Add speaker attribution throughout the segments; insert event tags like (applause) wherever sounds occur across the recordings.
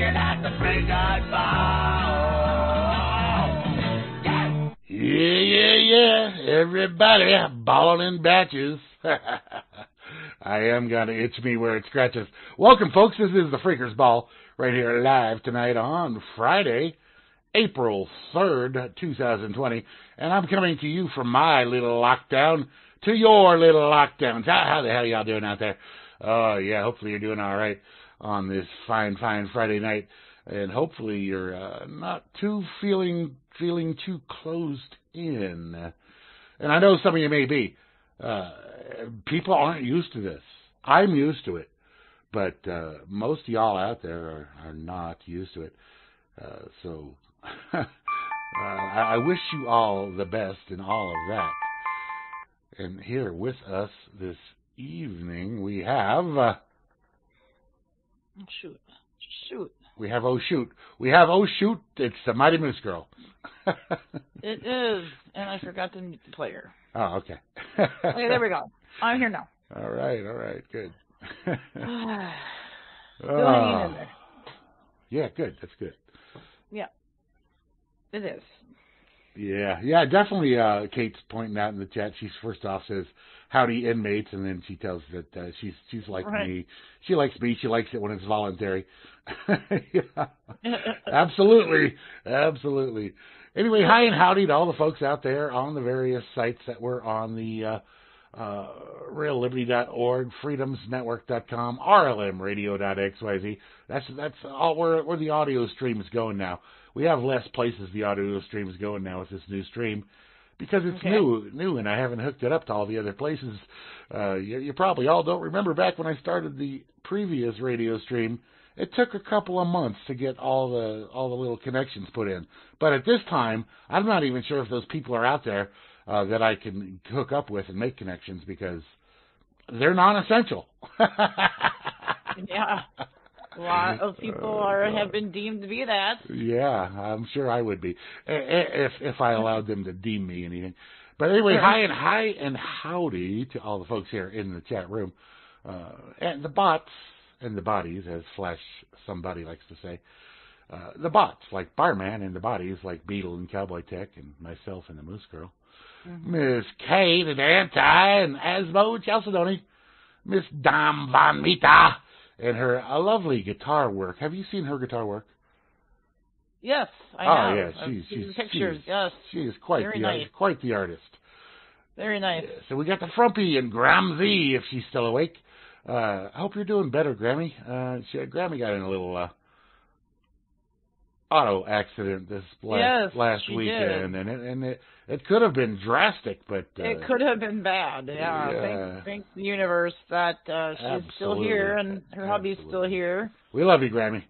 Speaker 1: looking at the Freakers Ball.
Speaker 2: Yeah, yeah, yeah. Everybody balling in batches. (laughs) I am gonna itch me where it scratches. Welcome, folks. This is the Freakers Ball right here live tonight on Friday, April 3rd, 2020. And I'm coming to you from my little lockdown to your little lockdowns. How, how the hell y'all doing out there? Oh, yeah, hopefully you're doing all right on this fine, fine Friday night. And hopefully you're uh, not too feeling feeling too closed in. And I know some of you may be. Uh, people aren't used to this. I'm used to it, but uh, most of y'all out there are, are not used to it. Uh, so (laughs) uh, I, I wish you all the best in all of that. And here with us this evening we have.
Speaker 3: Shoot. Shoot.
Speaker 2: we have oh shoot. We have oh shoot. It's the Mighty Moose Girl. (laughs)
Speaker 3: It is. And I forgot to mute the player.
Speaker 2: oh, okay.
Speaker 3: Okay, there we go. I'm here now. (laughs)
Speaker 2: All right, all right, good. (sighs)
Speaker 3: Still hanging in there.
Speaker 2: Yeah, good. That's good. Yeah.
Speaker 3: It is.
Speaker 2: Yeah, yeah, definitely. Uh, Kate's pointing out in the chat. She's first off says howdy inmates, and then she tells that uh, she's she's like
Speaker 3: Right.
Speaker 2: me. She likes me. She likes it when it's voluntary. (laughs) yeah. Absolutely, absolutely. Anyway, hi and howdy to all the folks out there on the various sites that we're on the uh, uh, railliberty.org, freedomsnetwork.com, rlmradio.xyz. That's that's all where where the audio stream is going now. We have less places the audio stream is going now with this new stream because it's
Speaker 3: Okay.
Speaker 2: new, new, and I haven't hooked it up to all the other places. Uh, you, you probably all don't remember back when I started the previous radio stream. It took a couple of months to get all the all the little connections put in. But at this time, I'm not even sure if those people are out there uh, that I can hook up with and make connections because they're non-essential. (laughs)
Speaker 3: Yeah. A lot of people uh, are have been deemed to be that.
Speaker 2: Yeah, I'm sure I would be i- i- if if I mm-hmm. allowed them to deem me anything. But anyway, hi and hi and howdy to all the folks here in the chat room, uh, and the bots and the bodies, as Flash somebody likes to say. Uh, the bots like Barman and the bodies like Beetle and Cowboy Tech and myself and the Moose Girl. Mm-hmm. Miss Kate and Anti and Asmo Chalcedony. Miss Dam Von Mita and her uh, lovely guitar work. Have you seen her guitar work?
Speaker 3: Yes, I
Speaker 2: Oh,
Speaker 3: have.
Speaker 2: yeah, she's- she's-
Speaker 3: pictures.
Speaker 2: she's-
Speaker 3: yes,
Speaker 2: She is quite
Speaker 3: Very
Speaker 2: the
Speaker 3: nice.
Speaker 2: artist, quite the artist.
Speaker 3: very nice.
Speaker 2: So we got the Frumpy and Gramsy if she's still awake. Uh, I hope you're doing better, Grammy. Uh, she, Grammy got in a little uh, auto accident this last
Speaker 3: Yes,
Speaker 2: last weekend, and it and it it could have been drastic, but uh,
Speaker 3: it could have been bad. Yeah.
Speaker 2: yeah.
Speaker 3: Thank, thank the universe that uh, she's still here and her hubby's still here.
Speaker 2: we love you, Grammy.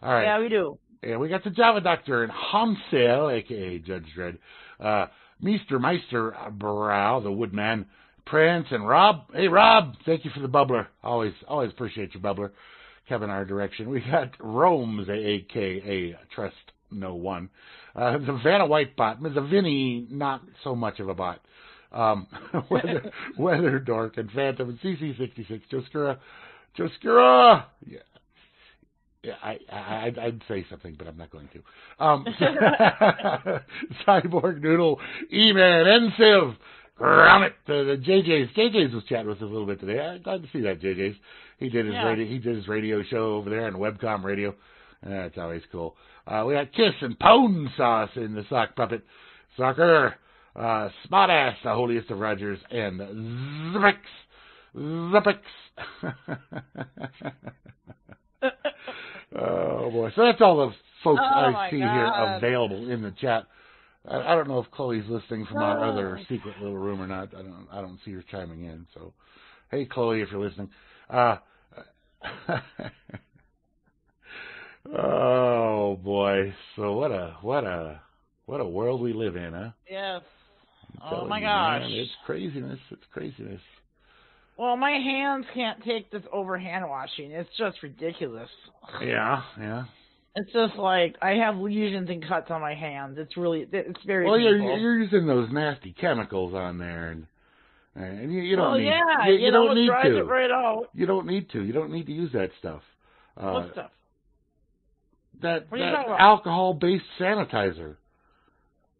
Speaker 2: All right.
Speaker 3: Yeah, we do.
Speaker 2: Yeah, we got the Java Doctor and Hansel, aka Judge Dredd, uh, Meester Meister Brow, the Woodman, Prince, and Rob. Hey, Rob, thank you for the bubbler. Always, always appreciate your bubbler. Kevin, our direction. We got Rome's, aka Trust No One, uh, the Vanna White bot, the Vinny, not so much of a bot. Um, (laughs) Weather, (laughs) Weather Dork and Phantom and CC66, Joskura, Joskura, yeah, yeah, I, I, I'd, I'd say something, but I'm not going to. Um, (laughs) Cyborg Noodle, E-Man, Ensiv, Gromit, the, the JJ's. JJ's was chatting with us a little bit today. I'm glad to see that JJ's. He did his
Speaker 3: Yeah.
Speaker 2: radio, he did his radio show over there on Webcom Radio. That's always cool. Uh, we got Kiss and Pone Sauce in the sock puppet. Soccer, uh, Smartass, the holiest of Rogers, and Zipix. Zipix. (laughs) Oh boy! So that's all the folks
Speaker 3: Oh,
Speaker 2: I see here available in the chat. I, I don't know if Chloe's listening from our other secret little room or not. I don't. I don't see her chiming in. So, hey, Chloe, if you're listening. Uh, (laughs) oh boy! So what a what a what a world we live in, huh?
Speaker 3: Yes. Oh my
Speaker 2: you, man,
Speaker 3: gosh.
Speaker 2: it's craziness. It's craziness.
Speaker 3: Well, my hands can't take this overhand washing. It's just ridiculous.
Speaker 2: Yeah, yeah.
Speaker 3: It's just like I have lesions and cuts on my hands. It's really it's very
Speaker 2: Well, you're you're using those nasty chemicals on there, and and you, you don't
Speaker 3: well,
Speaker 2: need
Speaker 3: yeah,
Speaker 2: you,
Speaker 3: you,
Speaker 2: you
Speaker 3: know,
Speaker 2: don't need to.
Speaker 3: it right out.
Speaker 2: You don't need to. You don't need to use that stuff. Uh,
Speaker 3: what stuff?
Speaker 2: That,
Speaker 3: What are you
Speaker 2: that alcohol-based sanitizer.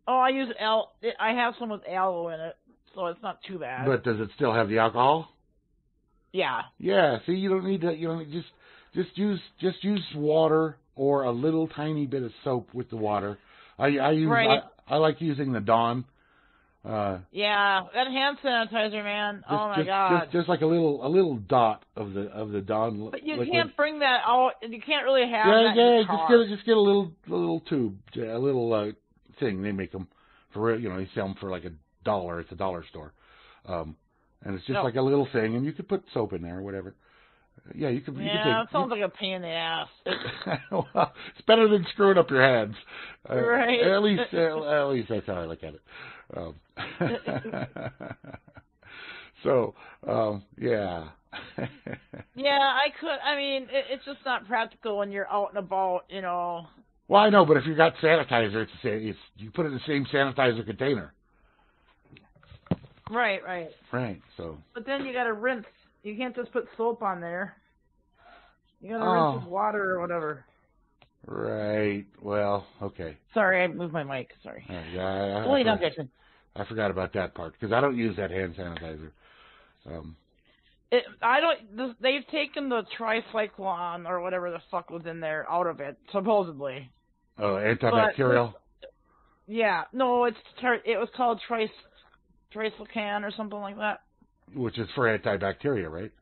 Speaker 3: Oh, I use al. I have some with aloe in it, so it's not too bad.
Speaker 2: But does it still have the alcohol?
Speaker 3: yeah,
Speaker 2: Yeah. See, you don't need to. You don't need, just just use just use water or a little tiny bit of soap with the water. I I use
Speaker 3: Right.
Speaker 2: I, I like using the Dawn. Uh,
Speaker 3: yeah, that hand sanitizer, man.
Speaker 2: just,
Speaker 3: oh my
Speaker 2: just,
Speaker 3: god.
Speaker 2: Just, just like a little a little dot of the of the Dawn.
Speaker 3: but you
Speaker 2: liquid.
Speaker 3: can't bring that out. You can't really have
Speaker 2: Yeah,
Speaker 3: that.
Speaker 2: yeah. Just get a, just get a little a little tube, a little uh, thing. They make them for real. You know, they sell them for like a dollar. It's a dollar store, um, and it's just
Speaker 3: No.
Speaker 2: like a little thing, and you could put soap in there or whatever. Yeah, you could. You
Speaker 3: Yeah,
Speaker 2: could
Speaker 3: it
Speaker 2: take,
Speaker 3: sounds like a pain in the ass. (laughs)
Speaker 2: well, it's better than screwing up your hands. Uh,
Speaker 3: Right.
Speaker 2: At least, (laughs) uh, at least that's how I look at it. Um, (laughs) so, um, yeah. (laughs)
Speaker 3: Yeah, I could. I mean, it, it's just not practical when you're out and about. You know.
Speaker 2: well, I know, but if you got sanitizer, it's the same. It's you put it in the same sanitizer container,
Speaker 3: Right, right.
Speaker 2: right? So,
Speaker 3: But then you gotta rinse. You can't just put soap on there. You gotta
Speaker 2: Oh.
Speaker 3: rinse with water or whatever.
Speaker 2: Right. Well, okay.
Speaker 3: Sorry, I moved my mic. Sorry.
Speaker 2: Uh, yeah, I, I,
Speaker 3: Fully
Speaker 2: I, forgot. I forgot about that part because I don't use that hand sanitizer. Um,
Speaker 3: It, I don't. They've taken the tricyclone or whatever the fuck was in there out of it, supposedly.
Speaker 2: oh, antibacterial.
Speaker 3: Yeah. No, it's it was called trice tricyclan or something like that.
Speaker 2: which is for antibacteria, right?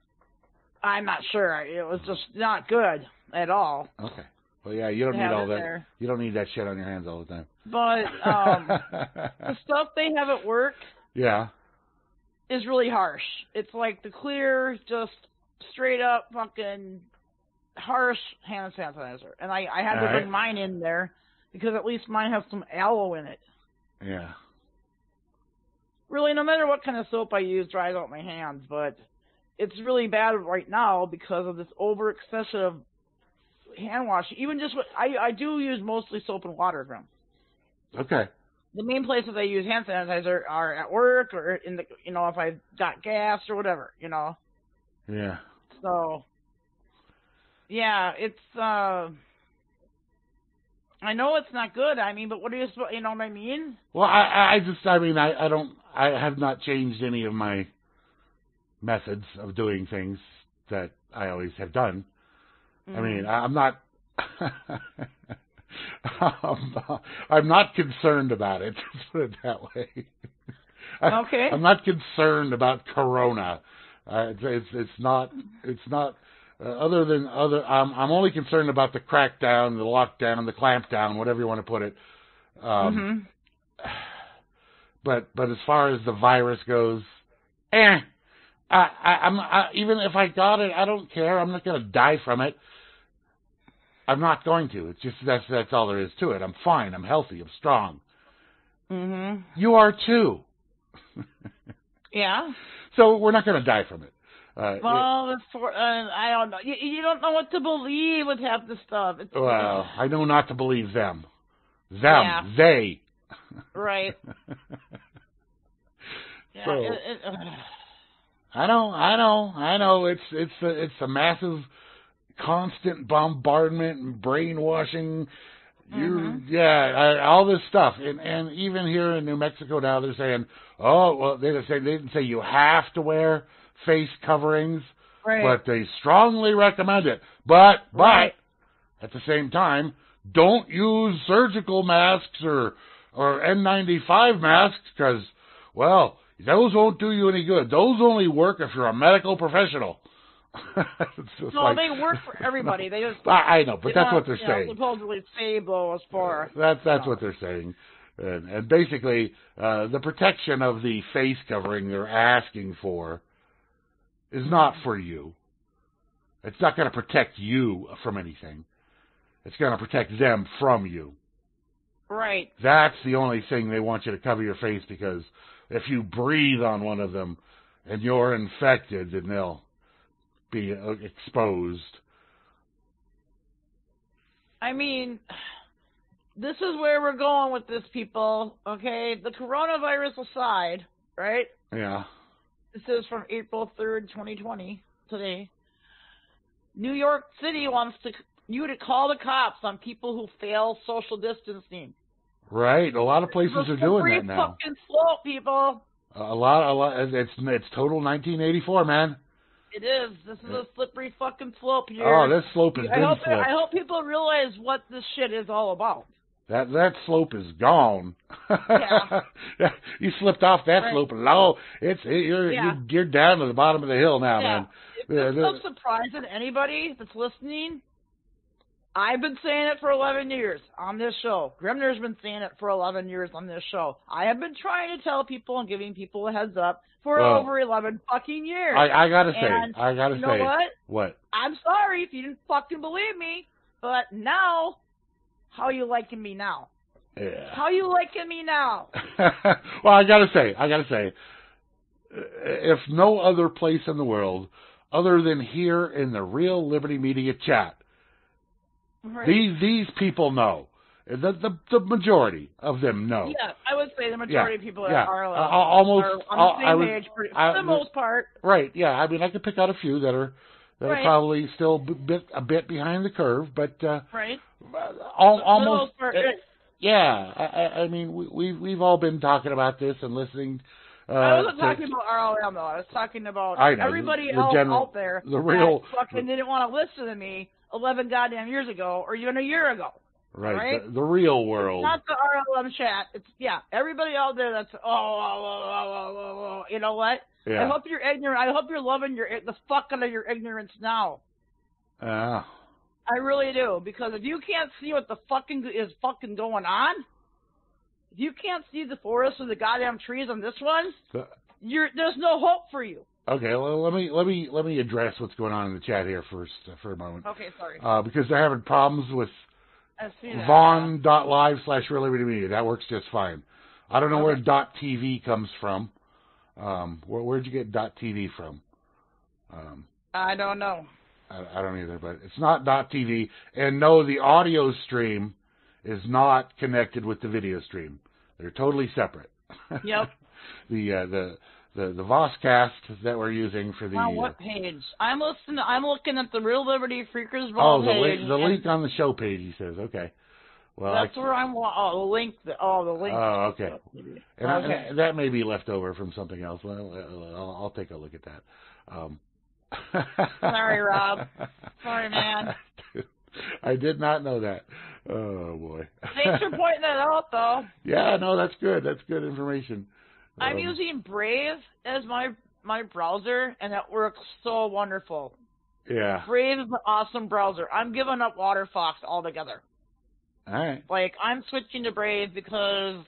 Speaker 3: I'm not sure. It was just not good at all.
Speaker 2: Okay. Well, yeah, you don't need all that.
Speaker 3: there.
Speaker 2: You don't need that shit on your hands all the time.
Speaker 3: But um, (laughs) the stuff they have at work
Speaker 2: yeah.
Speaker 3: is really harsh. It's like the clear, just straight up fucking harsh hand sanitizer. And I, I had to
Speaker 2: Alright.
Speaker 3: bring mine in there because at least mine has some aloe in it.
Speaker 2: Yeah.
Speaker 3: Really, no matter what kind of soap I use, dries out my hands. But it's really bad right now because of this over excessive hand wash. Even just what I I do use mostly soap and water, Grim.
Speaker 2: Okay.
Speaker 3: the main places I use hand sanitizer are at work or in the you know if I got gas or whatever you know.
Speaker 2: Yeah.
Speaker 3: So yeah, it's uh I know it's not good. I mean, but what are you supposed? You know what I mean?
Speaker 2: Well, I, I I just, I mean, I, I don't, I have not changed any of my methods of doing things that I always have done. I mean,
Speaker 3: Mm.
Speaker 2: I- I'm not, (laughs) I'm not, I'm not concerned about it. (laughs) Let's put it that way. I- (laughs)
Speaker 3: Okay.
Speaker 2: I'm not concerned about Corona. Uh, it's, it's it's not it's not uh, other than other. I'm I'm only concerned about the crackdown, the lockdown, the clampdown, whatever you want to put it. Um,
Speaker 3: Mhm. (sighs)
Speaker 2: But but as far as the virus goes, eh. I, I I'm I, even if I got it, I don't care. I'm not going to die from it. I'm not going to. It's just that's that's all there is to it. I'm fine. I'm healthy. I'm strong.
Speaker 3: Mhm.
Speaker 2: You are too. (laughs)
Speaker 3: Yeah.
Speaker 2: So we're not going to die from it. Uh,
Speaker 3: Well, it's for, uh, I don't know. You, you don't know what to believe with half the stuff. It's,
Speaker 2: well, I know not to believe them. Them.
Speaker 3: Yeah.
Speaker 2: They. (laughs)
Speaker 3: right. Yeah.
Speaker 2: So-
Speaker 3: it, it,
Speaker 2: I know, I know, I know. It's it's a, it's a massive, constant bombardment and brainwashing. You,
Speaker 3: Mhm.
Speaker 2: yeah, all this stuff, and and even here in New Mexico now, they're saying, oh, well, they didn't say they didn't say you have to wear face coverings,
Speaker 3: right.
Speaker 2: but they strongly recommend it. But but
Speaker 3: Right.
Speaker 2: at the same time, don't use surgical masks or or N95 masks because well, those won't do you any good. Those only work if you're a medical professional. (laughs)
Speaker 3: No,
Speaker 2: like-
Speaker 3: they work for (laughs) everybody. They just
Speaker 2: I, I know, but that's what they're
Speaker 3: you know,
Speaker 2: saying.
Speaker 3: supposedly save as far.
Speaker 2: That's that's what they're saying, and, and basically uh, the protection of the face covering they're asking for is not for you. It's not going to protect you from anything. It's going to protect them from you.
Speaker 3: Right.
Speaker 2: That's the only thing they want you to cover your face because if you breathe on one of them and you're infected, then they'll be uh, exposed.
Speaker 3: I mean, this is where we're going with this, people. Okay, the coronavirus aside, right?
Speaker 2: Yeah.
Speaker 3: This is from April third, twenty twenty. Today, New York City wants to you to call the cops on people who fail social distancing.
Speaker 2: Right. A lot of places are doing that now.
Speaker 3: Fucking slope, people.
Speaker 2: A lot, a lot. It's it's total 1984, man.
Speaker 3: It is. This is a slippery fucking slope here.
Speaker 2: Oh, this slope has
Speaker 3: I
Speaker 2: been
Speaker 3: hope. I hope people realize what this shit is all about.
Speaker 2: That that slope is gone.
Speaker 3: Yeah. (laughs)
Speaker 2: you slipped off that
Speaker 3: Right.
Speaker 2: slope low. It's it, you're
Speaker 3: Yeah.
Speaker 2: you're you're down to the bottom of the hill now,
Speaker 3: yeah.
Speaker 2: man.
Speaker 3: If
Speaker 2: Yeah,
Speaker 3: this looks surprising anybody that's listening, I've been saying it for 11 years on this show. Grimnir's been saying it for 11 years on this show. I have been trying to tell people and giving people a heads up for
Speaker 2: Well,
Speaker 3: over 11 fucking years.
Speaker 2: I I gotta say,
Speaker 3: And
Speaker 2: I gotta
Speaker 3: you know
Speaker 2: say,
Speaker 3: what?
Speaker 2: what?
Speaker 3: I'm sorry if you didn't fucking believe me, but now, how you liking me now?
Speaker 2: Yeah.
Speaker 3: How you liking me now? (laughs)
Speaker 2: well, I gotta say, I gotta say, if no other place in the world, other than here in the Real Liberty Media chat,
Speaker 3: Right.
Speaker 2: these these people know. The the the majority of them know.
Speaker 3: Yeah, I would say the majority of people
Speaker 2: yeah.
Speaker 3: are,
Speaker 2: Uh,
Speaker 3: uh,
Speaker 2: almost-
Speaker 3: are on
Speaker 2: uh,
Speaker 3: the same
Speaker 2: would-
Speaker 3: page for,
Speaker 2: I-
Speaker 3: the most part.
Speaker 2: Right. Yeah. I mean, I could pick out a few that are that are probably still a bit a bit behind the curve, but uh,
Speaker 3: Right.
Speaker 2: al-
Speaker 3: For the
Speaker 2: almost.
Speaker 3: most part,
Speaker 2: uh,
Speaker 3: it-
Speaker 2: yeah. I, I- I mean, we we've we've all been talking about this and listening. Uh,
Speaker 3: I wasn't
Speaker 2: to-
Speaker 3: talking about RLM though. I was talking about
Speaker 2: know,
Speaker 3: everybody
Speaker 2: the
Speaker 3: else
Speaker 2: general-
Speaker 3: out there
Speaker 2: the real-
Speaker 3: that fucking didn't want to listen to me eleven goddamn years ago or even a year ago.
Speaker 2: Right,
Speaker 3: right?
Speaker 2: The, the real world.
Speaker 3: Not the RLM chat. It's yeah, everybody out there that's oh, oh, oh, oh, oh, oh, oh. you know what?
Speaker 2: yeah.
Speaker 3: I hope you're ignorant. I hope you're loving your the fuck out of your ignorance now.
Speaker 2: Uh,
Speaker 3: I really do because if you can't see what the fucking is fucking going on, if you can't see the forest or the goddamn trees on this one,
Speaker 2: so-
Speaker 3: you're there's no hope for you.
Speaker 2: okay. Well, let me let me let me address what's going on in the chat here first uh, for a moment,
Speaker 3: Okay, sorry.
Speaker 2: uh, because they're having problems with
Speaker 3: I see that.
Speaker 2: Vaughn.live slash Real Liberty Media. That works just fine. I don't know where dot .tv comes from. Um, where, where'd you get dot .tv from? Um,
Speaker 3: I don't know.
Speaker 2: I, I don't either, but it's not dot .tv. And no, the audio stream is not connected with the video stream. They're totally separate. (laughs)
Speaker 3: Yep.
Speaker 2: the uh, the the the Voscast that we're using for the
Speaker 3: On
Speaker 2: uh,
Speaker 3: what page? I'm listening. I'm looking at the Real Liberty Freakers
Speaker 2: oh the
Speaker 3: page.
Speaker 2: link the link on the show page. He says okay. Well, I,
Speaker 3: That's where I'm. Oh, the link. The, oh, the link.
Speaker 2: Oh, okay. And, I-
Speaker 3: Okay.
Speaker 2: and that may be left over from something else. Well, uh, I'll, I'll take a look at that. Um, (laughs)
Speaker 3: Sorry, Rob. Sorry, man.
Speaker 2: I did not know that. Oh boy.
Speaker 3: Thanks for pointing that out, though. (laughs)
Speaker 2: yeah, no, that's good. That's good information.
Speaker 3: I'm
Speaker 2: Um,
Speaker 3: using Brave as my my browser, and it works so wonderful.
Speaker 2: Yeah.
Speaker 3: Brave is an awesome browser. I'm giving up WaterFox altogether.
Speaker 2: All right.
Speaker 3: Like I'm switching to Brave because,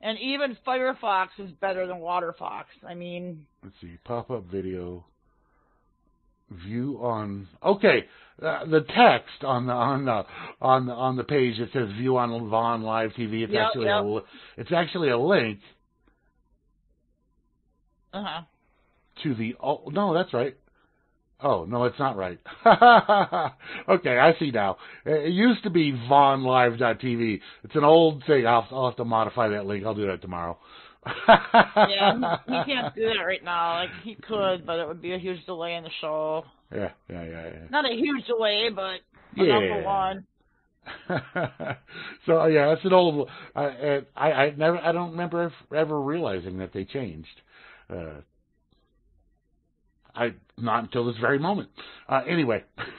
Speaker 3: and even Firefox is better than WaterFox. I mean,
Speaker 2: Let's see. Pop up video. View on. Okay. Uh, the text on the on the on the on the page that says view on Vaughn Live TV. It's
Speaker 3: Yep,
Speaker 2: actually
Speaker 3: yep.
Speaker 2: a it's actually a link
Speaker 3: uh huh.
Speaker 2: to the oh no that's right oh no it's not right (laughs) okay i see now it used to be vaughnlive.tv it's an old thing I'll, I'll have to modify that link i'll do that tomorrow (laughs)
Speaker 3: Yeah, he, he can't do that right now. Like he could, but it would be a huge delay in the show.
Speaker 2: yeah yeah yeah yeah
Speaker 3: Not a huge delay, but enough for one. (laughs)
Speaker 2: so yeah, it's an old. I I, I never. I don't remember ev- ever realizing that they changed. Uh, I not until this very moment. Uh, anyway. (laughs)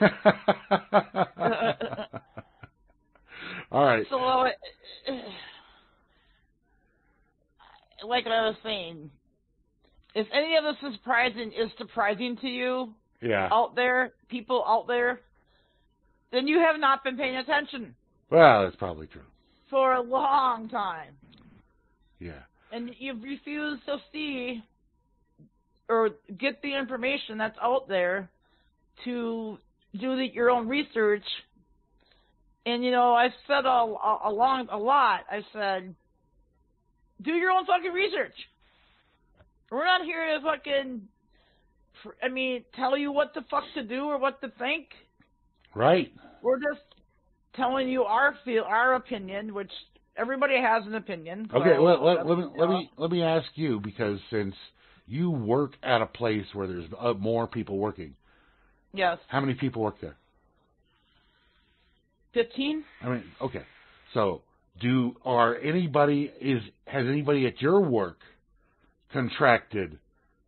Speaker 2: All right.
Speaker 3: So, uh, like I was saying, if any of this is surprising is surprising to you
Speaker 2: Yeah.
Speaker 3: out there, people out there, then you have not been paying attention
Speaker 2: Well, that's probably true.
Speaker 3: for a long time,
Speaker 2: Yeah.
Speaker 3: and you've refused to see or get the information that's out there to do the, your own research. And you know, I said a, a, a long a lot. I said, do your own fucking research. We're not here to fucking, I mean, tell you what the fuck to do or what to think.
Speaker 2: Right.
Speaker 3: We're just telling you our feel, our opinion, which everybody has an opinion.
Speaker 2: Okay.
Speaker 3: so
Speaker 2: Let, let, let me let me let me ask you because since you work at a place where there's uh, more people working,
Speaker 3: Yes.
Speaker 2: how many people work there?
Speaker 3: Fifteen?
Speaker 2: I mean, okay. So, do are anybody is has anybody at your work contracted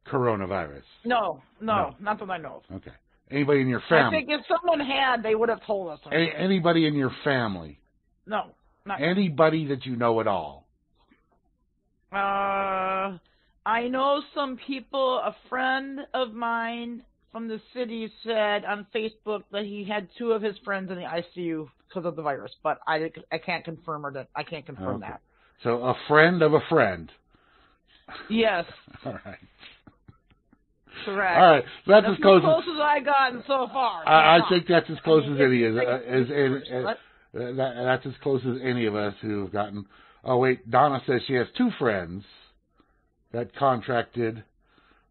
Speaker 2: coronavirus?
Speaker 3: No, no,
Speaker 2: No.
Speaker 3: not that I know of.
Speaker 2: Okay. Anybody in your family?
Speaker 3: I think if someone had, they would have told us.
Speaker 2: Any, anybody in your family?
Speaker 3: No, not.
Speaker 2: Anybody that you know at all?
Speaker 3: Uh, I know some people. A friend of mine from the city said on Facebook that he had two of his friends in the ICU because of the virus, but I I can't confirm or that I can't confirm
Speaker 2: Okay.
Speaker 3: that.
Speaker 2: So a friend of a friend.
Speaker 3: Yes, (laughs)
Speaker 2: All right.
Speaker 3: correct.
Speaker 2: All right. So that's
Speaker 3: That's
Speaker 2: as close
Speaker 3: the
Speaker 2: as
Speaker 3: closest I've gotten so far.
Speaker 2: I, I think that's as close
Speaker 3: I mean,
Speaker 2: as any. As,
Speaker 3: it's-
Speaker 2: as, as, Uh, that, that's as close as any of us who've gotten. Oh wait, Donna says she has two friends that contracted,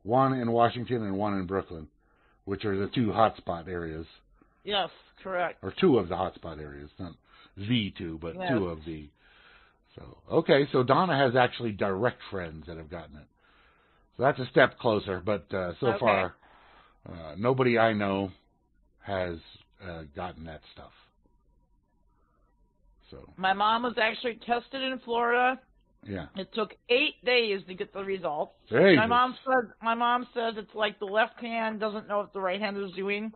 Speaker 2: one in Washington and one in Brooklyn, which are the two hotspot areas,
Speaker 3: Yes, correct.
Speaker 2: or two of the hotspot areas, not the two, but
Speaker 3: Yes.
Speaker 2: two of the. So okay, so Donna has actually direct friends that have gotten it. So that's a step closer, but uh, so
Speaker 3: Okay.
Speaker 2: far, uh, nobody I know has uh, gotten that stuff. So
Speaker 3: My mom was actually tested in Florida.
Speaker 2: Yeah,
Speaker 3: It took eight days to get the results.
Speaker 2: Jesus.
Speaker 3: My mom says my mom says it's like the left hand doesn't know what the right hand is doing.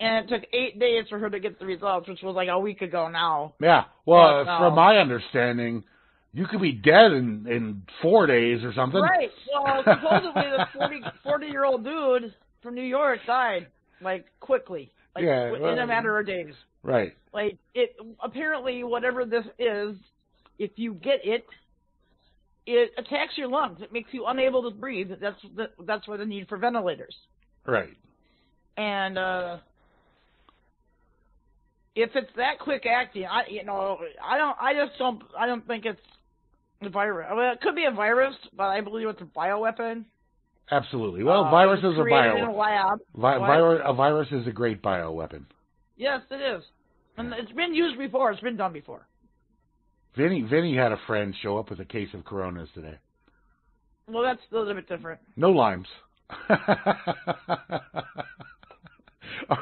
Speaker 3: And it took eight days for her to get the results, which was like a week ago now.
Speaker 2: Yeah. Well,
Speaker 3: no.
Speaker 2: from um, my understanding, you could be dead in in four days or something.
Speaker 3: Right. Well, supposedly the 40, 40 year old dude from New York died like quickly, like
Speaker 2: Yeah,
Speaker 3: w- in a matter of days.
Speaker 2: Right.
Speaker 3: Like it apparently whatever this is, if you get it, it attacks your lungs. It makes you unable to breathe. That's the, that's why the need for ventilators.
Speaker 2: Right.
Speaker 3: And uh if it's that quick acting, I you know I don't I just don't I don't think it's a virus. Well, it could be a virus, but I believe it's a bioweapon.
Speaker 2: Absolutely. Well,
Speaker 3: Uh,
Speaker 2: viruses are
Speaker 3: in a lab.
Speaker 2: Vi- virus, a virus is a great bioweapon.
Speaker 3: Yes, it is, and it's been used before. It's been done before.
Speaker 2: Vinny Vinny had a friend show up with a case of Coronas today.
Speaker 3: Well, that's a little bit different.
Speaker 2: No limes. (laughs) All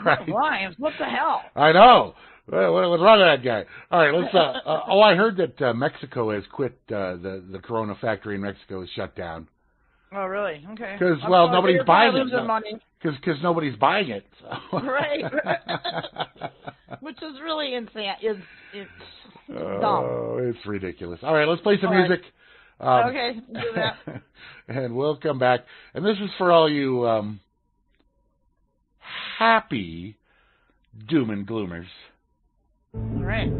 Speaker 2: right.
Speaker 3: Limes? what the hell?
Speaker 2: I know. What, what, what's wrong with that guy? All right, let's. Uh, uh, oh, I heard that uh, Mexico has quit. Uh, the the Corona factory in Mexico is shut down
Speaker 3: Oh, really? Okay.
Speaker 2: 'Cause,
Speaker 3: I'm
Speaker 2: well,
Speaker 3: sorry,
Speaker 2: nobody's buying it, no. because nobody's buying it. So.
Speaker 3: Right. (laughs) which is really insane. Is it's dumb.
Speaker 2: oh, it's ridiculous. All right, let's play some
Speaker 3: All right.
Speaker 2: music. Um,
Speaker 3: Okay, do that. (laughs)
Speaker 2: and we'll come back. And this is for all you um, happy doom and gloomers.
Speaker 3: All right.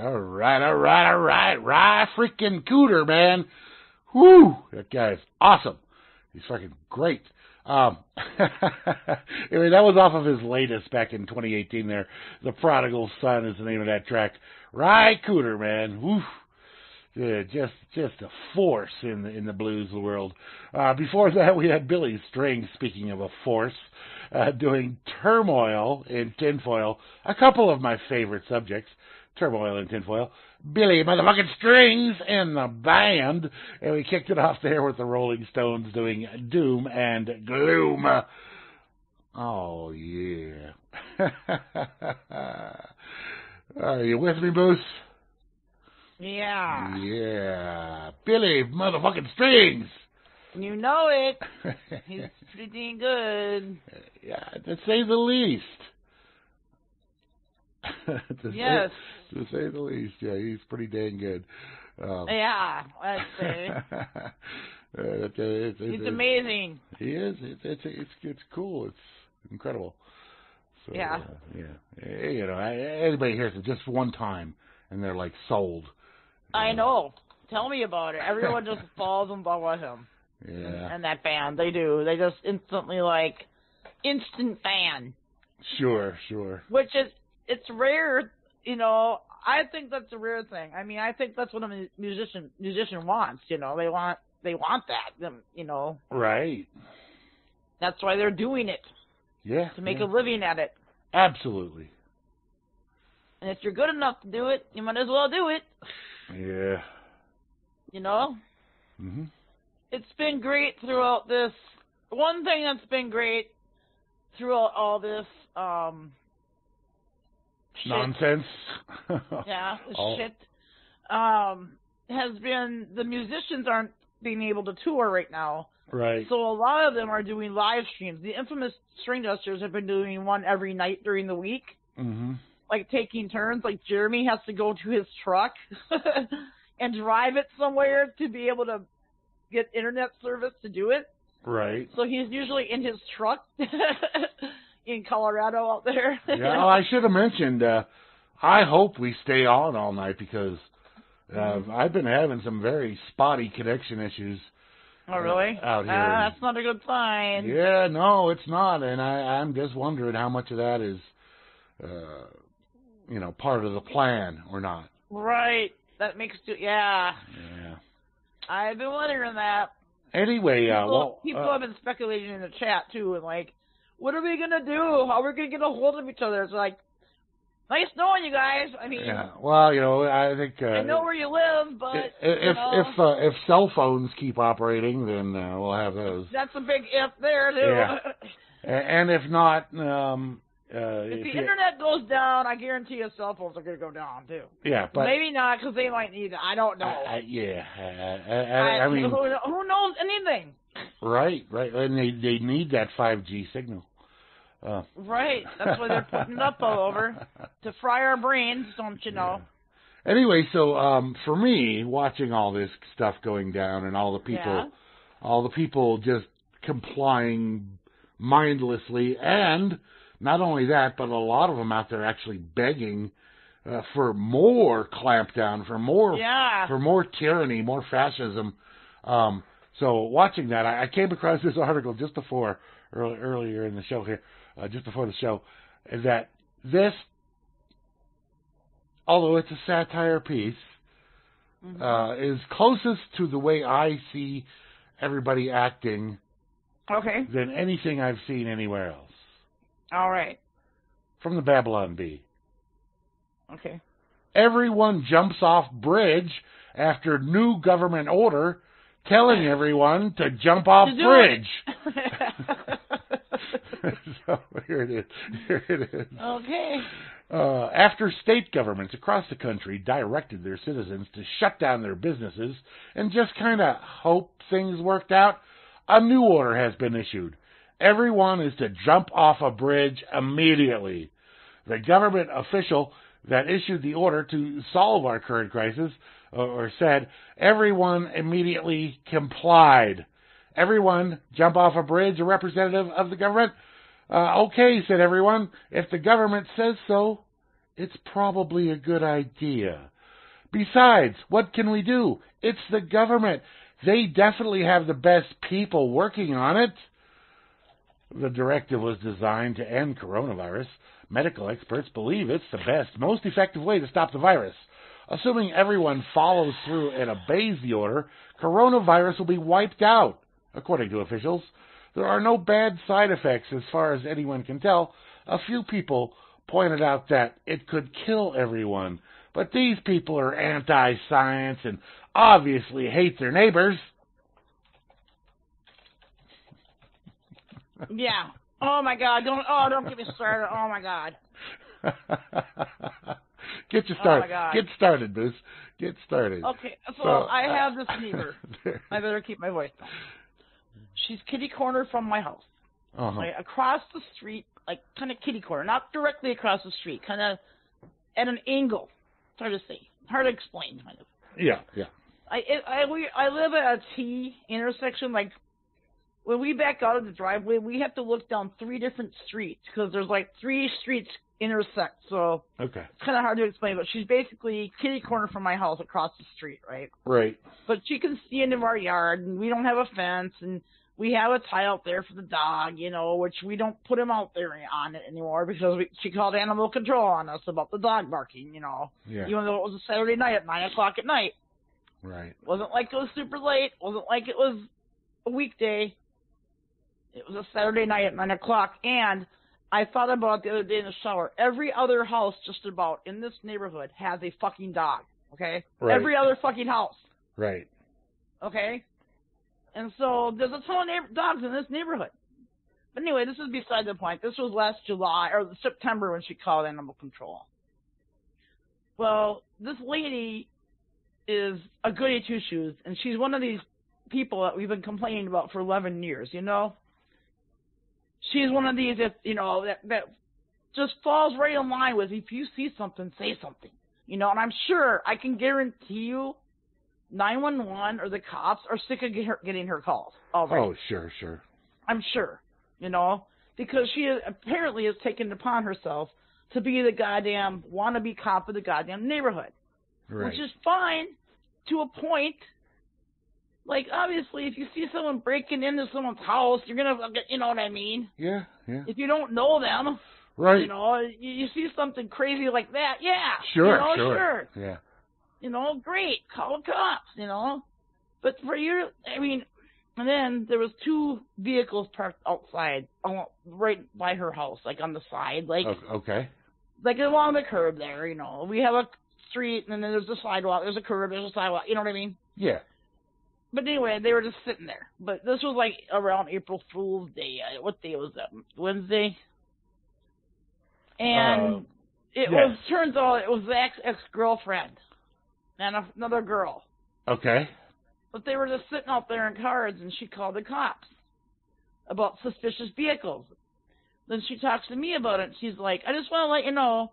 Speaker 2: All right, all right, all right. Ry freaking Cooder, man. Whoo! That guy is awesome. He's fucking great. Um, (laughs) mean, that was off of his latest back in 2018 there. The Prodigal Son is the name of that track. Ry Cooder, man. Woo! Yeah, just just a force in the in the blues world. Uh, before that, we had Billy String. Speaking of a force, uh, doing turmoil in tinfoil. A couple of my favorite subjects, turmoil and tinfoil. Billy motherfucking Strings in the band, and we kicked it off there with the Rolling Stones doing doom and gloom. Oh yeah. (laughs) Are you with me, Moose?
Speaker 3: Yeah.
Speaker 2: Yeah. Billy motherfucking Strings.
Speaker 3: You know it. (laughs) He's pretty good.
Speaker 2: yeah, to say the least. (laughs) to
Speaker 3: Yes.
Speaker 2: Say, to say the least, yeah, he's pretty dang good. Um,
Speaker 3: Yeah, I'd (laughs) say.
Speaker 2: uh, it's, it's,
Speaker 3: He's
Speaker 2: it's-
Speaker 3: amazing.
Speaker 2: He is. It's it's it's it's cool. It's incredible. So,
Speaker 3: Yeah.
Speaker 2: uh, yeah. Eh, You know, anybody hears it just one time and they're like sold.
Speaker 3: I know. Tell me about it. Everyone just (laughs) falls in love with him
Speaker 2: Yeah.
Speaker 3: and that band. They do. They just instantly like instant fan,
Speaker 2: Sure. Sure.
Speaker 3: which is it's rare. You know, I think that's a rare thing. I mean, I think that's what a musician musician wants. You know, they want they want that. Them, you know,
Speaker 2: Right.
Speaker 3: that's why they're doing it
Speaker 2: Yeah.
Speaker 3: to make
Speaker 2: yeah.
Speaker 3: a living at it.
Speaker 2: Absolutely.
Speaker 3: And if you're good enough to do it, you might as well do it.
Speaker 2: Yeah.
Speaker 3: You know,
Speaker 2: Mhm.
Speaker 3: it's been great throughout this. One thing that's been great throughout all this um shit,
Speaker 2: Nonsense. (laughs)
Speaker 3: yeah,
Speaker 2: All-
Speaker 3: shit um has been the musicians aren't being able to tour right now.
Speaker 2: Right.
Speaker 3: So a lot of them are doing live streams. The infamous Stringdusters have been doing one every night during the week,
Speaker 2: hmm
Speaker 3: like taking turns. Like Jeremy has to go to his truck (laughs) and drive it somewhere to be able to get internet service to do it.
Speaker 2: Right.
Speaker 3: So he's usually in his truck (laughs) in Colorado out there.
Speaker 2: yeah, (laughs) oh, I should have mentioned. Uh, I hope we stay on all night because uh,
Speaker 3: Mhm.
Speaker 2: I've been having some very spotty connection issues.
Speaker 3: oh really?
Speaker 2: Out here.
Speaker 3: Ah, that's not a good sign.
Speaker 2: Yeah, no, it's not, and I, I'm just wondering how much of that is, uh, you know, part of the plan or not.
Speaker 3: Right. That makes you. Yeah.
Speaker 2: Yeah.
Speaker 3: I've been wondering that.
Speaker 2: Anyway, uh,
Speaker 3: people,
Speaker 2: well,
Speaker 3: people
Speaker 2: uh,
Speaker 3: have been speculating in the chat too, and like, what are we gonna do? How are we gonna get a hold of each other? It's like, nice knowing you guys. I mean,
Speaker 2: yeah. Well, you know, I think uh,
Speaker 3: I know where you live, but
Speaker 2: if
Speaker 3: you
Speaker 2: if
Speaker 3: know,
Speaker 2: if, uh, if cell phones keep operating, then uh, we'll have those.
Speaker 3: that's a big if there too.
Speaker 2: Yeah. (laughs) And if not, um, uh,
Speaker 3: if the
Speaker 2: you-
Speaker 3: internet goes down, I guarantee you cell phones are gonna go down too.
Speaker 2: yeah, but
Speaker 3: Maybe not because they might need it. I don't know.
Speaker 2: I, I, yeah, I, I, I mean,
Speaker 3: who, who knows anything?
Speaker 2: Right, right, and they they need that 5G signal. Uh,
Speaker 3: Right. That's why they're putting it up all over (laughs) to fry our brains. Don't you know?
Speaker 2: Anyway, so um, for me, watching all this stuff going down and all the people,
Speaker 3: Yeah.
Speaker 2: all the people just complying mindlessly, and not only that, but a lot of them out there actually begging uh, for more clampdown, for more,
Speaker 3: Yeah.
Speaker 2: for more tyranny, more fascism. Um, so watching that, I, I came across this (laughs) article just before, early, earlier in the show here, uh, just before the show, that this, although it's a satire piece,
Speaker 3: Mhm.
Speaker 2: uh, is closest to the way I see everybody acting
Speaker 3: okay.
Speaker 2: than anything I've seen anywhere else.
Speaker 3: All right.
Speaker 2: From the Babylon Bee.
Speaker 3: Okay.
Speaker 2: Everyone jumps off bridge after new government order telling everyone to jump off
Speaker 3: To
Speaker 2: bridge. (laughs) (laughs) so here it is. Here it is.
Speaker 3: okay.
Speaker 2: Uh, after state governments across the country directed their citizens to shut down their businesses and just kind of hope things worked out, a new order has been issued. Everyone is to jump off a bridge immediately. The government official that issued the order to solve our current crisis, or said, everyone immediately complied. Everyone jump off a bridge, a representative of the government. Uh, okay, said everyone. If the government says so, it's probably a good idea. Besides, what can we do? It's the government. They definitely have the best people working on it. The directive was designed to end coronavirus. Medical experts believe it's the best, most effective way to stop the virus. Assuming everyone follows through and obeys the order, coronavirus will be wiped out, according to officials. There are no bad side effects as far as anyone can tell. A few people pointed out that it could kill everyone, but these people are anti-science and obviously hate their neighbors. (laughs)
Speaker 3: Yeah. Oh my God! Don't oh don't get me started. Oh my God. (laughs)
Speaker 2: Get you
Speaker 3: Oh,
Speaker 2: started.
Speaker 3: God.
Speaker 2: Get started, Moose. Get started.
Speaker 3: Okay. So,
Speaker 2: So,
Speaker 3: I
Speaker 2: uh,
Speaker 3: have this neighbor. (laughs) I better keep my voice down. She's kitty corner from my house.
Speaker 2: uh-huh.
Speaker 3: Like across the street, like kind of kitty corner, not directly across the street, kind of at an angle. It's hard to say, hard to explain, kind of.
Speaker 2: Yeah, yeah.
Speaker 3: I it, I we I live at a T intersection. Like when we back out of the driveway, we have to look down three different streets because there's like three streets intersect. So
Speaker 2: Okay.
Speaker 3: it's kind of hard to explain. But she's basically kitty corner from my house across the street, right?
Speaker 2: Right.
Speaker 3: But she can see into our yard, and we don't have a fence, and we have a tie out there for the dog, you know, which we don't put him out there on it anymore because we, she called animal control on us about the dog barking, you know,
Speaker 2: Yeah.
Speaker 3: even though it was a Saturday night at nine o'clock at night.
Speaker 2: Right.
Speaker 3: wasn't like it was super late. wasn't like it was a weekday. It was a Saturday night at nine o'clock, and I thought about it the other day in the shower. Every other house, just about in this neighborhood, has a fucking dog. Okay,
Speaker 2: Right.
Speaker 3: every other fucking house.
Speaker 2: Right.
Speaker 3: Okay, and so there's a ton of neighbor- dogs in this neighborhood. But anyway, this is beside the point. This was last July or September when she called animal control. Well, this lady is a goody two shoes, and she's one of these people that we've been complaining about for 11 years. You know, she's one of these that you know that that just falls right in line with if you see something, say something. You know, and I'm sure I can guarantee you 911 or the cops are sick of her getting her calls already.
Speaker 2: Oh, sure, sure.
Speaker 3: I'm sure, you know, because she apparently has taken upon herself to be the goddamn wannabe cop of the goddamn neighborhood,
Speaker 2: Right.
Speaker 3: which is fine to a point. Like obviously, if you see someone breaking into someone's house, you're gonna, you know what I mean.
Speaker 2: yeah, yeah.
Speaker 3: If you don't know them,
Speaker 2: Right.
Speaker 3: you know, you, you see something crazy like that, yeah,
Speaker 2: sure,
Speaker 3: you know,
Speaker 2: sure.
Speaker 3: sure,
Speaker 2: Yeah.
Speaker 3: you know, great, call the cops, you know. But for you, I mean, and then there was two vehicles parked outside, uh, right by her house, like on the side, like
Speaker 2: okay.
Speaker 3: like along the curb there. You know, we have a street, and then there's a sidewalk. There's a curb. There's a sidewalk. You know what I mean?
Speaker 2: Yeah.
Speaker 3: But anyway, they were just sitting there. But this was like around April Fool's Day. Uh, What day was that? Wednesday. And
Speaker 2: Uh,
Speaker 3: it
Speaker 2: yes.
Speaker 3: was turns out it was Zach's ex girlfriend and another girl.
Speaker 2: Okay.
Speaker 3: But they were just sitting out there in cars, and she called the cops about suspicious vehicles. Then she talks to me about it. And she's like, "I just want to let you know,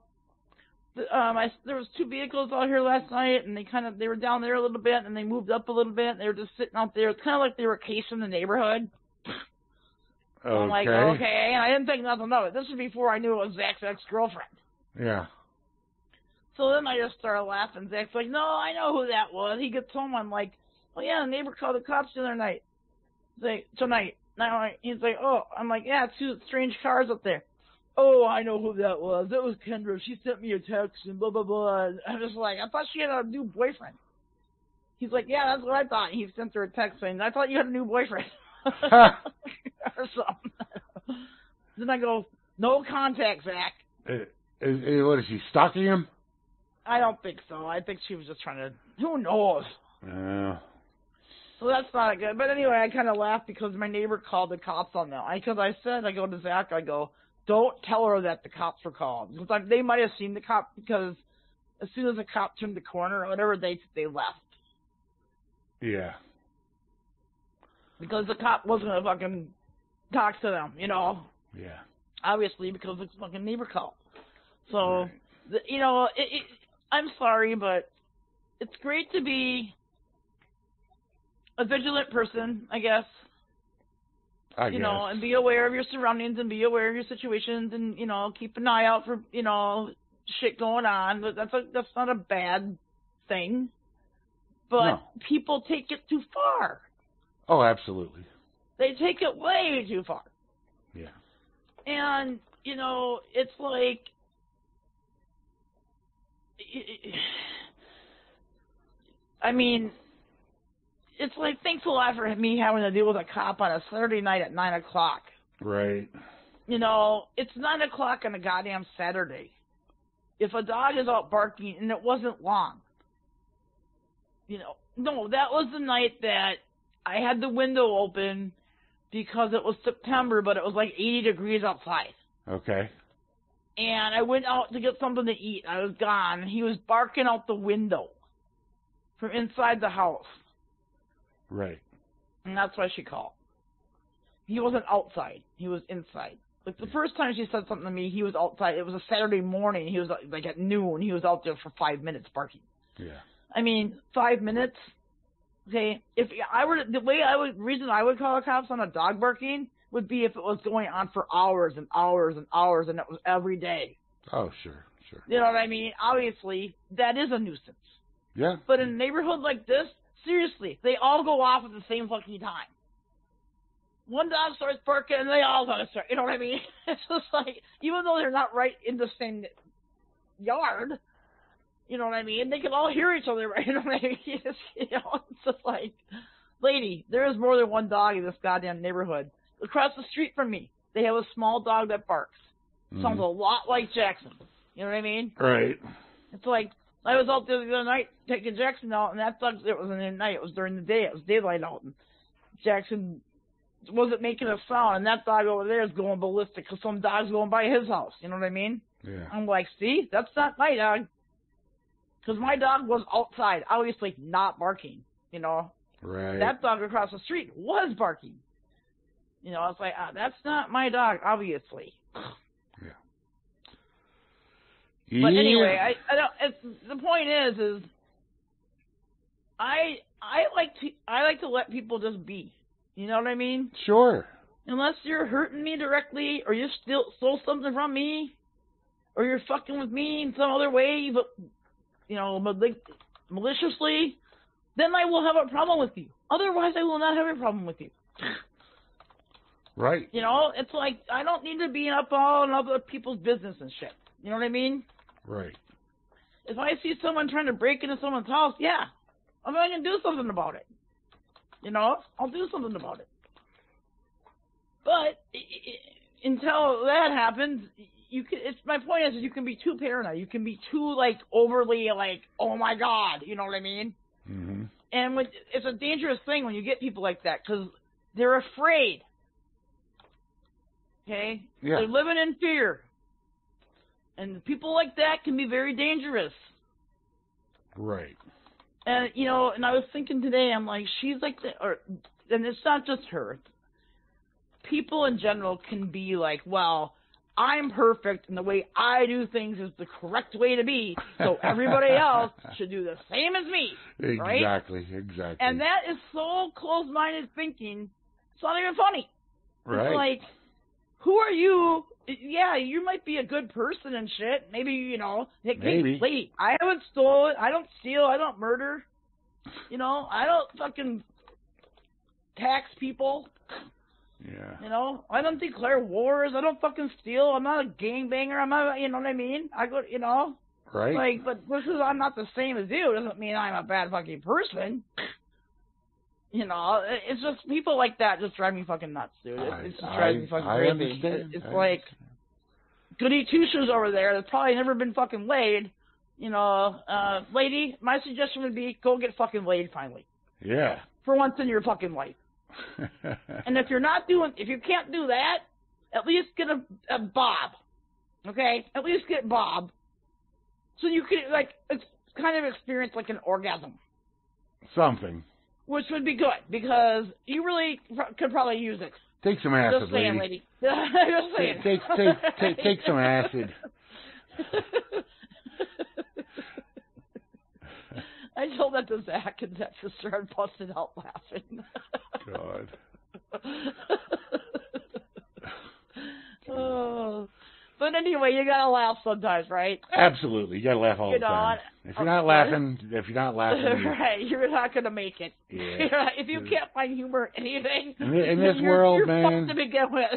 Speaker 3: um, I, there was two vehicles out here last night, and they kind of they were down there a little bit, and they moved up a little bit. And they were just sitting out there. It's kind of like they were casing the neighborhood.
Speaker 2: Okay. (laughs)
Speaker 3: I'm like, okay, and I didn't think nothing of it. This was before I knew it was Zach's ex girlfriend.
Speaker 2: Yeah.
Speaker 3: So then I just started laughing. Zach's like, no, I know who that was. He gets home. I'm like, oh yeah, the neighbor called the cops the other night. He's like, tonight. Now I- he's like, oh, I'm like, yeah, two strange cars up there. Oh, I know who that was. That was Kendra. She sent me a text and blah blah blah. And I'm just like, I thought she had a new boyfriend. He's like, yeah, that's what I thought. He sent her a text saying, I thought you had a new boyfriend. (laughs) (laughs) or something. then I go, no contact, Zach.
Speaker 2: Is, is, what is she stalking him?
Speaker 3: I don't think so. I think she was just trying to. Who knows?
Speaker 2: Uh,
Speaker 3: So that's not good. But anyway, I kind of laughed because my neighbor called the cops on them. Because I, said, I go to Zach, I go, don't tell her that the cops were called. Because I, they might have seen the cop because as soon as the cop turned the corner or whatever, they they left.
Speaker 2: yeah.
Speaker 3: Because the cop wasn't going to fucking talk to them, you know?
Speaker 2: Yeah.
Speaker 3: Obviously, because it's fucking neighbor called. So,
Speaker 2: Right.
Speaker 3: the, you know, it, it, I'm sorry, but it's great to be a vigilant person, I guess.
Speaker 2: I
Speaker 3: you
Speaker 2: guess.
Speaker 3: know, and be aware of your surroundings and be aware of your situations and, you know, keep an eye out for, you know, shit going on. But that's a, that's not a bad thing. But
Speaker 2: No.
Speaker 3: people take it too far.
Speaker 2: oh, absolutely.
Speaker 3: They take it way too far.
Speaker 2: Yeah.
Speaker 3: And, you know, it's like (sighs) I mean, it's like thanks a lot for me having to deal with a cop on a Saturday night at nine o'clock.
Speaker 2: Right.
Speaker 3: You know, it's nine o'clock on a goddamn Saturday. If a dog is out barking and it wasn't long, you know, no, that was the night that I had the window open because it was September, but it was like 80 degrees outside.
Speaker 2: Okay.
Speaker 3: And I went out to get something to eat. I was gone, and he was barking out the window from inside the house.
Speaker 2: Right.
Speaker 3: And that's why she called. He wasn't outside. He was inside. Like the first time she said something to me, he was outside. It was a Saturday morning. He was like at noon. He was out there for five minutes barking.
Speaker 2: Yeah.
Speaker 3: I mean, five minutes. Okay, if I were the way I would reason I would call the cops on a dog barking would be if it was going on for hours and hours and hours and it was every day.
Speaker 2: Oh, sure, sure.
Speaker 3: You know what I mean? Obviously, that is a nuisance.
Speaker 2: Yeah.
Speaker 3: But in a neighborhood like this, seriously, they all go off at the same fucking time. One dog starts barking and they all start. You know what I mean? (laughs) It's just like, even though they're not right in the same yard, you know what I mean? They can all hear each other, (laughs) right? You know what I mean? It's, (laughs) you know, it's just like, lady, there is more than one dog in this goddamn neighborhood. Across the street from me, they have a small dog that barks. Sounds a
Speaker 2: Mhm.
Speaker 3: lot like Jackson. You know what I mean?
Speaker 2: Right.
Speaker 3: It's like I was out there the other night taking Jackson out, and that dog. It wasn't at night; it was during the day. It was daylight out, and Jackson wasn't making a sound, and that dog over there is going ballistic because some dog's going by his house. You know what I mean?
Speaker 2: Yeah.
Speaker 3: I'm like, see, that's not my dog. Because my dog was outside, obviously not barking. You know,
Speaker 2: Right.
Speaker 3: that dog across the street was barking. You know, I was like, ah, that's not my dog, obviously. But
Speaker 2: Yeah.
Speaker 3: anyway, I, I don't. It's, the point is, is I I like to I like to let people just be. You know what I mean?
Speaker 2: Sure.
Speaker 3: Unless you're hurting me directly, or you still stole something from me, or you're fucking with me in some other way, but you know, mali- maliciously, then I will have a problem with you. Otherwise, I will not have a problem with you.
Speaker 2: Right.
Speaker 3: You know, it's like I don't need to be up all in other people's business and shit. You know what I mean?
Speaker 2: Right.
Speaker 3: If I see someone trying to break into someone's house, yeah, I'm going to do something about it. You know, I'll do something about it. But i- i- until that happens, you can. It's my point is, you can be too paranoid. You can be too like overly like, oh my god, you know what I mean?
Speaker 2: hmm
Speaker 3: And when, it's a dangerous thing when you get people like that because they're afraid. Okay,
Speaker 2: Yeah.
Speaker 3: they're living in fear, and people like that can be very dangerous.
Speaker 2: Right.
Speaker 3: And you know, and I was thinking today, I'm like, she's like, the, or, and it's not just her. People in general can be like, well, I'm perfect, and the way I do things is the correct way to be, so everybody (laughs) else should do the same as me, right?
Speaker 2: Exactly. Exactly.
Speaker 3: And that is so close-minded thinking. It's not even funny.
Speaker 2: right.
Speaker 3: It's like, who are you? Yeah, you might be a good person and shit. Maybe you know, hey,
Speaker 2: Maybe.
Speaker 3: lady, I haven't stolen. I don't steal. I don't murder. You know, I don't fucking tax people.
Speaker 2: yeah.
Speaker 3: You know, I don't declare wars. I don't fucking steal. I'm not a gangbanger. I'm not. You know what I mean? I go. You know,
Speaker 2: Right.
Speaker 3: like, but because I'm not the same as you doesn't mean I'm a bad fucking person. You know, it's just people like that just drive me fucking nuts, dude. It,
Speaker 2: I-
Speaker 3: just
Speaker 2: I-
Speaker 3: drives me fucking
Speaker 2: I
Speaker 3: crazy.
Speaker 2: understand.
Speaker 3: It's
Speaker 2: I
Speaker 3: like goody two shoes over there that's probably never been fucking laid. You know, uh, lady, my suggestion would be go get fucking laid finally
Speaker 2: Yeah.
Speaker 3: for once in your fucking life. (laughs) And if you're not doing, if you can't do that, at least get a, a Bob. Okay? At least get Bob. So you can, like, it's kind of experience like an orgasm.
Speaker 2: Something.
Speaker 3: Which would be good because you really could probably use it.
Speaker 2: Take some acid,
Speaker 3: Just saying,
Speaker 2: lady.
Speaker 3: lady. (laughs) Just saying.
Speaker 2: Take- take- take- take some acid. (laughs)
Speaker 3: I told that to Zach, and Zach just started busting out laughing. (laughs)
Speaker 2: God.
Speaker 3: oh. But anyway, you gotta laugh sometimes, right?
Speaker 2: Absolutely. You gotta laugh all
Speaker 3: You
Speaker 2: the
Speaker 3: know,
Speaker 2: time. If you're not laughing, (laughs) if you're not laughing, you- (laughs)
Speaker 3: right, you're not gonna make it.
Speaker 2: Yeah. (laughs)
Speaker 3: if you can't find humor in anything,
Speaker 2: In in this
Speaker 3: you're,
Speaker 2: world,
Speaker 3: you're
Speaker 2: man-
Speaker 3: to begin with.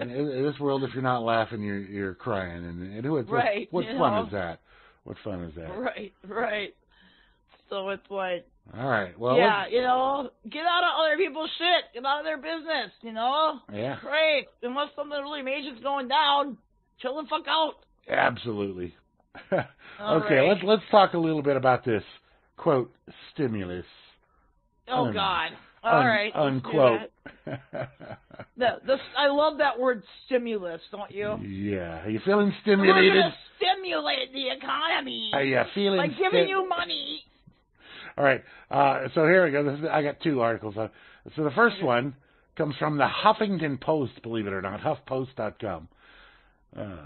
Speaker 2: in, in this world, if you're not laughing, you're you're crying. And, and what,
Speaker 3: Right,
Speaker 2: what
Speaker 3: you
Speaker 2: fun
Speaker 3: know.
Speaker 2: is that? What fun is that?
Speaker 3: right, right. So it's like,
Speaker 2: All right. Well,
Speaker 3: yeah, you know, get out of other people's shit, get out of their business, you know.
Speaker 2: yeah,
Speaker 3: Great, unless something really major's going down, chill the fuck out.
Speaker 2: absolutely. (laughs) Okay,
Speaker 3: right.
Speaker 2: let's let's talk a little bit about this quote stimulus.
Speaker 3: Oh
Speaker 2: Un-
Speaker 3: God. All
Speaker 2: un-
Speaker 3: right.
Speaker 2: Unquote. (laughs)
Speaker 3: The, the, I love that word stimulus, don't you?
Speaker 2: yeah. Are you feeling stimulated?
Speaker 3: We're gonna stimulate the economy
Speaker 2: Are you feeling
Speaker 3: by giving you money.
Speaker 2: All right. Uh, so here we go. This is, I got two articles. Uh, so the first one comes from the Huffington Post, believe it or not, HuffPost.com. Uh,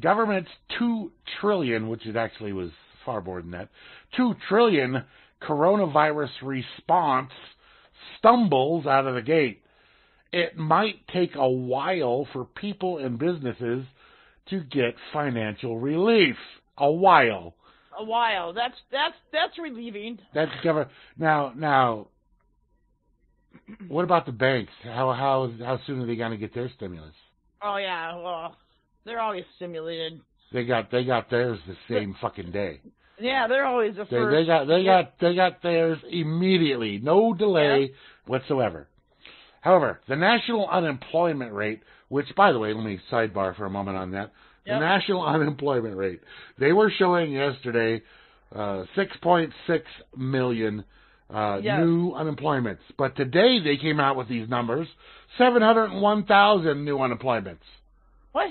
Speaker 2: government's two trillion, which it actually was far more than that, two trillion coronavirus response stumbles out of the gate. It might take a while for people and businesses to get financial relief. A while.
Speaker 3: A while. That's that's that's relieving.
Speaker 2: That's cover now. Now, what about the banks? How how how soon are they going to get their stimulus?
Speaker 3: Oh yeah. Well, they're always stimulated.
Speaker 2: They got they got theirs the same fucking day.
Speaker 3: Yeah, they're always the
Speaker 2: They
Speaker 3: first.
Speaker 2: they got they
Speaker 3: Yeah.
Speaker 2: got they got theirs immediately, no delay whatsoever. However, the national unemployment rate, which by the way, let me sidebar for a moment on that. The
Speaker 3: Yep.
Speaker 2: national (laughs) unemployment rate. They were showing yesterday uh, 6.6 million uh,
Speaker 3: Yes.
Speaker 2: new unemployments. But today they came out with these numbers: 701,000 new unemployments.
Speaker 3: What?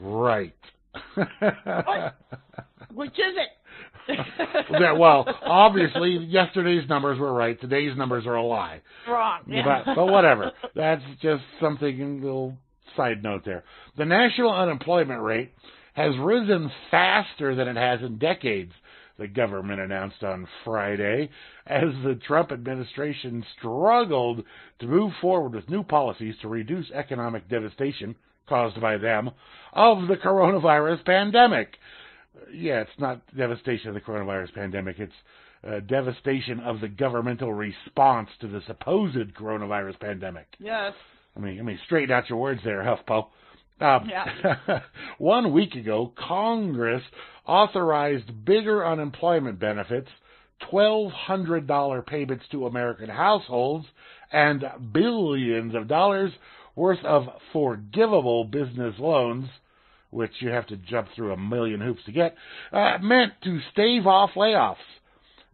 Speaker 2: Right.
Speaker 3: Which is it? (laughs)
Speaker 2: that, well, obviously yesterday's numbers were right. Today's numbers are a lie.
Speaker 3: Wrong. Yeah.
Speaker 2: But, but whatever. That's just something, a little side note there. The national unemployment rate has risen faster than it has in decades, the government announced on Friday, as the Trump administration struggled to move forward with new policies to reduce economic devastation caused by them of the coronavirus pandemic. Yeah, it's not devastation of the coronavirus pandemic, it's uh, devastation of the governmental response to the supposed coronavirus pandemic.
Speaker 3: yes.
Speaker 2: I mean, I mean, straighten out your words there, HuffPo. Um,
Speaker 3: Yeah. (laughs)
Speaker 2: one week ago, Congress authorized bigger unemployment benefits, $1,200 payments to American households, and billions of dollars worth of forgivable business loans, which you have to jump through a million hoops to get, uh, meant to stave off layoffs.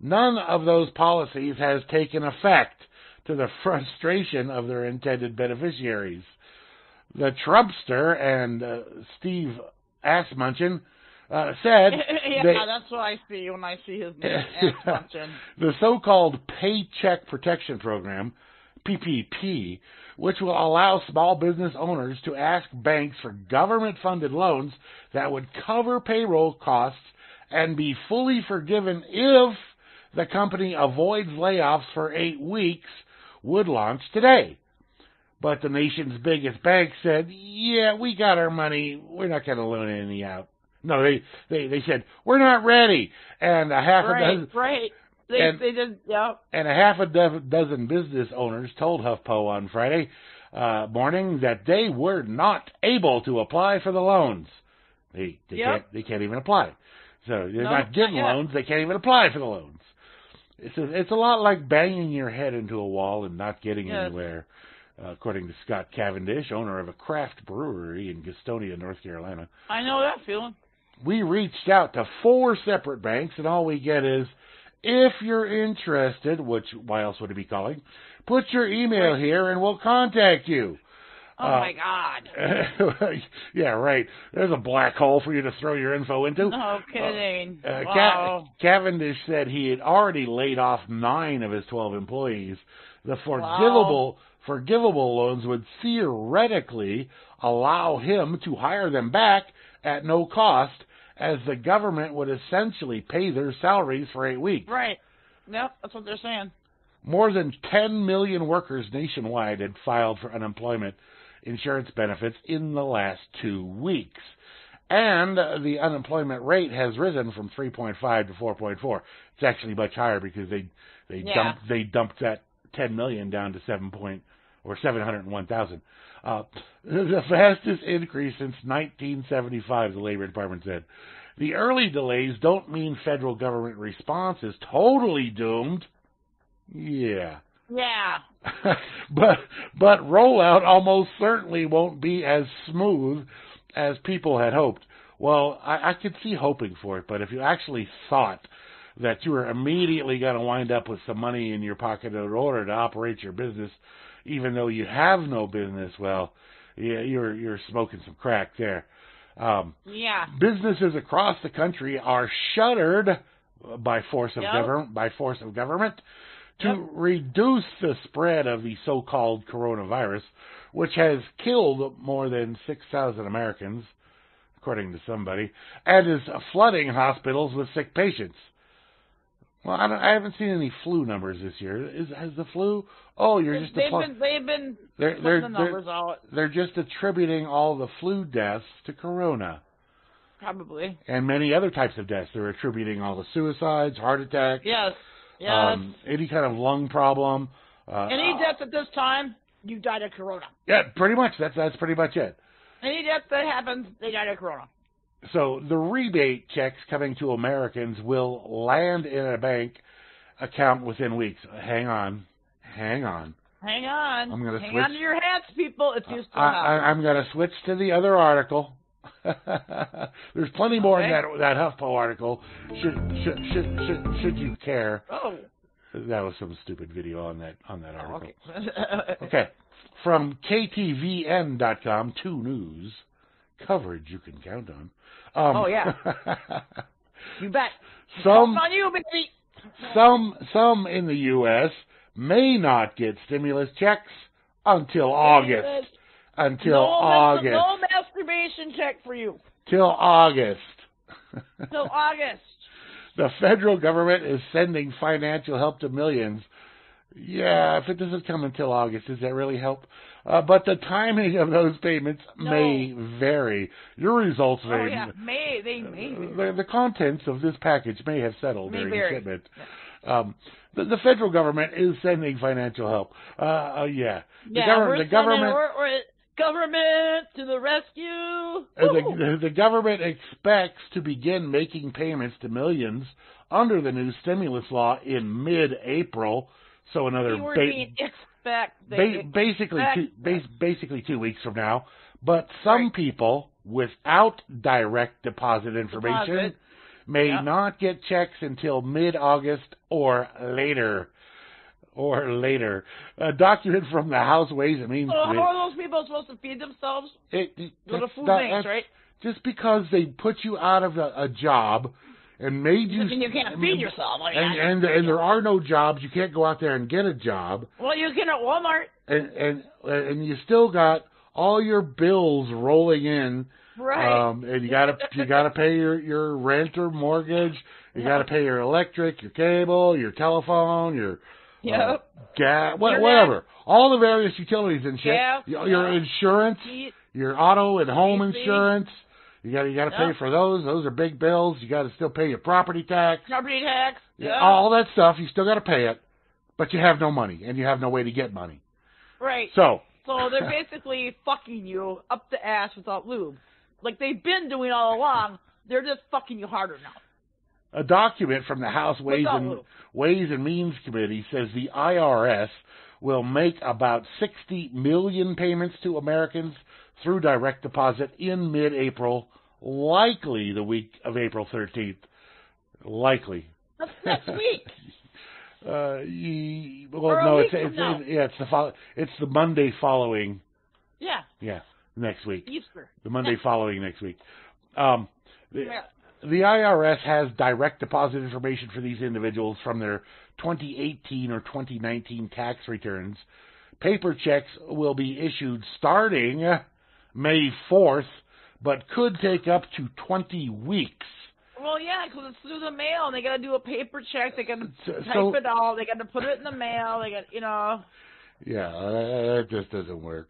Speaker 2: None of those policies has taken effect to the (laughs) frustration of their intended beneficiaries. The Trumpster and uh, Steve Assmunchin uh, said (laughs)
Speaker 3: yeah,
Speaker 2: they-
Speaker 3: that's what I see when I see his name. (laughs)
Speaker 2: The so-called Paycheck Protection Program, PPP, which will allow small business owners to ask banks for government-funded loans that would cover payroll costs and be fully forgiven if the company avoids layoffs for eight weeks, would launch today. But the nation's biggest bank said, "Yeah, we got our money. We're not going to loan any out." No, they they they said we're not ready, and a half a dozen
Speaker 3: Right, right. They,
Speaker 2: and-
Speaker 3: they did, yeah.
Speaker 2: and a half a dozen business owners told HuffPo on Friday uh, morning that they were not able to apply for the loans. They they
Speaker 3: Yep.
Speaker 2: can't they can't even apply. So they're
Speaker 3: No,
Speaker 2: not getting
Speaker 3: not
Speaker 2: loans. They can't even apply for the loans. It's a, it's a lot like banging your head into a wall and not getting
Speaker 3: Yes.
Speaker 2: anywhere. Uh, according to Scott Cavendish, owner of a craft brewery in Gastonia, North Carolina,
Speaker 3: I know that feeling.
Speaker 2: we reached out to four separate banks, and all we get is, if you're interested, which why else would it be calling? Put your email
Speaker 3: Right.
Speaker 2: here, and we'll contact you.
Speaker 3: Oh
Speaker 2: Uh,
Speaker 3: my God. (laughs)
Speaker 2: yeah, right. There's a black hole for you to throw your info into.
Speaker 3: No kidding.
Speaker 2: Uh, Ca-
Speaker 3: wow.
Speaker 2: Cavendish said he had already laid off nine of his 12 employees. The forgivable forgivable loans would theoretically allow him to hire them back at no cost, as the government would essentially pay their salaries for eight weeks.
Speaker 3: Right. Yep, that's what they're saying.
Speaker 2: More than 10 million workers nationwide had filed for unemployment insurance benefits in the last two weeks. And the unemployment rate has risen from 3.5 to 4.4. It's actually much higher because they they
Speaker 3: Yeah.
Speaker 2: dumped they dumped that 10 million down to 7 point or 701,000. Uh, the fastest increase since 1975, the Labor Department said. The early delays don't mean federal government response is totally doomed. Yeah.
Speaker 3: Yeah. (laughs)
Speaker 2: but but rollout almost certainly won't be as smooth as people had hoped. Well, I, I could see hoping for it, but if you actually thought that you were immediately going to wind up with some money in your pocket in order to operate your business, even though you have no business, well, yeah, you're you're smoking some crack there. Um,
Speaker 3: Yeah.
Speaker 2: businesses across the country are shuttered by force of
Speaker 3: Yep.
Speaker 2: government by force of government to
Speaker 3: Yep.
Speaker 2: reduce the spread of the so-called coronavirus, which has killed more than 6,000 Americans, according to somebody, and is flooding hospitals with sick patients. Well, I, don't, I haven't seen any flu numbers this year. Is has the flu? Oh, you're just
Speaker 3: they've been they've been
Speaker 2: they're they're,
Speaker 3: the
Speaker 2: they're
Speaker 3: numbers out
Speaker 2: they're just attributing all the flu deaths to corona
Speaker 3: probably.
Speaker 2: and many other types of deaths. They're attributing all the suicides, heart attacks,
Speaker 3: Yes. Yes.
Speaker 2: um, any kind of lung problem. Uh,
Speaker 3: Any death at this time, you died of corona.
Speaker 2: Yeah, pretty much. That's that's pretty much it.
Speaker 3: Any death that happens, they died of corona.
Speaker 2: So the rebate checks coming to Americans will land in a bank account within weeks. Hang on, hang on.
Speaker 3: Hang on.
Speaker 2: I'm gonna
Speaker 3: Hang
Speaker 2: switch-
Speaker 3: on to your hats, people. It's used to
Speaker 2: I, I'm going to switch to the other article. (laughs) There's plenty more in that that HuffPo article. Should should should should, should you care?
Speaker 3: Oh.
Speaker 2: that was some stupid video on that on that
Speaker 3: Oh,
Speaker 2: article.
Speaker 3: okay. (laughs)
Speaker 2: Okay. From KTVN.com, two news coverage you can count on. Um,
Speaker 3: Oh, yeah. (laughs) you bet.
Speaker 2: some
Speaker 3: Counting on you, baby.
Speaker 2: some some in the U.S. may not get stimulus checks until August. Until
Speaker 3: no,
Speaker 2: August.
Speaker 3: No masturbation check for you.
Speaker 2: Till August. (laughs)
Speaker 3: Till August.
Speaker 2: the federal government is sending financial help to millions. Yeah, if it doesn't come until August, does that really help? Uh, but the timing of those payments
Speaker 3: No.
Speaker 2: may vary. Your results may.
Speaker 3: Oh yeah, may they may.
Speaker 2: The, the contents of this package may have settled
Speaker 3: May
Speaker 2: during
Speaker 3: vary.
Speaker 2: shipment. Um, the, the federal government is sending financial help. Uh, uh, yeah. The,
Speaker 3: Yeah,
Speaker 2: government, the government,
Speaker 3: sending- we're- we're- government to the rescue.
Speaker 2: the, the government expects to begin making payments to millions under the new stimulus law in mid-April. So another
Speaker 3: We
Speaker 2: ba-
Speaker 3: expect.
Speaker 2: ba- basically two, bas- basically two weeks from now. But some
Speaker 3: Right.
Speaker 2: people without direct deposit information
Speaker 3: Deposit.
Speaker 2: May
Speaker 3: Yeah.
Speaker 2: not get checks until mid-August or later. Or later. A document from the House Ways and Means
Speaker 3: So how are those people supposed to feed themselves?
Speaker 2: It, it,
Speaker 3: Go to food banks, right?
Speaker 2: Just because they put you out of a, a job and made you,
Speaker 3: I mean, you can't
Speaker 2: I
Speaker 3: feed yourself. I mean,
Speaker 2: and, and and there are no jobs. You can't go out there and get a job,
Speaker 3: well, you can at Walmart,
Speaker 2: and and and you still got all your bills rolling in.
Speaker 3: Right?
Speaker 2: Um, and you gotta you gotta pay your your rent or mortgage. You
Speaker 3: Yeah.
Speaker 2: gotta pay your electric, your cable, your telephone, your uh,
Speaker 3: Yep.
Speaker 2: gas, what, whatever. All the various utilities and shit.
Speaker 3: Gas,
Speaker 2: your, your
Speaker 3: yeah.
Speaker 2: insurance, your auto and home insurance. You got to you got to
Speaker 3: Yeah.
Speaker 2: pay for those. Those are big bills. You got to still pay your property tax.
Speaker 3: property tax.
Speaker 2: Yeah,
Speaker 3: Yeah.
Speaker 2: all that stuff. You still got to pay it, but you have no money and you have no way to get money.
Speaker 3: Right.
Speaker 2: So
Speaker 3: So they're basically fucking you up the ass without lube, like they've been doing all along. They're just fucking you harder now.
Speaker 2: a document from the House Ways and. Ways and Means Committee says the IRS will make about 60 million payments to Americans through direct deposit in mid-April, likely the week of April 13th. Likely.
Speaker 3: That's next week. (laughs)
Speaker 2: Uh, well,
Speaker 3: Or
Speaker 2: no, it's, it's, it's yeah, it's the fol- it's the Monday following,
Speaker 3: Yeah.
Speaker 2: yeah, next week,
Speaker 3: Easter.
Speaker 2: the Monday (laughs) following next week. Um, the,
Speaker 3: Yeah.
Speaker 2: the IRS has direct deposit information for these individuals from their 2018 or 2019 tax returns. Paper checks will be issued starting May 4th, but could take up to 20 weeks.
Speaker 3: Well, yeah, because it's through the mail. And they got to do a paper check. They got to
Speaker 2: So-
Speaker 3: type
Speaker 2: so-
Speaker 3: it all. They got to put it in the mail. They got, you know.
Speaker 2: Yeah, that just doesn't work.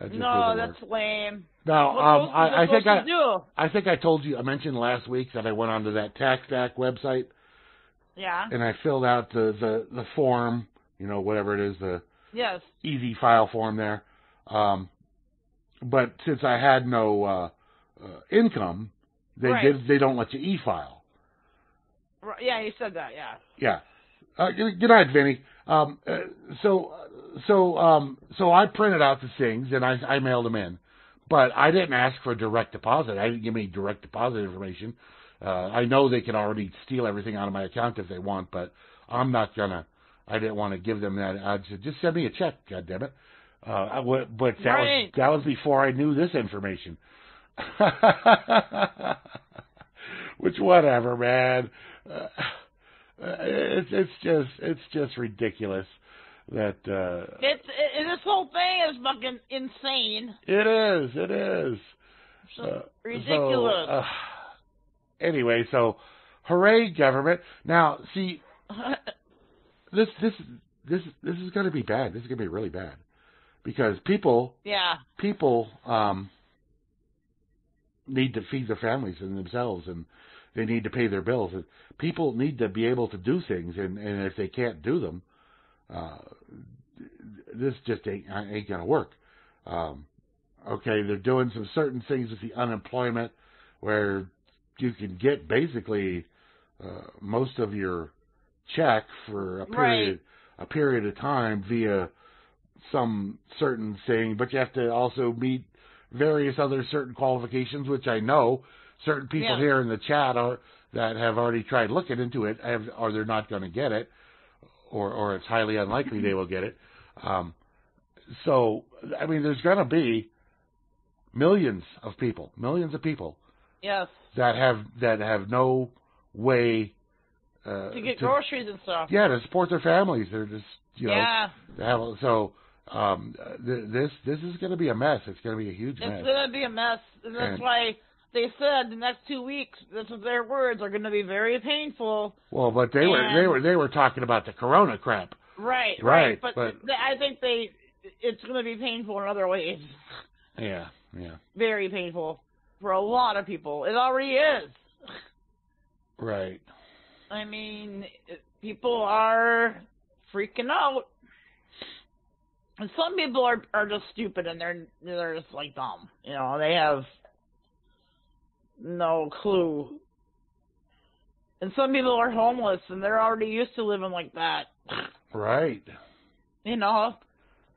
Speaker 2: That
Speaker 3: No, that's
Speaker 2: work.
Speaker 3: lame. What
Speaker 2: um, I, I think I,
Speaker 3: do?
Speaker 2: I think I told you, I mentioned last week that I went onto that TaxStack website
Speaker 3: Yeah.
Speaker 2: and I filled out the, the, the form, you know, whatever it is, the
Speaker 3: Yes.
Speaker 2: easy file form there. Um, but since I had no uh, uh, income, they
Speaker 3: Right.
Speaker 2: did, they don't let you e-file.
Speaker 3: Right, Yeah, you said that. Yeah.
Speaker 2: Yeah. Uh, good good night, Vinny. Um, uh, so, so, um, so I printed out the things and I, I mailed them in, but I didn't ask for direct deposit. I didn't give me direct deposit information. Uh, I know they can already steal everything out of my account if they want, but I'm not gonna. I didn't want to give them that. I said, just send me a check, God damn it. Uh, I but that was that was before I knew this information. (laughs) Which whatever, man. Uh, it's it's just it's just ridiculous that uh
Speaker 3: It's it, this whole thing is fucking insane.
Speaker 2: it is it is
Speaker 3: So
Speaker 2: Uh,
Speaker 3: ridiculous.
Speaker 2: So, uh, anyway, so hooray government. Now, see (laughs) this this this this is going to be bad. This is going to be really bad because people
Speaker 3: yeah.
Speaker 2: people um need to feed their families and themselves and they need to pay their bills. And people need to be able to do things and and if they can't do them uh this just ain't ain't gonna work. Um okay they're doing some certain things with the unemployment where you can get basically uh, most of your check for a period a period of time via some certain thing, but you have to also meet various other certain qualifications, which I know certain people
Speaker 3: Yeah.
Speaker 2: here in the chat are that have already tried looking into it have or they're not going to get it, or or it's highly unlikely they will get it. Um, so I mean, there's going to be millions of people, millions of people
Speaker 3: Yes.
Speaker 2: that have that have no way uh,
Speaker 3: To get groceries and stuff.
Speaker 2: yeah to support their families. They're just you know
Speaker 3: yeah.
Speaker 2: have, so um, th- this this is going to be a mess. It's going to be a huge
Speaker 3: It's
Speaker 2: mess.
Speaker 3: It's gonna be a mess, and that's
Speaker 2: And-
Speaker 3: why they said the next two weeks. This is their words are gonna be very painful.
Speaker 2: Well, but they were they were they were talking about the Corona crap.
Speaker 3: Right.
Speaker 2: Right,
Speaker 3: But,
Speaker 2: but-
Speaker 3: th- I think they it's gonna be painful in other ways.
Speaker 2: Yeah, yeah,
Speaker 3: Very painful for a lot of people. It already is.
Speaker 2: right.
Speaker 3: I mean, people are freaking out. And some people are are just stupid and they're they're just like dumb. You know, they have no clue. And some people are homeless and they're already used to living like that.
Speaker 2: Right.
Speaker 3: You know,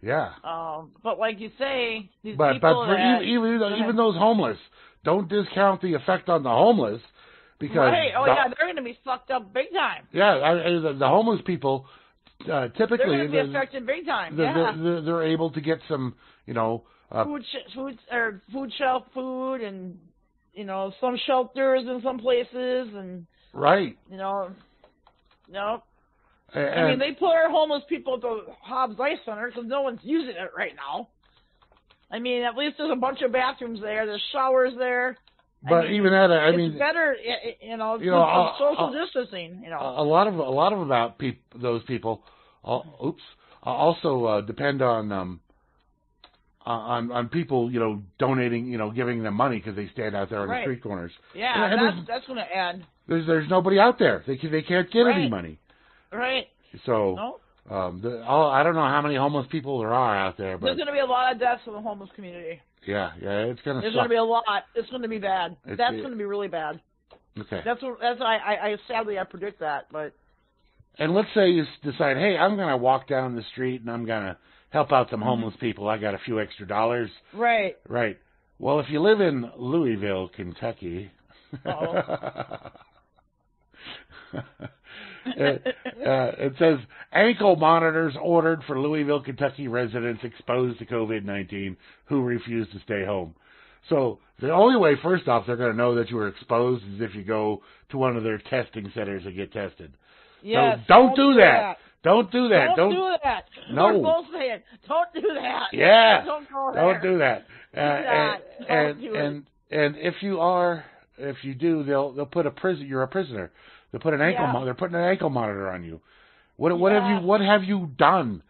Speaker 2: Yeah.
Speaker 3: um, but like you say, these
Speaker 2: But but
Speaker 3: people
Speaker 2: for
Speaker 3: that,
Speaker 2: even even, even those homeless, don't discount the effect on the homeless because
Speaker 3: right? Oh
Speaker 2: the-
Speaker 3: yeah, they're gonna be fucked up big time.
Speaker 2: yeah, I, I, the, the homeless people uh,
Speaker 3: They're
Speaker 2: typically
Speaker 3: gonna be affected big time.
Speaker 2: they're,
Speaker 3: yeah.
Speaker 2: they're, they're able to get some you know uh,
Speaker 3: food sh- food or food shelf food and you know some shelters in some places and
Speaker 2: right.
Speaker 3: you know no
Speaker 2: And,
Speaker 3: I mean they put our homeless people at the Hobbs Ice Center because no one's using it right now. I mean at least there's a bunch of bathrooms there. There's showers there. I
Speaker 2: but
Speaker 3: mean,
Speaker 2: even that, I
Speaker 3: it's
Speaker 2: mean,
Speaker 3: better i- i- you know,
Speaker 2: You know,
Speaker 3: social distancing. You know
Speaker 2: a lot of a lot of about peop, those people, al- oops, uh, also uh, depend on um on on people you know donating you know giving them money because they stand out there on
Speaker 3: Right.
Speaker 2: the street corners.
Speaker 3: yeah
Speaker 2: and- and
Speaker 3: that's that's gonna add
Speaker 2: There's there's nobody out there. They can, they can't get any money.
Speaker 3: right.
Speaker 2: So
Speaker 3: No,
Speaker 2: um the, all, I don't know how many homeless people there are out there, but
Speaker 3: there's gonna be a lot of deaths in the homeless community.
Speaker 2: yeah yeah it's gonna
Speaker 3: There's gonna be a lot. It's gonna be bad.
Speaker 2: It's-
Speaker 3: That's
Speaker 2: it-
Speaker 3: gonna be really bad.
Speaker 2: okay.
Speaker 3: That's what. That's I, I. I sadly I predict that, but
Speaker 2: And let's say you decide, hey, I'm gonna walk down the street and I'm gonna help out some homeless people. I got a few extra dollars.
Speaker 3: right.
Speaker 2: Right. Well, if you live in Louisville, Kentucky, (laughs) it, uh, it says ankle monitors ordered for Louisville, Kentucky residents exposed to COVID-19 who refuse to stay home. So the only way, first off, they're going to know that you were exposed is if you go to one of their testing centers and get tested.
Speaker 3: Yes.
Speaker 2: don't do that. Don't do that.
Speaker 3: Don't,
Speaker 2: Don't
Speaker 3: do that.
Speaker 2: No.
Speaker 3: We're both saying, don't do that.
Speaker 2: Yeah.
Speaker 3: Don't go there.
Speaker 2: Don't do that. Uh,
Speaker 3: not.
Speaker 2: and
Speaker 3: Don't
Speaker 2: and,
Speaker 3: do
Speaker 2: and and if you are, if you do, they'll they'll put a prison. You're a prisoner. They'll put an ankle.
Speaker 3: Yeah.
Speaker 2: Mo- they're putting an ankle monitor on you. What what have you what have you done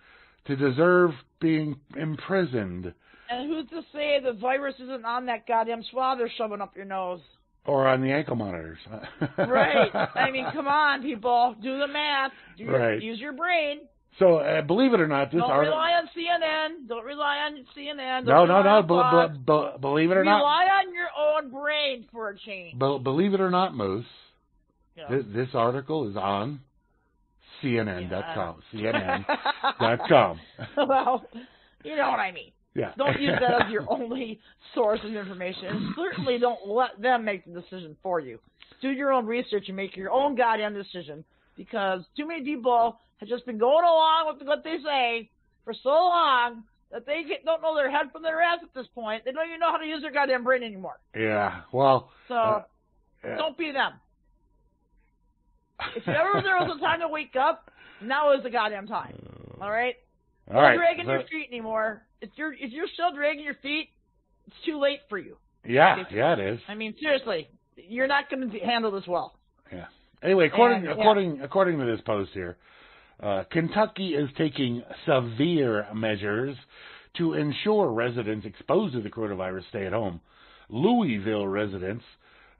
Speaker 2: to deserve being imprisoned
Speaker 3: And who's to say the virus isn't on that goddamn swab they're shoving up your nose?
Speaker 2: Or on the ankle monitors? (laughs)
Speaker 3: Right. I mean, come on, people. Do the math. Do your,
Speaker 2: Right.
Speaker 3: Use your brain.
Speaker 2: So uh, believe it or not, this article
Speaker 3: Don't
Speaker 2: article.
Speaker 3: rely on CNN. Don't rely on CNN. Don't
Speaker 2: No, no, no. Be, be, be, believe it or not.
Speaker 3: Rely on your own brain for a change.
Speaker 2: Be, believe it or not, Moose.
Speaker 3: Yeah.
Speaker 2: This, this article is on CNN.com. CNN.com. (laughs)
Speaker 3: well, you know what I mean.
Speaker 2: Yeah.
Speaker 3: Don't (laughs) use that as your only source of information. And certainly don't let them make the decision for you. Do your own research and make your own goddamn decision. Because too many people have just been going along with what they say for so long that they get, don't know their head from their ass at this point. They don't even know how to use their goddamn brain anymore.
Speaker 2: Yeah. Well.
Speaker 3: So
Speaker 2: uh, uh,
Speaker 3: don't be them. If ever there was a time to wake up, now is the goddamn time. (laughs) All right?
Speaker 2: All right.
Speaker 3: Dragging your feet anymore. If you're if you're still dragging your feet, it's too late for you.
Speaker 2: yeah. Yeah. It is.
Speaker 3: I mean, seriously, you're not going to handle this well.
Speaker 2: Yeah. Anyway, according
Speaker 3: And, yeah.
Speaker 2: according according to this post here, uh, Kentucky is taking severe measures to ensure residents exposed to the coronavirus stay at home. Louisville residents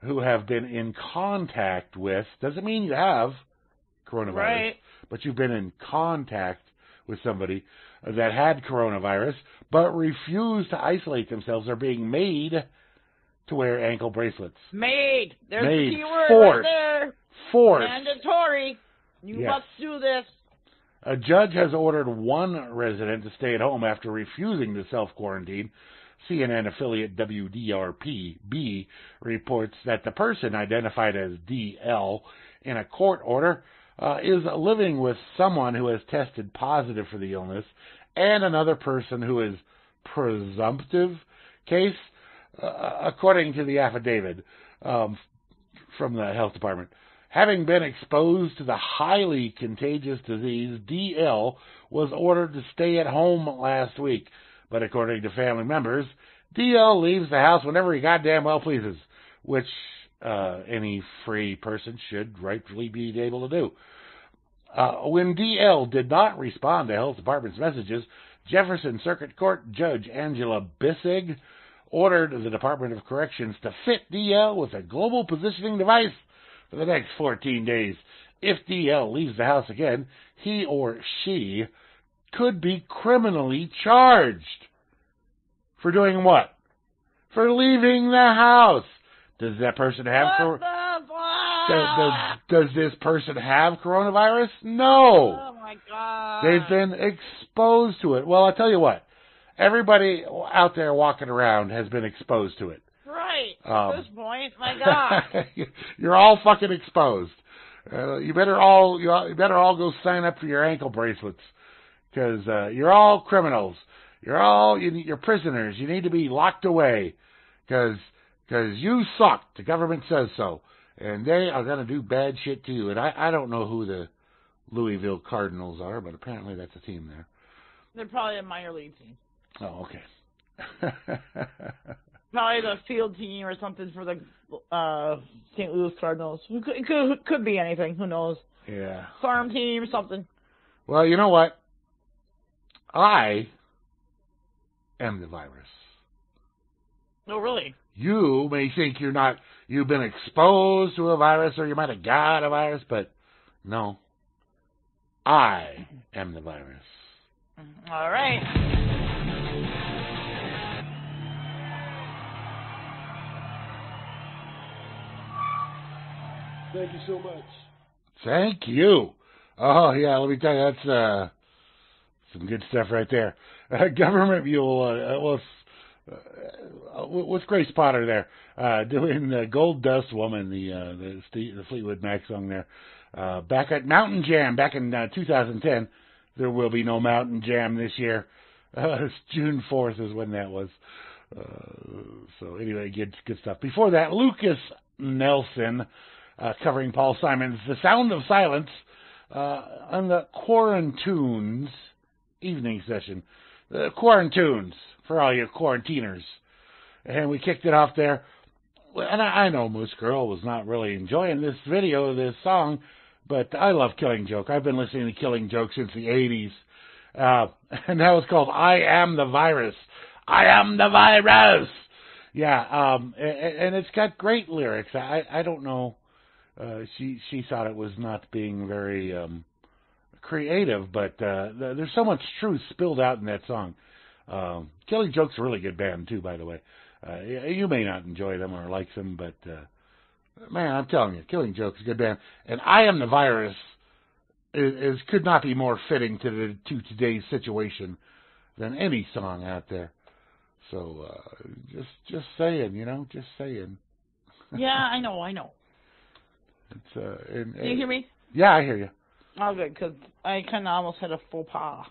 Speaker 2: who have been in contact with doesn't mean you have coronavirus,
Speaker 3: Right.
Speaker 2: but you've been in contact with somebody that had coronavirus but refused to isolate themselves are being made to wear ankle bracelets.
Speaker 3: Made. There's
Speaker 2: Made.
Speaker 3: the key word
Speaker 2: Forced.
Speaker 3: right there.
Speaker 2: Forced.
Speaker 3: Mandatory. You
Speaker 2: Yes.
Speaker 3: must do this.
Speaker 2: A judge has ordered one resident to stay at home after refusing to self quarantine. CNN affiliate WDRP-B reports that the person identified as DL in a court order uh, is living with someone who has tested positive for the illness and another person who is presumptive case, uh, according to the affidavit um, from the health department. Having been exposed to the highly contagious disease, DL was ordered to stay at home last week. But according to family members, DL leaves the house whenever he goddamn well pleases, which uh, any free person should rightfully be able to do. Uh, when DL did not respond to health department's messages, Jefferson Circuit Court Judge Angela Bisig ordered the Department of Corrections to fit DL with a global positioning device for the next 14 days. If DL leaves the house again, he or she could be criminally charged. For doing what? For leaving the house. Does that person have cor- does, does, does this person have coronavirus? No.
Speaker 3: Oh my god.
Speaker 2: They've been exposed to it. Well, I'll tell you what. Everybody out there walking around has been exposed to it.
Speaker 3: right.
Speaker 2: Um,
Speaker 3: At this point, my god. (laughs)
Speaker 2: You're all fucking exposed. Uh, you better all you, all you better all go sign up for your ankle bracelets because uh, you're all criminals. You're all you, you're prisoners. You need to be locked away because because you suck. The government says so, and they are going to do bad shit to you. And I I don't know who the Louisville Cardinals are, but apparently that's a team there.
Speaker 3: They're probably a minor league team.
Speaker 2: Oh, okay. (laughs)
Speaker 3: Probably the field team or something for the uh St. Louis Cardinals. It could, it could, it could be anything. Who knows?
Speaker 2: yeah.
Speaker 3: Farm team or something.
Speaker 2: Well, you know what? I am the virus.
Speaker 3: Oh, really?
Speaker 2: You may think you're not, you've been exposed to a virus or you might have got a virus, but no. I am the virus.
Speaker 3: All right.
Speaker 1: Thank you so much.
Speaker 2: Thank you. Oh yeah, let me tell you, that's uh, some good stuff right there. Uh, (laughs) government Mule, uh, well, what's Grace Potter there uh, doing the Gold Dust Woman, the uh, the, the Fleetwood Mac song there. Uh, back at Mountain Jam back in uh, 2010. There will be no Mountain Jam this year. (laughs) Uh, June 4th is when that was. Uh, so anyway, good good stuff. Before that, Lucas Nelson uh, covering Paul Simon's "The Sound of Silence" uh, on the Quarantunes evening session. The Quarantunes for all you quarantiners, and we kicked it off there. And I, I know Moosegurl was not really enjoying this video, this song, but I love Killing Joke. I've been listening to Killing Joke since the '80s, uh, (laughs) and that was called "I Am the Virus." I am the virus. Yeah, um, and, and it's got great lyrics. I I don't know. Uh, she she thought it was not being very um, creative, but uh, there's so much truth spilled out in that song. Um, Killing Joke's a really good band too, by the way. Uh, you may not enjoy them or like them, but uh, man, I'm telling you, Killing Joke's a good band. And I Am the Virus is, is could not be more fitting to the to today's situation than any song out there. So uh, just just saying, you know, just saying.
Speaker 3: Yeah, I know, I know. (laughs)
Speaker 2: It's uh, and,
Speaker 3: Can you hear me?
Speaker 2: Yeah, I hear you.
Speaker 3: Oh, good, because I kind of almost had a faux pas.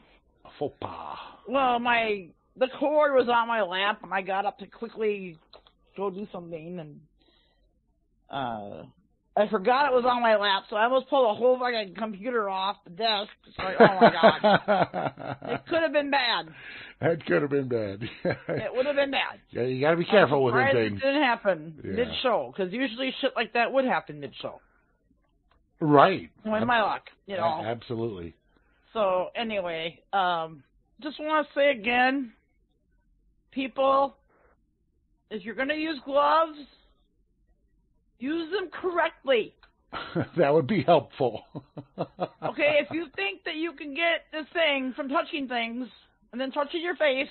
Speaker 2: Faux pas.
Speaker 3: Well, my the cord was on my lap, and I got up to quickly go do something, and uh, I forgot it was on my lap, so I almost pulled a whole fucking computer off the desk. It's like, oh my god, (laughs) it could have been bad.
Speaker 2: That could have been bad. (laughs)
Speaker 3: It would have been bad.
Speaker 2: yeah, you got to be careful with things.
Speaker 3: It didn't happen
Speaker 2: Yeah.
Speaker 3: mid show, because usually shit like that would happen mid show.
Speaker 2: Right.
Speaker 3: With my luck, you know.
Speaker 2: A- Absolutely.
Speaker 3: So anyway, um, just want to say again, people, if you're gonna use gloves, use them correctly. (laughs)
Speaker 2: that would be helpful. (laughs)
Speaker 3: Okay, if you think that you can get this thing from touching things and then touching your face,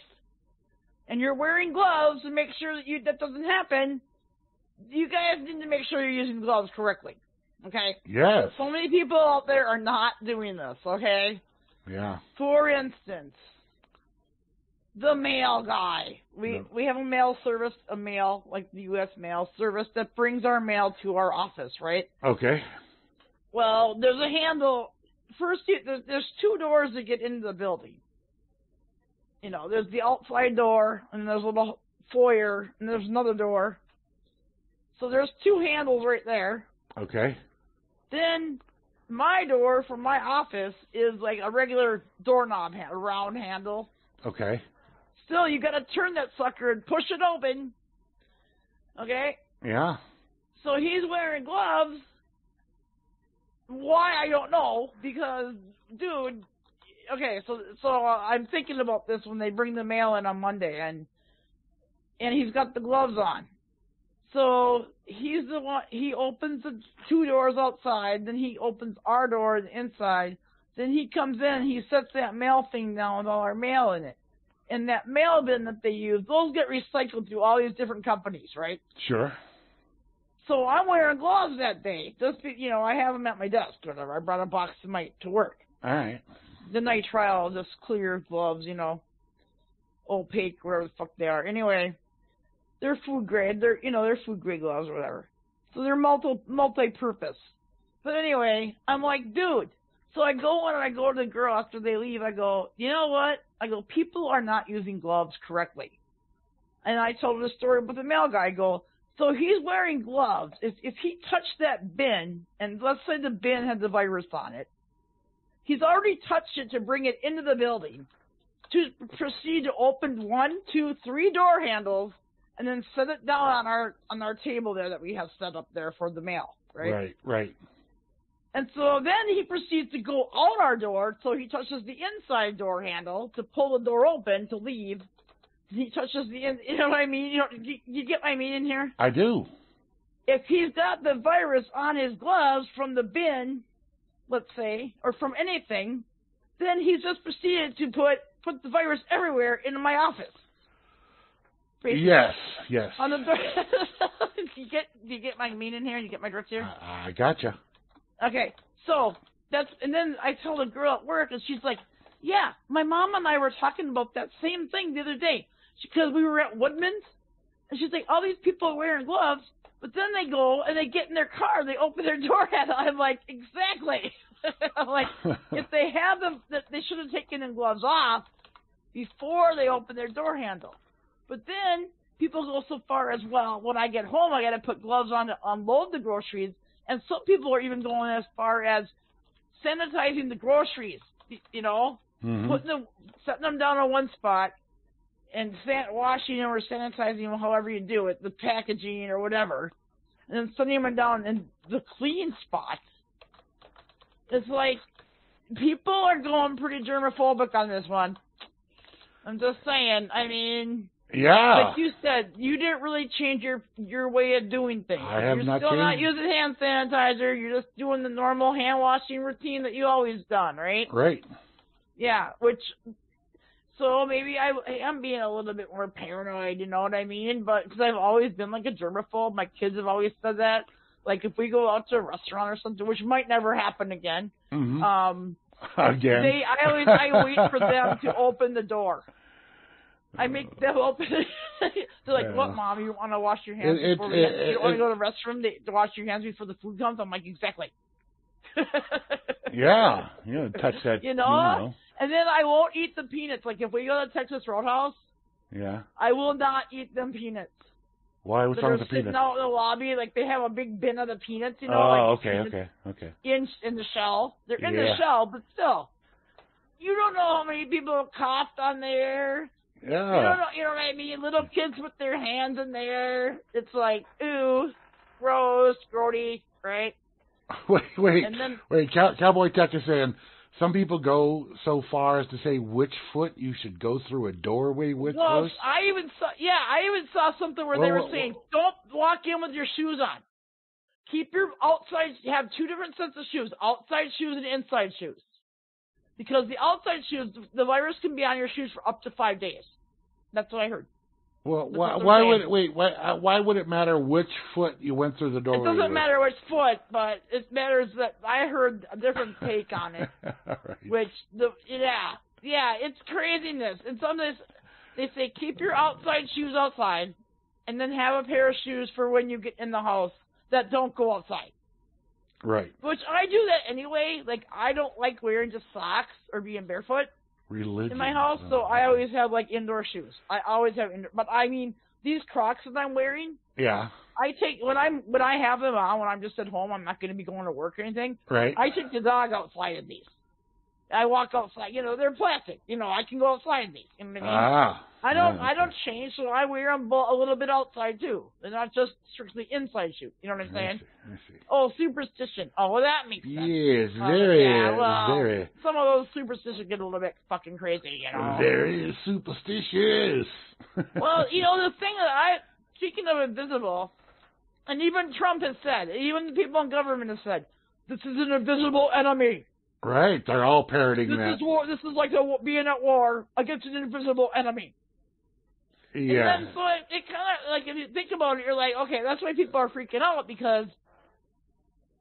Speaker 3: and you're wearing gloves to make sure that you that doesn't happen, you guys need to make sure you're using gloves correctly. Okay.
Speaker 2: yes.
Speaker 3: So many people out there are not doing this. Okay.
Speaker 2: Yeah.
Speaker 3: For instance, the mail guy. We
Speaker 2: Yeah.
Speaker 3: we have a mail service, a mail like the U.S. mail service that brings our mail to our office, right?
Speaker 2: Okay.
Speaker 3: Well, there's a handle. First, there's two doors to get into the building. You know, there's the outside door, and there's a little foyer, and there's another door. So there's two handles right there.
Speaker 2: Okay.
Speaker 3: Then my door from my office is like a regular doorknob, ha- a round handle.
Speaker 2: Okay.
Speaker 3: Still, you gotta turn that sucker and push it open. Okay?
Speaker 2: Yeah.
Speaker 3: So he's wearing gloves. Why I don't know because, dude. Okay, so so I'm thinking about this when they bring the mail in on Monday, and and he's got the gloves on. So he's the one. He opens the two doors outside, then he opens our door inside. Then he comes in. He sets that mail thing down with all our mail in it. And that mail bin that they use, those get recycled through all these different companies, right?
Speaker 2: Sure.
Speaker 3: So I'm wearing gloves that day. Just be, you know, I have them at my desk, or whatever. I brought a box of my to work.
Speaker 2: All right.
Speaker 3: The nitrile, just clear gloves, you know, opaque, whatever the fuck they are. Anyway, they're food grade. They're you know they're food grade gloves or whatever. So they're multi multi purpose. But anyway, I'm like, dude. So I go in and I go to the girl after they leave. I go, you know what? I go, people are not using gloves correctly. And I told her the story with the mail guy. I go, so he's wearing gloves. If if he touched that bin, and let's say the bin had the virus on it, he's already touched it to bring it into the building. To proceed to open one, two, three door handles, and then set it down on our on our table there that we have set up there for the mail, right?
Speaker 2: Right. Right.
Speaker 3: And so then he proceeds to go out our door, so he touches the inside door handle to pull the door open to leave. He touches the in, you know what I mean? You know, you, you get my meaning here?
Speaker 2: I do.
Speaker 3: If he's got the virus on his gloves from the bin, let's say, or from anything, then he's just proceeded to put put the virus everywhere in my office. Basically.
Speaker 2: Yes. Yes.
Speaker 3: On the (laughs) you get you get my meaning here? You get my drift here?
Speaker 2: I, I gotcha.
Speaker 3: Okay, so that's and then I told a girl at work, and she's like, "Yeah, my mom and I were talking about that same thing the other day because we were at Woodman's, and she's like, all these people are wearing gloves, but then they go and they get in their car, they open their door handle. I'm like, exactly. (laughs) I'm like, (laughs) if they have them, that they should have taken the gloves off before they open their door handle. But then people go so far as well. When I get home, I got to put gloves on to unload the groceries and some people are even going as far as sanitizing the groceries. You know,
Speaker 2: Mhm.
Speaker 3: putting them, setting them down on one spot, and san- washing them or sanitizing them, however you do it, the packaging or whatever, and then setting them down in the clean spot. It's like people are going pretty germophobic on this one. I'm just saying. I mean,
Speaker 2: Yeah.
Speaker 3: like you said, you didn't really change your your way of doing things.
Speaker 2: I have
Speaker 3: You're
Speaker 2: not
Speaker 3: still not using hand sanitizer. You're just doing the normal hand washing routine that you always done, right?
Speaker 2: Right.
Speaker 3: Yeah. Which, so maybe I am being a little bit more paranoid. You know what I mean? But because I've always been like a germaphobe. My kids have always said that. Like if we go out to a restaurant or something, which might never happen again.
Speaker 2: hmm
Speaker 3: Um, (laughs)
Speaker 2: Again.
Speaker 3: they, I always, I wait for them to (laughs) open the door. I make them open it. (laughs) They're like,
Speaker 2: Yeah.
Speaker 3: "What, mom? You want to wash your hands
Speaker 2: It- it-
Speaker 3: before we
Speaker 2: it-
Speaker 3: you want to go to the restroom to, to wash your hands before the food comes?" I'm like, "Exactly." (laughs)
Speaker 2: yeah. Yeah. Touch that.
Speaker 3: You know? And then I won't eat the peanuts. Like if we go to Texas Roadhouse,
Speaker 2: Yeah.
Speaker 3: I will not eat them peanuts.
Speaker 2: Why? What's
Speaker 3: that
Speaker 2: wrong with the
Speaker 3: sitting out in the lobby. Like they have a big bin of the peanuts. You know,
Speaker 2: oh,
Speaker 3: like
Speaker 2: okay, okay, okay.
Speaker 3: in in the shell. They're in
Speaker 2: Yeah.
Speaker 3: the shell, but still, you don't know how many people coughed on there. You don't know, you know what I mean? Little kids with their hands in there. It's like, ooh, gross, grody, right? (laughs)
Speaker 2: Wait, wait,
Speaker 3: And then,
Speaker 2: wait. Cow- Cowboy Tech is saying some people go so far as to say which foot you should go through a doorway with
Speaker 3: well,
Speaker 2: first.
Speaker 3: I even saw, yeah, I even saw something where they were
Speaker 2: well,
Speaker 3: saying, don't walk in with your shoes on. Keep your outside, You have two different sets of shoes, outside shoes and inside shoes. Because the outside shoes, the virus can be on your shoes for up to five days. That's what I heard.
Speaker 2: Well,
Speaker 3: That's
Speaker 2: why, why would wait? Why, uh, why would it matter which foot you went through the
Speaker 3: door?
Speaker 2: With
Speaker 3: It
Speaker 2: doesn't
Speaker 3: matter which foot, but it matters that I heard a different take on it. (laughs)
Speaker 2: Right.
Speaker 3: Which the yeah yeah it's craziness. And some of this they say keep your outside shoes outside, and then have a pair of shoes for when you get in the house that don't go outside.
Speaker 2: Right.
Speaker 3: Which I do that anyway. Like I don't like wearing just socks or being barefoot
Speaker 2: Religion.
Speaker 3: in my house, so I always have like indoor shoes. I always have indoor. But I mean, these Crocs that I'm wearing,
Speaker 2: Yeah.
Speaker 3: I take when I'm when I have them on when I'm just at home. I'm not going to be going to work or anything.
Speaker 2: Right.
Speaker 3: I take the dog outside in these. I walk outside. You know, they're plastic. You know, I can go outside in these. You know what I mean?
Speaker 2: ah.
Speaker 3: I don't.
Speaker 2: yeah,
Speaker 3: I don't change, so I wear them a little bit outside too. They're not just strictly inside shoes. You know what I'm
Speaker 2: I
Speaker 3: saying?
Speaker 2: see, I see.
Speaker 3: Oh, superstition. Oh, well, that makes sense.
Speaker 2: Yes,
Speaker 3: Oh,
Speaker 2: very,
Speaker 3: yeah, well,
Speaker 2: very,
Speaker 3: Some of those superstitions get a little bit fucking crazy, you know.
Speaker 2: very superstitious. (laughs)
Speaker 3: Well, you know the thing that I, speaking of invisible, and even Trump has said, even the people in government have said, this is an invisible enemy.
Speaker 2: right, they're all parroting
Speaker 3: This
Speaker 2: that.
Speaker 3: is war. This is like a, being at war against an invisible enemy.
Speaker 2: Yeah.
Speaker 3: And it, it kind of like if you think about it, you're like, okay, that's why people are freaking out because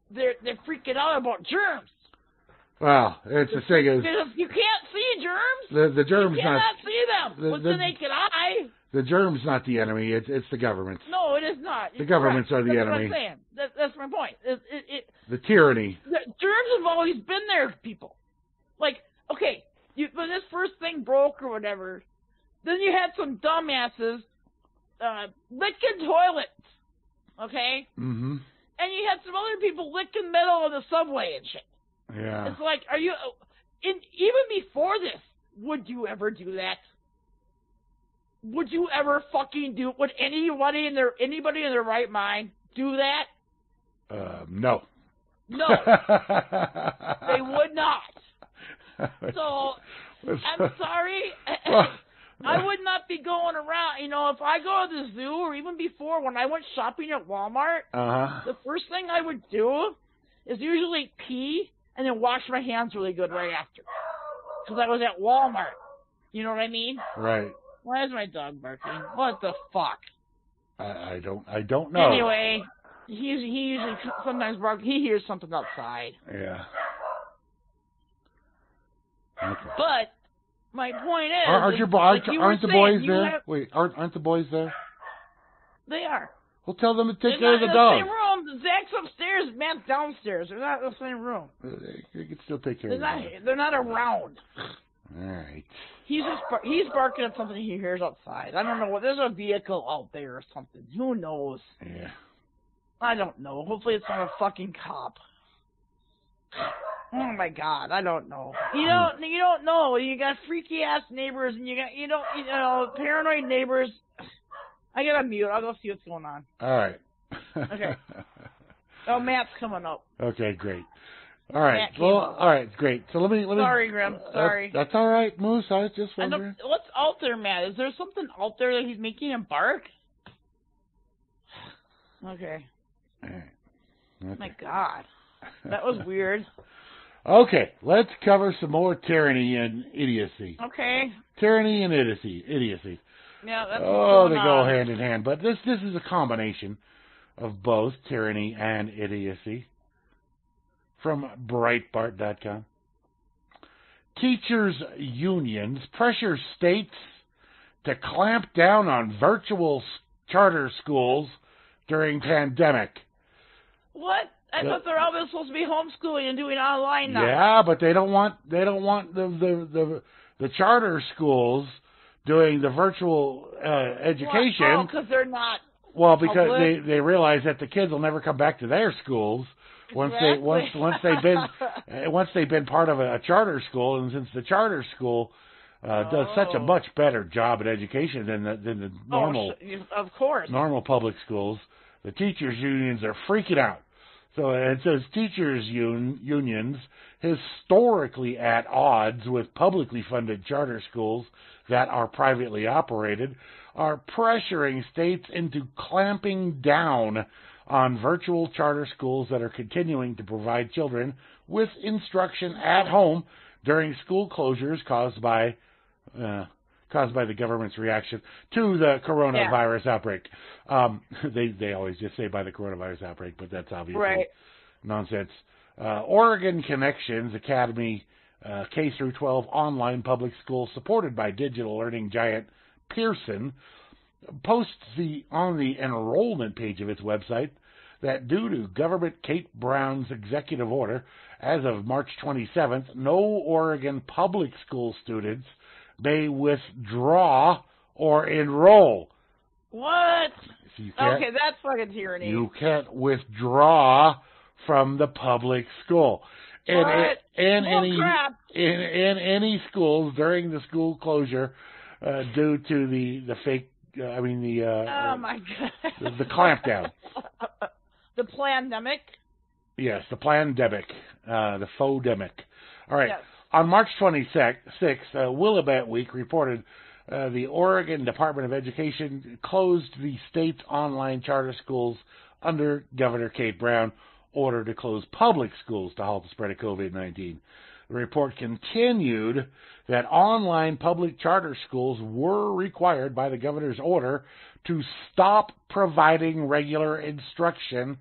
Speaker 3: they're they're freaking out about germs.
Speaker 2: well, it's the thing is
Speaker 3: you can't see germs.
Speaker 2: the the germs
Speaker 3: you
Speaker 2: not
Speaker 3: cannot see them
Speaker 2: the-
Speaker 3: with
Speaker 2: the-
Speaker 3: the naked eye.
Speaker 2: the germs not the enemy. It's it's the government,
Speaker 3: No, it is not.
Speaker 2: The governments
Speaker 3: correct.
Speaker 2: are the
Speaker 3: that's
Speaker 2: enemy.
Speaker 3: What I'm saying. That, that's my point. It, it, it,
Speaker 2: the tyranny.
Speaker 3: the germs have always been there, people. Like, okay, you, when this first thing broke or whatever, then you had some dumbasses uh, licking toilets, okay,
Speaker 2: Mm-hmm.
Speaker 3: and you had some other people licking metal on the subway and shit.
Speaker 2: Yeah.
Speaker 3: It's like, are you? In, even before this, would you ever do that? Would you ever fucking do? Would anybody in their anybody in their right mind do that?
Speaker 2: Uh, no.
Speaker 3: No, (laughs) they would not. (laughs) So I'm sorry. (laughs) I would not be going around. You know, if I go to the zoo or even before when I went shopping at Walmart,
Speaker 2: Uh huh.
Speaker 3: the first thing I would do is usually pee and then wash my hands really good right after. Because I was at Walmart. You know what I mean?
Speaker 2: Right.
Speaker 3: Why is my dog barking? What the fuck?
Speaker 2: I, I don't. I don't know.
Speaker 3: Anyway, he usually, he usually sometimes bark. He hears something outside.
Speaker 2: Yeah. Okay.
Speaker 3: But my point is,
Speaker 2: Are, aren't your bo-
Speaker 3: like
Speaker 2: aren't, the boys there?
Speaker 3: have-
Speaker 2: Wait, aren't aren't the boys there?
Speaker 3: they are.
Speaker 2: Well, tell them to
Speaker 3: They're
Speaker 2: take care of the dog.
Speaker 3: not
Speaker 2: the
Speaker 3: in the same room. Zach's upstairs. Matt's downstairs. They're not in the same room.
Speaker 2: They can still take care
Speaker 3: They're
Speaker 2: of
Speaker 3: not.
Speaker 2: dog.
Speaker 3: They're not around.
Speaker 2: All right.
Speaker 3: He's just bar- he's barking at something he hears outside. I don't know what. There's a vehicle out there or something. Who knows?
Speaker 2: Yeah.
Speaker 3: I don't know. Hopefully it's not a fucking cop. Oh my god, I don't know. You don't you don't know. You got freaky ass neighbors and you got you don't you know paranoid neighbors. I gotta mute. I'll go see what's going on.
Speaker 2: All right.
Speaker 3: Okay. (laughs) Oh, Matt's coming up.
Speaker 2: okay, great. All right. Well,
Speaker 3: up.
Speaker 2: all right, great. So let me let me.
Speaker 3: Sorry, Grim.
Speaker 2: That's-
Speaker 3: Sorry.
Speaker 2: That's, all right, Moose. I was just wondering.
Speaker 3: don't, what's out there, Matt? Is there something out there that he's making him bark? (sighs) Okay.
Speaker 2: All right.
Speaker 3: My God, that was weird. (laughs)
Speaker 2: okay, let's cover some more tyranny and idiocy.
Speaker 3: Okay.
Speaker 2: Tyranny and idiocy. Idiocy.
Speaker 3: Yeah, that's
Speaker 2: oh, they go
Speaker 3: on.
Speaker 2: hand in hand. But this this is a combination of both tyranny and idiocy. From Breitbart.com. Teachers' unions pressure states to clamp down on virtual charter schools during pandemic.
Speaker 3: What? I thought they're all supposed to be homeschooling and doing online now.
Speaker 2: Yeah, but they don't want they don't want the the the, the charter schools doing the virtual uh, education.
Speaker 3: Well, because they're not.
Speaker 2: Well, because
Speaker 3: Public.
Speaker 2: they they realize that the kids will never come back to their schools once they once once they've been uh, (laughs) once they've been part of a, a charter school, and since the charter school uh, does such a
Speaker 3: Oh.
Speaker 2: much better job at education than the than the normal
Speaker 3: Oh, of course.
Speaker 2: normal public schools, the teachers unions are freaking out. So it says teachers un- unions historically at odds with publicly funded charter schools that are privately operated are pressuring states into clamping down on virtual charter schools that are continuing to provide children with instruction at home during school closures caused by uh, caused by the government's reaction to the coronavirus outbreak. Um, (laughs) they they always just say by the coronavirus outbreak, but that's obviously
Speaker 3: Right.
Speaker 2: nonsense. Uh, Oregon Connections Academy uh, K through 12 online public school supported by digital learning giant Pearson posts the on the enrollment page of its website that due to Government Kate Brown's executive order, as of March 27th, no Oregon public school students may withdraw or enroll.
Speaker 3: What?
Speaker 2: So you can't,
Speaker 3: Okay, that's fucking tyranny.
Speaker 2: you can't withdraw from the public school. And,
Speaker 3: What?
Speaker 2: and
Speaker 3: Oh,
Speaker 2: any
Speaker 3: crap.
Speaker 2: in in any schools during the school closure uh, due to the the fake uh, I mean the uh,
Speaker 3: Oh my god.
Speaker 2: the, the clampdown. (laughs)
Speaker 3: the pandemic.
Speaker 2: Yes, the pandemic, uh, the faux-demic. All right.
Speaker 3: Yes.
Speaker 2: On March 26th, uh, Willamette Week reported uh, the Oregon Department of Education closed the state's online charter schools under Governor Kate Brown order to close public schools to halt the spread of COVID-19. The report continued that online public charter schools were required by the governor's order to stop providing regular instruction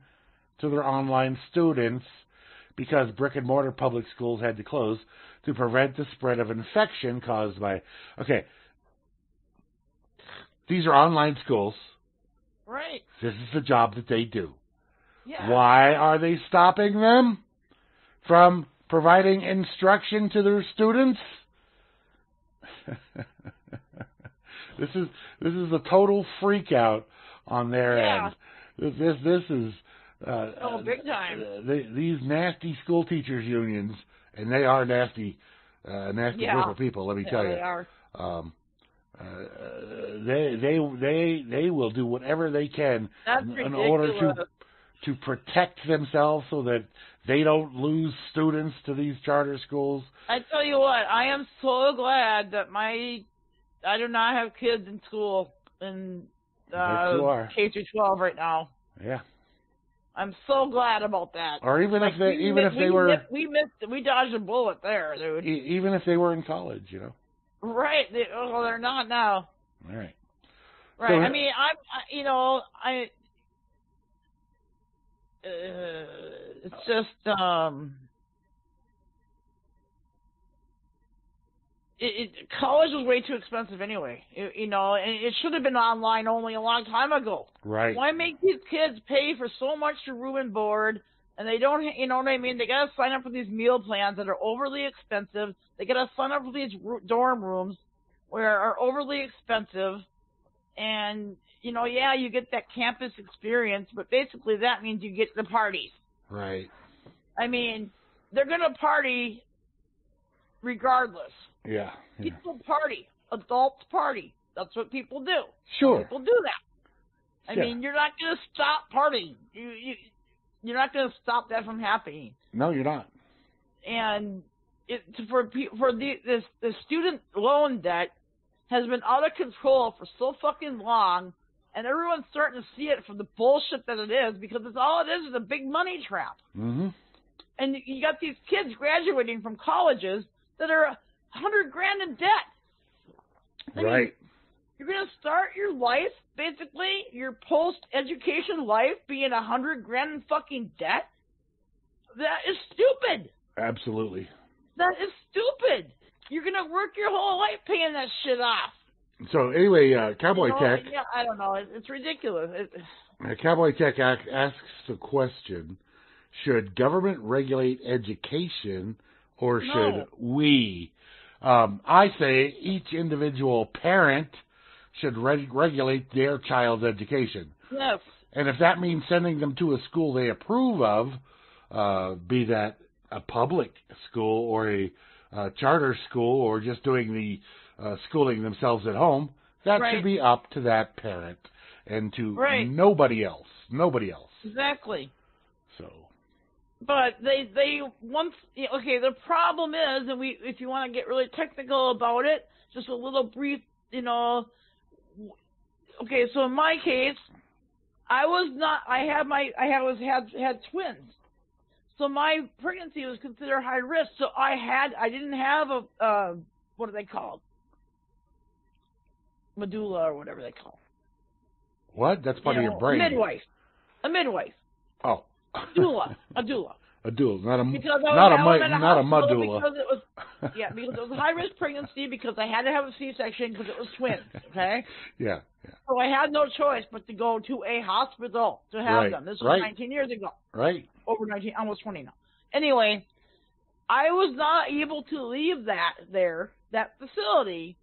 Speaker 2: to their online students because brick and mortar public schools had to close to prevent the spread of infection caused by. Okay, these are online schools.
Speaker 3: Right.
Speaker 2: This is the job that they do.
Speaker 3: Yeah.
Speaker 2: Why are they stopping them from providing instruction to their students? (laughs) this is this is a total freak out on their
Speaker 3: Yeah.
Speaker 2: end. This this this is uh,
Speaker 3: Oh, big time.
Speaker 2: uh, they, these nasty school teachers unions, and they are nasty, uh, nasty
Speaker 3: Yeah.
Speaker 2: group of people. Let me
Speaker 3: Yeah,
Speaker 2: tell
Speaker 3: they
Speaker 2: you
Speaker 3: are.
Speaker 2: um, uh, they they they they will do whatever they can
Speaker 3: That's
Speaker 2: in, in order to to protect themselves so that they don't lose students to these charter schools.
Speaker 3: I tell you what, I am so glad that my I do not have kids in school in uh. K through 12 right now.
Speaker 2: Yeah,
Speaker 3: I'm so glad about that.
Speaker 2: or even
Speaker 3: Like,
Speaker 2: if they even if they
Speaker 3: we
Speaker 2: were
Speaker 3: we missed we dodged a bullet there, dude.
Speaker 2: e- even if they were in college, you know.
Speaker 3: Right? They, oh, they're not now.
Speaker 2: All right.
Speaker 3: Right.
Speaker 2: So-
Speaker 3: I mean, I'm I, you know I. Uh, it's just um. It, it, college was way too expensive anyway, you, you know, and it should have been online only a long time ago.
Speaker 2: Right.
Speaker 3: Why make these kids pay for so much to room and board, and they don't, you know what I mean? They gotta sign up for these meal plans that are overly expensive. They gotta sign up for these dorm rooms, where are overly expensive, and you know, yeah, you get that campus experience, but basically that means you get the parties.
Speaker 2: Right.
Speaker 3: I mean, they're gonna party regardless.
Speaker 2: Yeah. yeah.
Speaker 3: People party. Adults party. That's what people do.
Speaker 2: Sure.
Speaker 3: People do that. I
Speaker 2: Yeah.
Speaker 3: mean, you're not going to stop partying. You, you, you're not going to stop that from happening.
Speaker 2: No, you're not.
Speaker 3: And it for for the this the student loan debt has been out of control for so fucking long, and everyone's starting to see it for the bullshit that it is because it's all it is is a big money trap.
Speaker 2: Mm-hmm.
Speaker 3: And you got these kids graduating from colleges that are hundred grand in debt. I mean,
Speaker 2: Right.
Speaker 3: You're gonna start your life, basically, your post-education life, being a hundred grand in fucking debt. That is stupid.
Speaker 2: Absolutely.
Speaker 3: That is stupid. You're gonna work your whole life paying that shit off.
Speaker 2: So anyway, uh, Cowboy
Speaker 3: You know,
Speaker 2: Tech.
Speaker 3: Yeah, I don't know. It, it's ridiculous. It,
Speaker 2: Uh, Cowboy Tech asks the question: Should government regulate education, or
Speaker 3: No.
Speaker 2: should we? Um, I say each individual parent should reg- regulate their child's education,
Speaker 3: yes.
Speaker 2: and if that means sending them to a school they approve of, uh, be that a public school or a uh, charter school, or just doing the uh, schooling themselves at home, that
Speaker 3: Right.
Speaker 2: should be up to that parent and to
Speaker 3: Right.
Speaker 2: nobody else. Nobody else.
Speaker 3: Exactly. But they they once okay. The problem is, and we if you want to get really technical about it, just a little brief, you know. Okay, so in my case, I was not. I had my I had was had had twins, so my pregnancy was considered high risk. So I had I didn't have a uh, what are they called? Medulla or whatever they call.
Speaker 2: what? That's part
Speaker 3: You
Speaker 2: of
Speaker 3: know,
Speaker 2: your brain.
Speaker 3: Midwife, a midwife,
Speaker 2: Oh.
Speaker 3: Doula, a doula.
Speaker 2: A doula, (laughs) not a
Speaker 3: because I was,
Speaker 2: not a
Speaker 3: I
Speaker 2: mu-
Speaker 3: a
Speaker 2: not a
Speaker 3: hospital
Speaker 2: medulla.
Speaker 3: Because it was (laughs) yeah, because it was a high risk pregnancy because I had to have a C section because it was twins. Okay, (laughs)
Speaker 2: yeah, yeah.
Speaker 3: so I had no choice but to go to a hospital to have
Speaker 2: Right,
Speaker 3: them. This was
Speaker 2: right.
Speaker 3: 19 years ago,
Speaker 2: Right.
Speaker 3: over 19, almost 20 now. Anyway, I was not able to leave that there, that facility,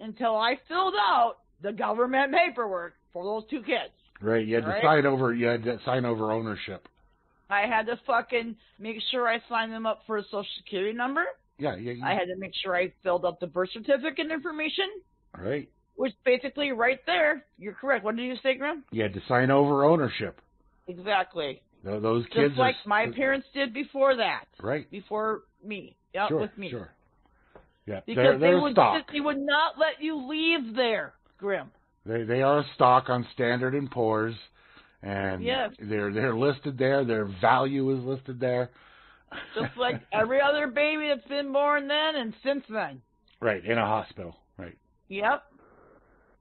Speaker 3: until I filled out the government paperwork for those two kids.
Speaker 2: Right. You had to sign over. You had to sign over ownership.
Speaker 3: I had to fucking make sure I signed them up for a social security number.
Speaker 2: Yeah. Yeah.
Speaker 3: I had to make sure I filled up the birth certificate information,
Speaker 2: right.
Speaker 3: which basically right there, you're correct. What did you say, Grim?
Speaker 2: You had to sign over ownership.
Speaker 3: Exactly.
Speaker 2: Tho- Those kids.
Speaker 3: Just like
Speaker 2: are,
Speaker 3: my uh, parents did before that,
Speaker 2: Right.
Speaker 3: before me. Yep,
Speaker 2: sure.
Speaker 3: with me.
Speaker 2: Sure. Yeah.
Speaker 3: Because
Speaker 2: they're
Speaker 3: they
Speaker 2: they're
Speaker 3: would
Speaker 2: stock.
Speaker 3: they would not let you leave there, Grim.
Speaker 2: They they are a stock on Standard and Poor's, and
Speaker 3: Yes.
Speaker 2: they're they're listed there. Their value is listed there.
Speaker 3: Just like (laughs) every other baby that's been born then and since then.
Speaker 2: right in a hospital. Right.
Speaker 3: Yep.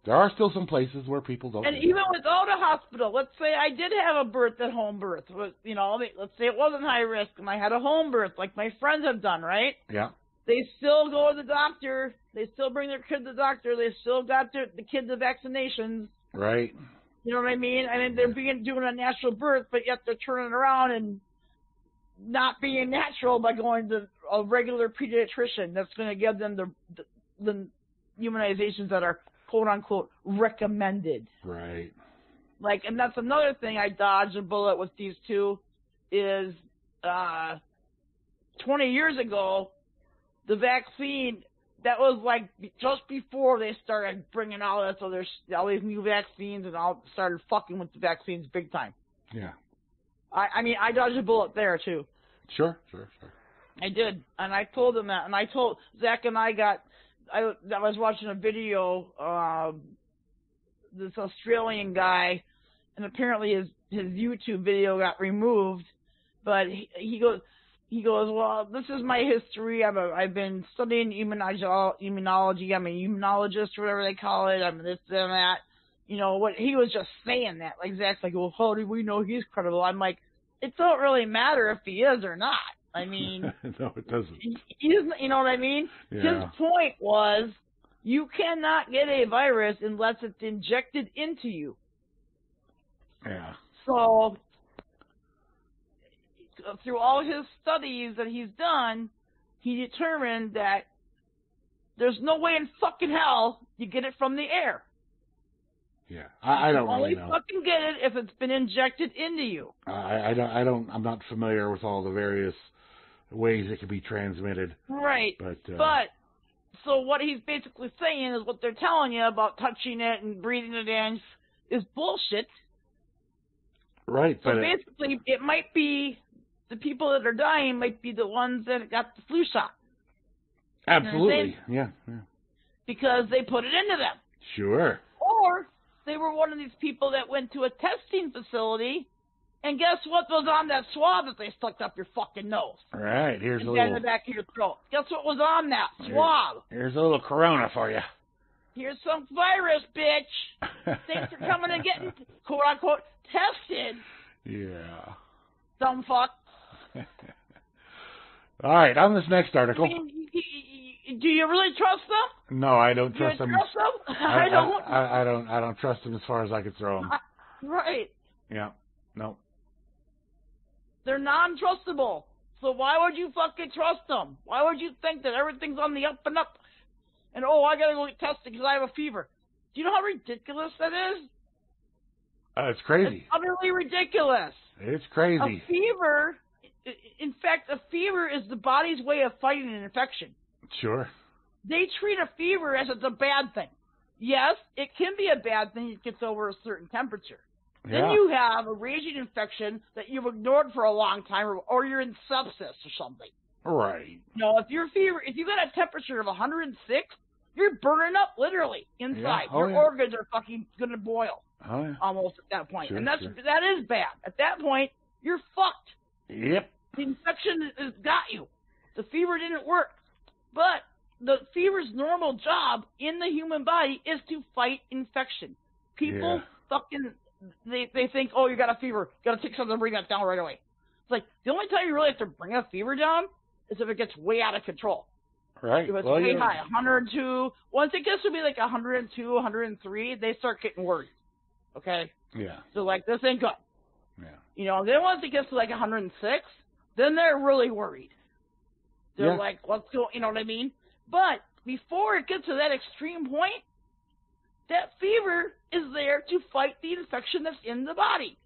Speaker 2: There are still some places where people don't.
Speaker 3: And
Speaker 2: do that.
Speaker 3: even without a hospital, let's say I did have a birth at home birth, you know, let's say it wasn't high risk and I had a home birth like my friends have done, right?
Speaker 2: yeah.
Speaker 3: They still go to the doctor. They still bring their kid to the doctor. They still got their, the kid the vaccinations.
Speaker 2: Right.
Speaker 3: You know what I mean? I mean, they're being doing a natural birth, but yet they're turning around and not being natural by going to a regular pediatrician that's going to give them the, the the immunizations that are quote unquote recommended.
Speaker 2: Right.
Speaker 3: Like, and that's another thing I dodged a bullet with these two is uh 20 years ago, the vaccine that was like just before they started bringing all this other all these new vaccines and all started fucking with the vaccines big time.
Speaker 2: Yeah.
Speaker 3: I I mean I dodged a bullet there too.
Speaker 2: Sure. Sure. Sure.
Speaker 3: I did, and I told them that, and I told Zach and I got. I, I was watching a video. Um, this Australian guy, and apparently his his YouTube video got removed, but he, he goes. He goes, well, this is my history. I'm a, I've been studying immunology, immunology. I'm a immunologist, whatever they call it. I'm this and that. You know what? He was just saying that. Like Zach's like, well, how do we know he's credible? I'm like, it don't really matter if he is or not. I mean, (laughs)
Speaker 2: no, it doesn't.
Speaker 3: he he doesn't, you know what I mean?
Speaker 2: Yeah.
Speaker 3: His point was you cannot get a virus unless it's injected into you.
Speaker 2: Yeah.
Speaker 3: So through all his studies that he's done, he determined that there's no way in fucking hell you get it from the air.
Speaker 2: Yeah. I, I don't
Speaker 3: you
Speaker 2: really know.
Speaker 3: fucking get it if it's been injected into you.
Speaker 2: I, I don't. I don't. I'm not familiar with all the various ways it can be transmitted,
Speaker 3: Right.
Speaker 2: but. Uh,
Speaker 3: But so what he's basically saying is what they're telling you about touching it and breathing it in is bullshit.
Speaker 2: right.
Speaker 3: So
Speaker 2: But it,
Speaker 3: basically, it might be the people that are dying might be the ones that got the flu shot
Speaker 2: absolutely. Yeah. Yeah.
Speaker 3: because they put it into them,
Speaker 2: Sure.
Speaker 3: or they were one of these people that went to a testing facility. And guess what was on that swab that they stuck up your fucking nose
Speaker 2: All right. Here's a
Speaker 3: and
Speaker 2: little.
Speaker 3: the back of your throat? Guess what was on that swab?
Speaker 2: Here's a little Corona for you.
Speaker 3: Here's some virus, bitch. (laughs) Thanks for coming and getting quote unquote tested,
Speaker 2: yeah.
Speaker 3: dumb fuck. (laughs)
Speaker 2: All right. On this next
Speaker 3: I
Speaker 2: article.
Speaker 3: mean, do you really trust them?
Speaker 2: No, I don't
Speaker 3: Do
Speaker 2: trust them.
Speaker 3: trust them?
Speaker 2: I, (laughs)
Speaker 3: I don't.
Speaker 2: I, I don't. I don't trust them as far as I could throw them.
Speaker 3: right.
Speaker 2: Yeah. No.
Speaker 3: They're non-trustable. So why would you fucking trust them? Why would you think that everything's on the up and up? And oh, I gotta go get tested because I have a fever. Do you know how ridiculous that is?
Speaker 2: Uh, it's crazy.
Speaker 3: It's utterly ridiculous.
Speaker 2: It's
Speaker 3: A
Speaker 2: crazy.
Speaker 3: fever, i- in fact, a fever is the body's way of fighting an infection.
Speaker 2: Sure.
Speaker 3: They treat a fever as it's a bad thing. Yes, it can be a bad thing if it gets over a certain temperature.
Speaker 2: Yeah.
Speaker 3: Then you have a raging infection that you've ignored for a long time, or, or you're in sepsis or something.
Speaker 2: Right.
Speaker 3: Know, if your fever, if you got a temperature of 106, you're burning up literally inside.
Speaker 2: Oh,
Speaker 3: your
Speaker 2: yeah.
Speaker 3: organs are fucking gonna boil
Speaker 2: Oh yeah.
Speaker 3: almost at that point,
Speaker 2: Sure,
Speaker 3: and that's
Speaker 2: sure.
Speaker 3: that is bad. At that point, you're fucked.
Speaker 2: Yep.
Speaker 3: The infection has got you. The fever didn't work, but the fever's normal job in the human body is to fight infection. People
Speaker 2: Yeah.
Speaker 3: fucking they they think, oh, you got a fever, you got to take something to bring that down right away. It's like the only time you really have to bring a fever down is if it gets way out of control.
Speaker 2: Right.
Speaker 3: If it's
Speaker 2: well,
Speaker 3: way
Speaker 2: you
Speaker 3: high, 102. Once it gets to be like 102, 103, they start getting worried. Okay,
Speaker 2: Yeah.
Speaker 3: so like this ain't good.
Speaker 2: Yeah.
Speaker 3: You know, then once it gets to like 106, then they're really worried. They're
Speaker 2: Yeah.
Speaker 3: like, what's going, you know what I mean? But before it gets to that extreme point, that fever is there to fight the infection that's in the body.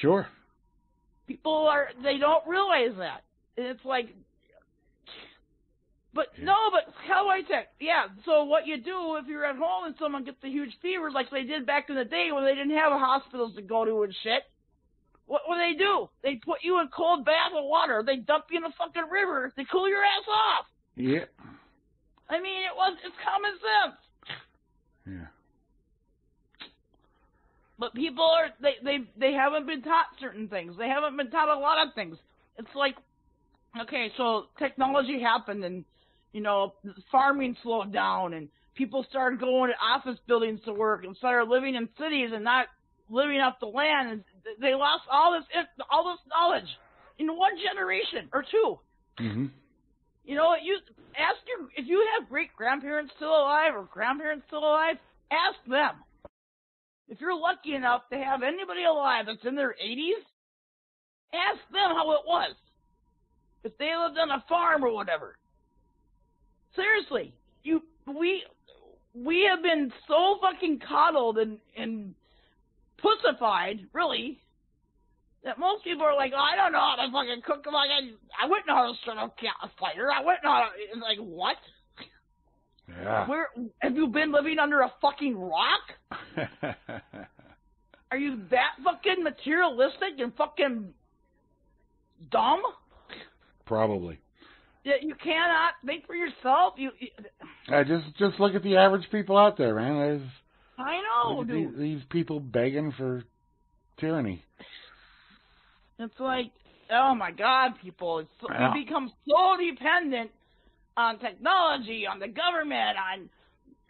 Speaker 2: Sure.
Speaker 3: People are, they don't realize that. And it's like, but
Speaker 2: Yeah.
Speaker 3: no, but how do I tech, yeah. So what you do if you're at home and someone gets a huge fever, like they did back in the day when they didn't have hospitals to go to and shit, what do they do? They put you in cold bath of water. They dump you in a fucking river. They cool your ass off.
Speaker 2: Yeah.
Speaker 3: I mean, it was it's common sense.
Speaker 2: Yeah.
Speaker 3: But people are they they they haven't been taught certain things. They haven't been taught a lot of things. It's like okay, so technology happened and you know farming slowed down and people started going to office buildings to work and started living in cities and not living off the land and they lost all this all this knowledge in one generation or two.
Speaker 2: Mhm.
Speaker 3: You know, you ask your if you have great grandparents still alive or grandparents still alive, ask them. If you're lucky enough to have anybody alive that's in their 80s, ask them how it was. If they lived on a farm or whatever. Seriously, you we we have been so fucking coddled and and pussified, really, that most people are like, oh, I don't know how to fucking cook. Like, I, I wouldn't know how to start a fire. I wouldn't know how to. Like, what?
Speaker 2: Yeah.
Speaker 3: Where have you been living under a fucking rock? (laughs) Are you that fucking materialistic and fucking dumb
Speaker 2: Probably.
Speaker 3: that you cannot think for yourself? You, you
Speaker 2: I just just look at the average people out there, man. There's
Speaker 3: I know, dude.
Speaker 2: these, these people begging for tyranny.
Speaker 3: It's like, oh my God, people! It's so,
Speaker 2: Yeah.
Speaker 3: we become so dependent on technology, on the government, on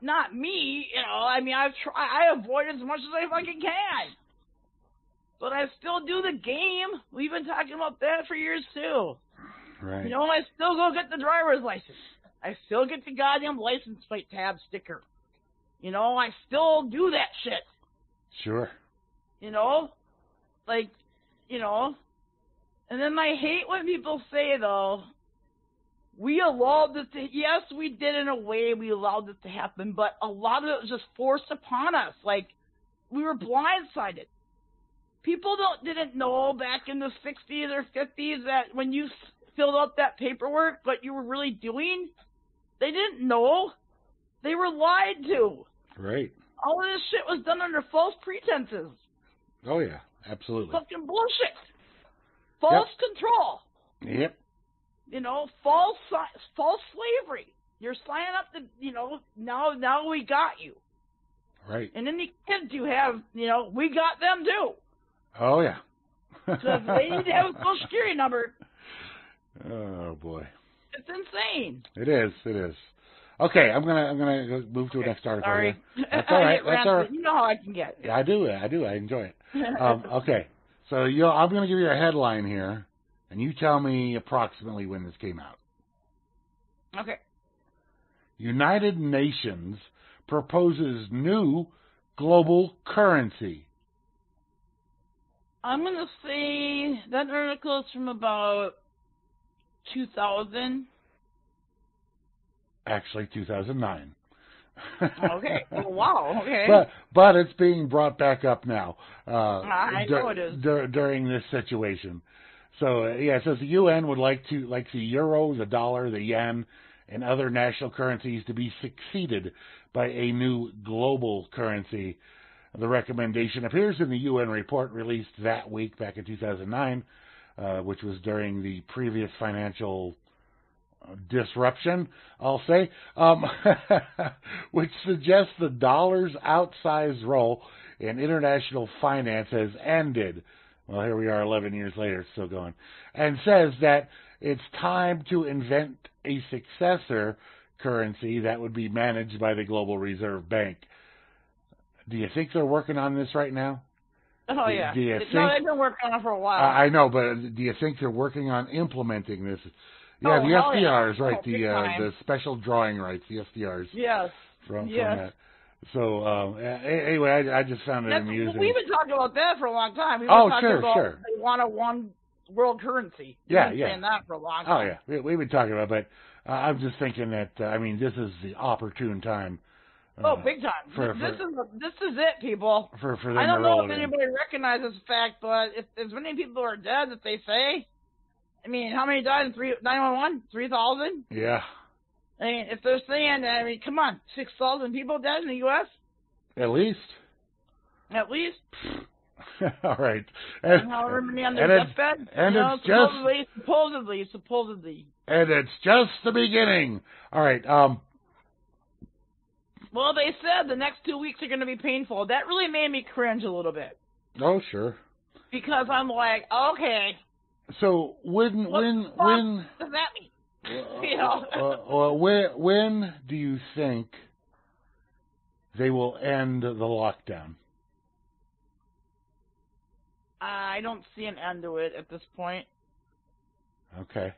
Speaker 3: not me. You know, I mean, I've tried, I avoid as much as I fucking can, but I still do the game. We've been talking about that for years too.
Speaker 2: Right.
Speaker 3: You know, I still go get the driver's license. I still get the goddamn license plate tab sticker. You know, I still do that shit.
Speaker 2: Sure.
Speaker 3: You know, like, you know, and then I hate when people say though, we allowed this to. Yes, we did in a way. We allowed this to happen, but a lot of it was just forced upon us. Like we were blindsided. People don't didn't know back in the 60s or 50s that when you filled out that paperwork, what you were really doing, they didn't know. They were lied to.
Speaker 2: Right.
Speaker 3: All of this shit was done under false pretenses.
Speaker 2: Oh yeah. Absolutely.
Speaker 3: Fucking bullshit. False control.
Speaker 2: Yep.
Speaker 3: You know, false false slavery. You're signing up to, you know, now now we got you.
Speaker 2: Right.
Speaker 3: And then the kids you have, you know, we got them too.
Speaker 2: Oh yeah.
Speaker 3: So they need to have a social security number, (laughs)
Speaker 2: oh boy.
Speaker 3: it's insane.
Speaker 2: It is. It is. Okay, I'm gonna I'm gonna move to the next article.
Speaker 3: Sorry.
Speaker 2: here. (laughs) That's all right. That's all right.
Speaker 3: You know how I can get.
Speaker 2: Yeah, I do. I do. I enjoy it. (laughs) Um, okay, so you I'm going to give you a headline here, and you tell me approximately when this came out.
Speaker 3: okay.
Speaker 2: United Nations proposes new global currency.
Speaker 3: I'm gonna say that article is from about 2000.
Speaker 2: Actually, 2009.
Speaker 3: Okay. (laughs) Oh, wow. Okay.
Speaker 2: But but it's being brought back up now. Uh,
Speaker 3: I know it is.
Speaker 2: dur- during this situation. So uh, yeah, it says the UN would like to like the euro, the dollar, the yen, and other national currencies to be succeeded by a new global currency. The recommendation appears in the UN report released that week back in 2009, uh, which was during the previous financial disruption, I'll say, um, (laughs) which suggests the dollar's outsized role in international finance has ended. Well, here we are 11 years later, it's still going. And says that it's time to invent a successor currency that would be managed by the Global Reserve Bank. Do you think they're working on this right now?
Speaker 3: Oh
Speaker 2: Do-
Speaker 3: yeah.
Speaker 2: do you
Speaker 3: no,
Speaker 2: think-
Speaker 3: they've been working on it for a while.
Speaker 2: I know, but do you think they're working on implementing this? Yeah,
Speaker 3: Oh,
Speaker 2: the
Speaker 3: hell yeah.
Speaker 2: SDRs, right? (laughs)
Speaker 3: Oh,
Speaker 2: the uh, the special drawing rights, the SDRs
Speaker 3: yes.
Speaker 2: from,
Speaker 3: Yes.
Speaker 2: from that. So um, anyway, I, I just found it
Speaker 3: That's,
Speaker 2: amusing.
Speaker 3: we've been talking about that for a long time. We've
Speaker 2: Oh,
Speaker 3: been talking
Speaker 2: sure,
Speaker 3: about
Speaker 2: sure.
Speaker 3: they want a one world currency. We've
Speaker 2: Yeah,
Speaker 3: been
Speaker 2: yeah.
Speaker 3: saying that for a long time.
Speaker 2: Oh yeah, we, we've been talking about, it, but uh, I'm just thinking that uh, I mean this is the opportune time. Uh,
Speaker 3: Oh, big time.
Speaker 2: for-
Speaker 3: this
Speaker 2: for-
Speaker 3: is this is it, people.
Speaker 2: for for them
Speaker 3: I don't know if
Speaker 2: it in.
Speaker 3: anybody recognizes the fact, but if as many people are dead that they say, I mean, how many died in three nine one one? Three thousand?
Speaker 2: Yeah,
Speaker 3: I mean, if they're saying, I mean, come on, six thousand people dead in the U.S.
Speaker 2: at least.
Speaker 3: at least, (laughs)
Speaker 2: All right.
Speaker 3: and however many on their
Speaker 2: and it's-
Speaker 3: deathbed.
Speaker 2: and
Speaker 3: know,
Speaker 2: it's just-
Speaker 3: supposedly, supposedly, supposedly.
Speaker 2: and it's just the beginning. All right. Um.
Speaker 3: Well, they said the next two weeks are going to be painful. That really made me cringe a little bit
Speaker 2: Oh, sure.
Speaker 3: because I'm like, okay,
Speaker 2: So when
Speaker 3: what
Speaker 2: when when
Speaker 3: does that mean? (laughs) You know.
Speaker 2: uh, uh, when when do you think they will end the lockdown?
Speaker 3: I don't see an end to it at this point.
Speaker 2: Okay.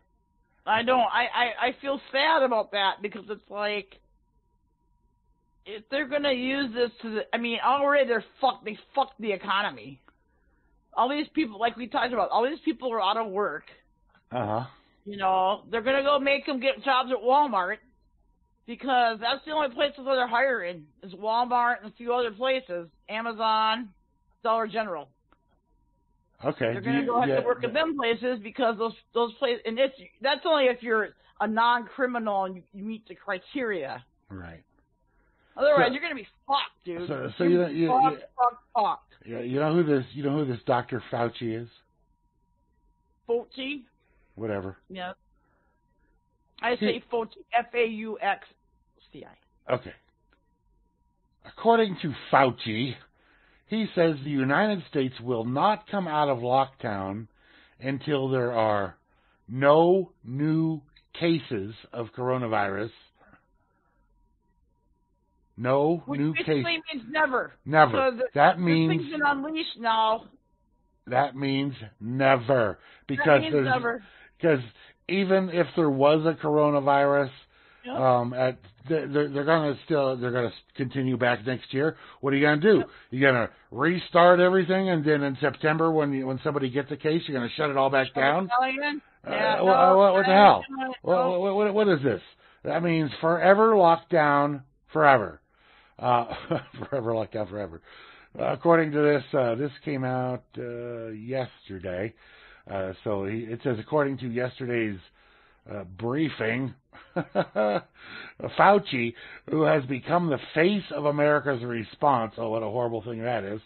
Speaker 3: I don't. I, I, I feel sad about that because it's like if they're gonna use this to the. I mean, already they're fucked. They fucked the economy. All these people, like we talked about, all these people are out of work.
Speaker 2: Uh huh.
Speaker 3: You know, they're gonna go make them get jobs at Walmart because that's the only places where they're hiring is Walmart and a few other places, Amazon, Dollar General.
Speaker 2: Okay.
Speaker 3: They're gonna
Speaker 2: you-
Speaker 3: go have
Speaker 2: yeah,
Speaker 3: to work at them places because those those places, and it's that's only if you're a non-criminal and you, you meet the criteria.
Speaker 2: Right.
Speaker 3: Otherwise,
Speaker 2: So-
Speaker 3: you're gonna be fucked, dude.
Speaker 2: So- so
Speaker 3: You're
Speaker 2: you- you-
Speaker 3: fucked,
Speaker 2: you-
Speaker 3: fucked, fucked.
Speaker 2: Yeah. You know who this? You know who this Dr. Fauci is?
Speaker 3: Fauci,
Speaker 2: Whatever.
Speaker 3: yeah. I say Fauci, F-A-U-X-C-I.
Speaker 2: Okay. According to Fauci, he says the United States will not come out of lockdown until there are no new cases of coronavirus. No
Speaker 3: Which
Speaker 2: new cases.
Speaker 3: means never.
Speaker 2: Never.
Speaker 3: So the-
Speaker 2: That means
Speaker 3: thing's been unleashed now.
Speaker 2: that means never because
Speaker 3: means
Speaker 2: there's
Speaker 3: never.
Speaker 2: because even if there was a coronavirus,
Speaker 3: Yep.
Speaker 2: um, at they're, they're gonna still they're gonna continue back next year. What are you gonna do?
Speaker 3: Yep.
Speaker 2: You gonna restart everything, and then in September, when you, when somebody gets a case, you're gonna shut it all back down?
Speaker 3: Italian?
Speaker 2: Uh,
Speaker 3: Yeah,
Speaker 2: what,
Speaker 3: no,
Speaker 2: what, what the hell?
Speaker 3: ain't doing it.
Speaker 2: What, what, what, what is this? That means forever lockdown, forever. Uh, (laughs) forever lockdown, forever. Uh, according to this, uh, this came out uh, yesterday. Uh, so he, it says, according to yesterday's uh, briefing, (laughs) Fauci, who has become the face of America's response, oh, what a horrible thing that is,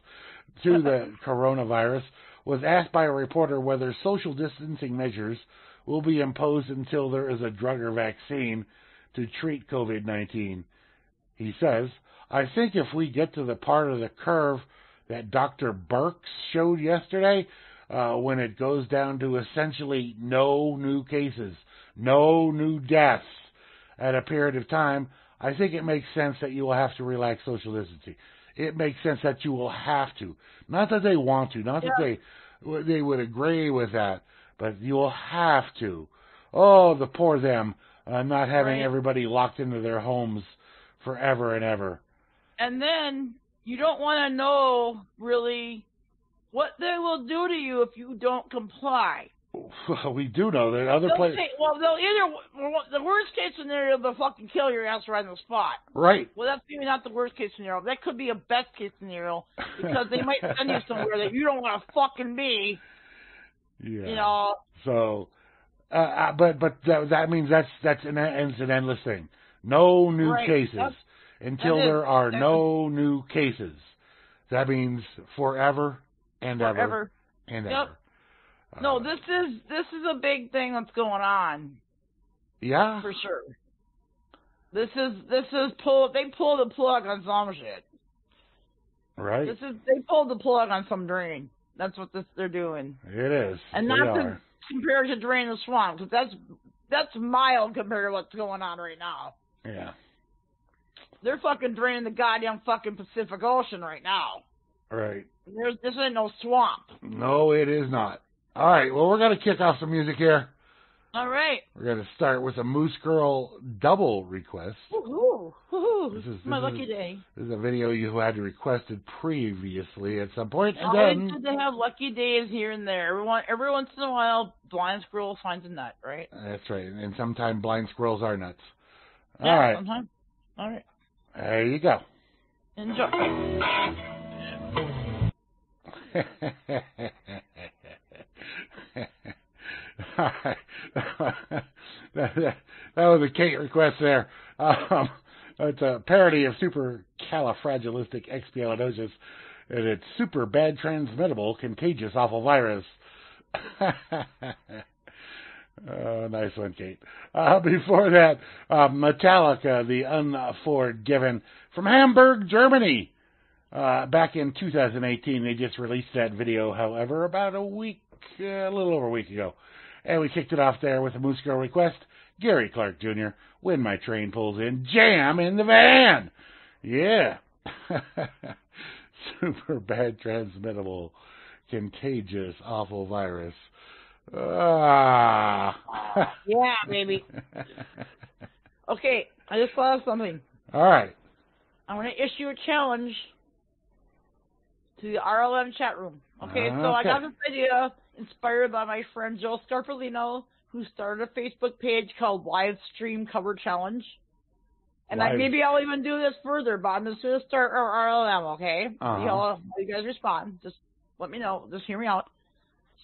Speaker 2: to the (laughs) coronavirus, was asked by a reporter whether social distancing measures will be imposed until there is a drug or vaccine to treat COVID 19. He says, I think if we get to the part of the curve that Dr. Birx showed yesterday, uh, when it goes down to essentially no new cases, no new deaths at a period of time, I think it makes sense that you will have to relax social distancing. It makes sense that you will have to. Not that they want to, not that they they would agree with that, but you will have to. Oh, the poor them, uh, not having
Speaker 3: Right.
Speaker 2: everybody locked into their homes forever and ever.
Speaker 3: And then you don't want to know really what they will do to you if you don't comply.
Speaker 2: Well, we do know that other places,
Speaker 3: well, they'll either the worst case scenario they'll fucking kill your ass right on the spot.
Speaker 2: right?
Speaker 3: Well, that's maybe not the worst case scenario. That could be a best case scenario because they might send you somewhere that you don't want to fucking be.
Speaker 2: Yeah.
Speaker 3: You know,
Speaker 2: So, uh, uh, but but that that means that's that's an it's an endless thing. No new
Speaker 3: Right.
Speaker 2: cases
Speaker 3: That's-
Speaker 2: until there are no new cases. That means forever and ever and
Speaker 3: Yep.
Speaker 2: ever.
Speaker 3: No,
Speaker 2: Uh,
Speaker 3: this is this is a big thing that's going on
Speaker 2: yeah.
Speaker 3: for sure. This is this is pull they pull the plug on some shit.
Speaker 2: Right.
Speaker 3: This is they pulled the plug on some drain. That's what this they're doing,
Speaker 2: It is.
Speaker 3: and
Speaker 2: They
Speaker 3: not to
Speaker 2: are.
Speaker 3: compare to drain the swamp because that's that's mild compared to what's going on right now.
Speaker 2: Yeah.
Speaker 3: They're fucking draining the goddamn fucking Pacific Ocean right now.
Speaker 2: Right.
Speaker 3: There's this ain't no swamp.
Speaker 2: No, it is not. All right. Well, we're gonna kick off some music here.
Speaker 3: All right.
Speaker 2: We're gonna start with a Moosegurl double request.
Speaker 3: Woohoo! Woohoo!
Speaker 2: This is-
Speaker 3: my lucky
Speaker 2: is-
Speaker 3: day.
Speaker 2: This is a video you had requested previously at some point, and oh,
Speaker 3: Always
Speaker 2: then
Speaker 3: good to have lucky days here and there. Everyone, every once in a while, blind squirrel finds a nut, right?
Speaker 2: that's right. And sometimes blind squirrels are nuts. All
Speaker 3: yeah,
Speaker 2: right.
Speaker 3: Sometimes. All right.
Speaker 2: There you go.
Speaker 3: Enjoy.
Speaker 2: All right. (laughs) that, that, that was a Kate request there. Um, it's a parody of supercalifragilisticexpialidocious, and it's super bad transmittable, contagious, awful virus. (laughs) Oh, nice one, Kate. Uh, (laughs) before that, uh, Metallica, the Unforgiven, from Hamburg, Germany. Uh, back in 2018, they just released that video, however, about a week, uh, a little over a week ago. And we kicked it off there with a Moosegurl request. Gary Clark Jr., When My Train Pulls In, Jam in the Van. Yeah. (laughs) Super bad transmittable, contagious, awful virus. Ah.
Speaker 3: Yeah, baby. (laughs) Okay, I just thought of something.
Speaker 2: All right.
Speaker 3: I'm going to issue a challenge to the RLM chat room. Okay, so I got this idea inspired by my friend Joe Scarpolino, who started a Facebook page called Live Stream Cover Challenge. And I, maybe I'll even do this further, but I'm just going to start our RLM, okay?
Speaker 2: Uh-huh.
Speaker 3: See how you guys respond. Just let me know. Just hear me out.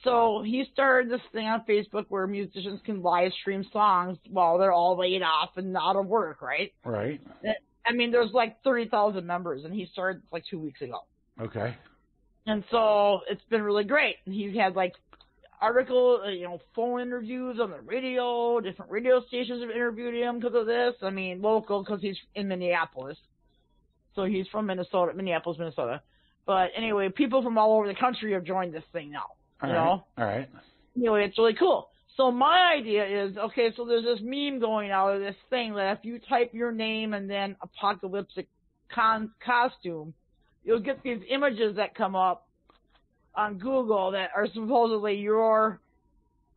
Speaker 3: So he started this thing on Facebook where musicians can live stream songs while they're all laid off and out of work, right?
Speaker 2: Right.
Speaker 3: I mean, there's like 30,000 members, and he started like two weeks ago.
Speaker 2: Okay.
Speaker 3: And so it's been really great. And He's had like article, uh, you know, phone interviews on the radio. Different radio stations have interviewed him because of this. I mean, local because he's in Minneapolis, so he's from Minnesota, Minneapolis, Minnesota. But anyway, people from all over the country have joined this thing now.
Speaker 2: All
Speaker 3: you
Speaker 2: right.
Speaker 3: know,
Speaker 2: All right.
Speaker 3: anyway, it's really cool. So my idea is okay. So there's this meme going out of this thing that if you type your name and then apocalyptic con- costume, you'll get these images that come up on Google that are supposedly your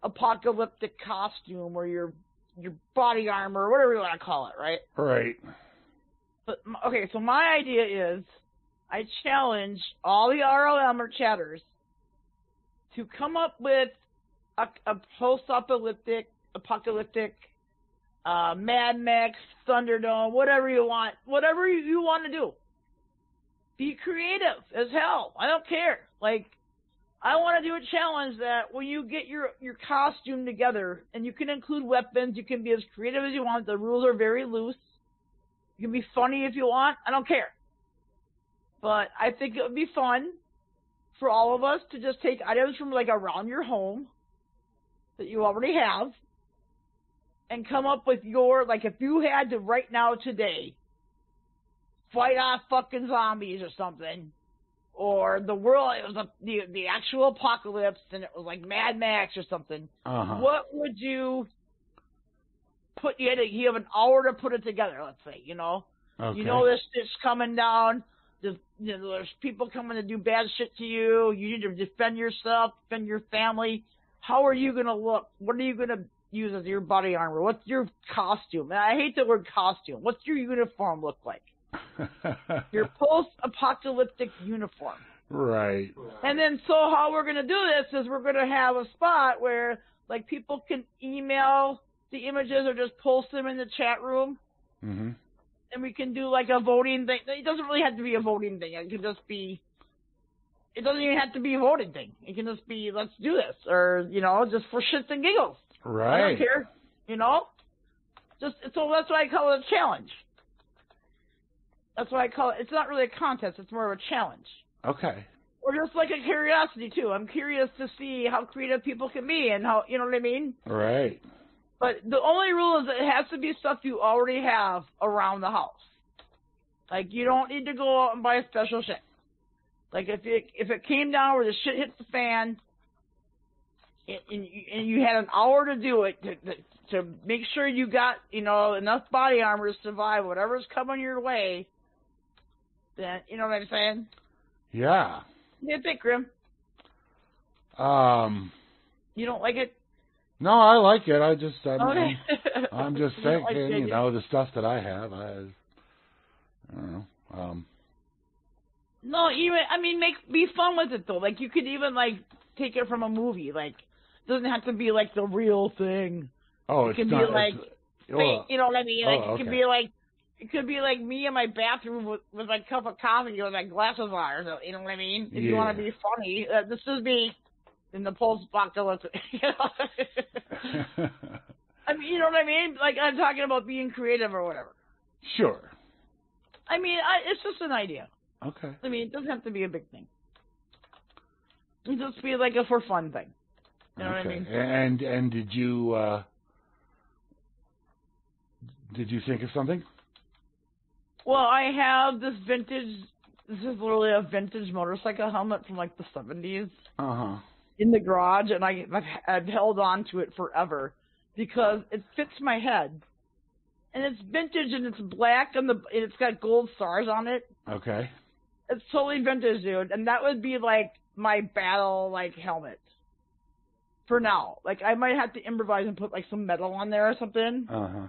Speaker 3: apocalyptic costume or your your body armor or whatever you want to call it, right?
Speaker 2: Right.
Speaker 3: But okay, so my idea is I challenge all the RLM or chatters to come up with a, a post-apocalyptic, apocalyptic, uh, Mad Max, Thunderdome, whatever you want, whatever you, you want to do. Be creative as hell. I don't care. Like, I want to do a challenge that when you get your your costume together, and you can include weapons, you can be as creative as you want. The rules are very loose. You can be funny if you want. I don't care. But I think it would be fun for all of us to just take items from like around your home that you already have and come up with your like if you had to right now today fight off fucking zombies or something or the world it was a, the the actual apocalypse and it was like Mad Max or something
Speaker 2: Uh huh.
Speaker 3: what would you put you had to, you have an hour to put it together let's say you know
Speaker 2: Okay.
Speaker 3: you know this shit's coming down you know, there's people coming to do bad shit to you. You need to defend yourself defend your family. How are you going to look? What are you going to use as your body armor? What's your costume? And i hate the word costume. What's your uniform look like? (laughs) Your post apocalyptic uniform.
Speaker 2: Right.
Speaker 3: and then so how we're gonna do this is we're gonna have a spot where like people can email the images or just post them in the chat room.
Speaker 2: Mhm.
Speaker 3: And we can do like a voting thing. It doesn't really have to be a voting thing. It can just be it doesn't even have to be a voting thing. It can just be let's do this or, you know, just for shits and giggles. Right. I don't care. You know? Just so that's why I call it a challenge. That's why I call it it's not really a contest, it's more of a challenge.
Speaker 2: Okay.
Speaker 3: or just like a curiosity too. I'm curious to see how creative people can be and how you know what I mean.
Speaker 2: Right.
Speaker 3: But the only rule is it has to be stuff you already have around the house. Like you don't need to go out and buy a special shit. Like if it if it came down where the shit hits the fan, and, and, you, and you had an hour to do it to, to to make sure you got you know enough body armor to survive whatever's coming your way, then you know what I'm saying.
Speaker 2: Yeah.
Speaker 3: You think, Grim?
Speaker 2: Um.
Speaker 3: You don't like it?
Speaker 2: No, I like it. I just, I'm,
Speaker 3: Okay.
Speaker 2: I'm, I'm just (laughs)
Speaker 3: like
Speaker 2: thinking,
Speaker 3: the
Speaker 2: you know, the stuff that I have. I, I don't know. Um.
Speaker 3: No, even I mean, make be fun with it though. Like you could even like take it from a movie. Like it doesn't have to be like the real thing.
Speaker 2: Oh,
Speaker 3: It could be like
Speaker 2: well,
Speaker 3: you know what I mean?
Speaker 2: oh,
Speaker 3: Like it could be like it could be like me in my bathroom with, with my cup of coffee with my glasses on. Or so, you know what I mean? If you want to be funny, uh, this is me in the polls post-apocalyptic. (laughs) You know? (laughs) I mean, you know what I mean? Like I'm talking about being creative or whatever.
Speaker 2: sure.
Speaker 3: I mean, I, it's just an idea.
Speaker 2: Okay.
Speaker 3: I mean, it doesn't have to be a big thing. It just be like a for fun thing. You know what I
Speaker 2: okay.
Speaker 3: mean?
Speaker 2: And and did you uh did you think of something?
Speaker 3: Well, I have this vintage. This is literally a vintage motorcycle helmet from like the 70s
Speaker 2: Uh huh.
Speaker 3: In the garage, and I, I've, I've held on to it forever because it fits my head, and it's vintage and it's black and the and it's got gold stars on it.
Speaker 2: Okay.
Speaker 3: It's totally vintage, dude, and that would be like my battle like helmet for now. Like I might have to improvise and put like some metal on there or something.
Speaker 2: Uh huh.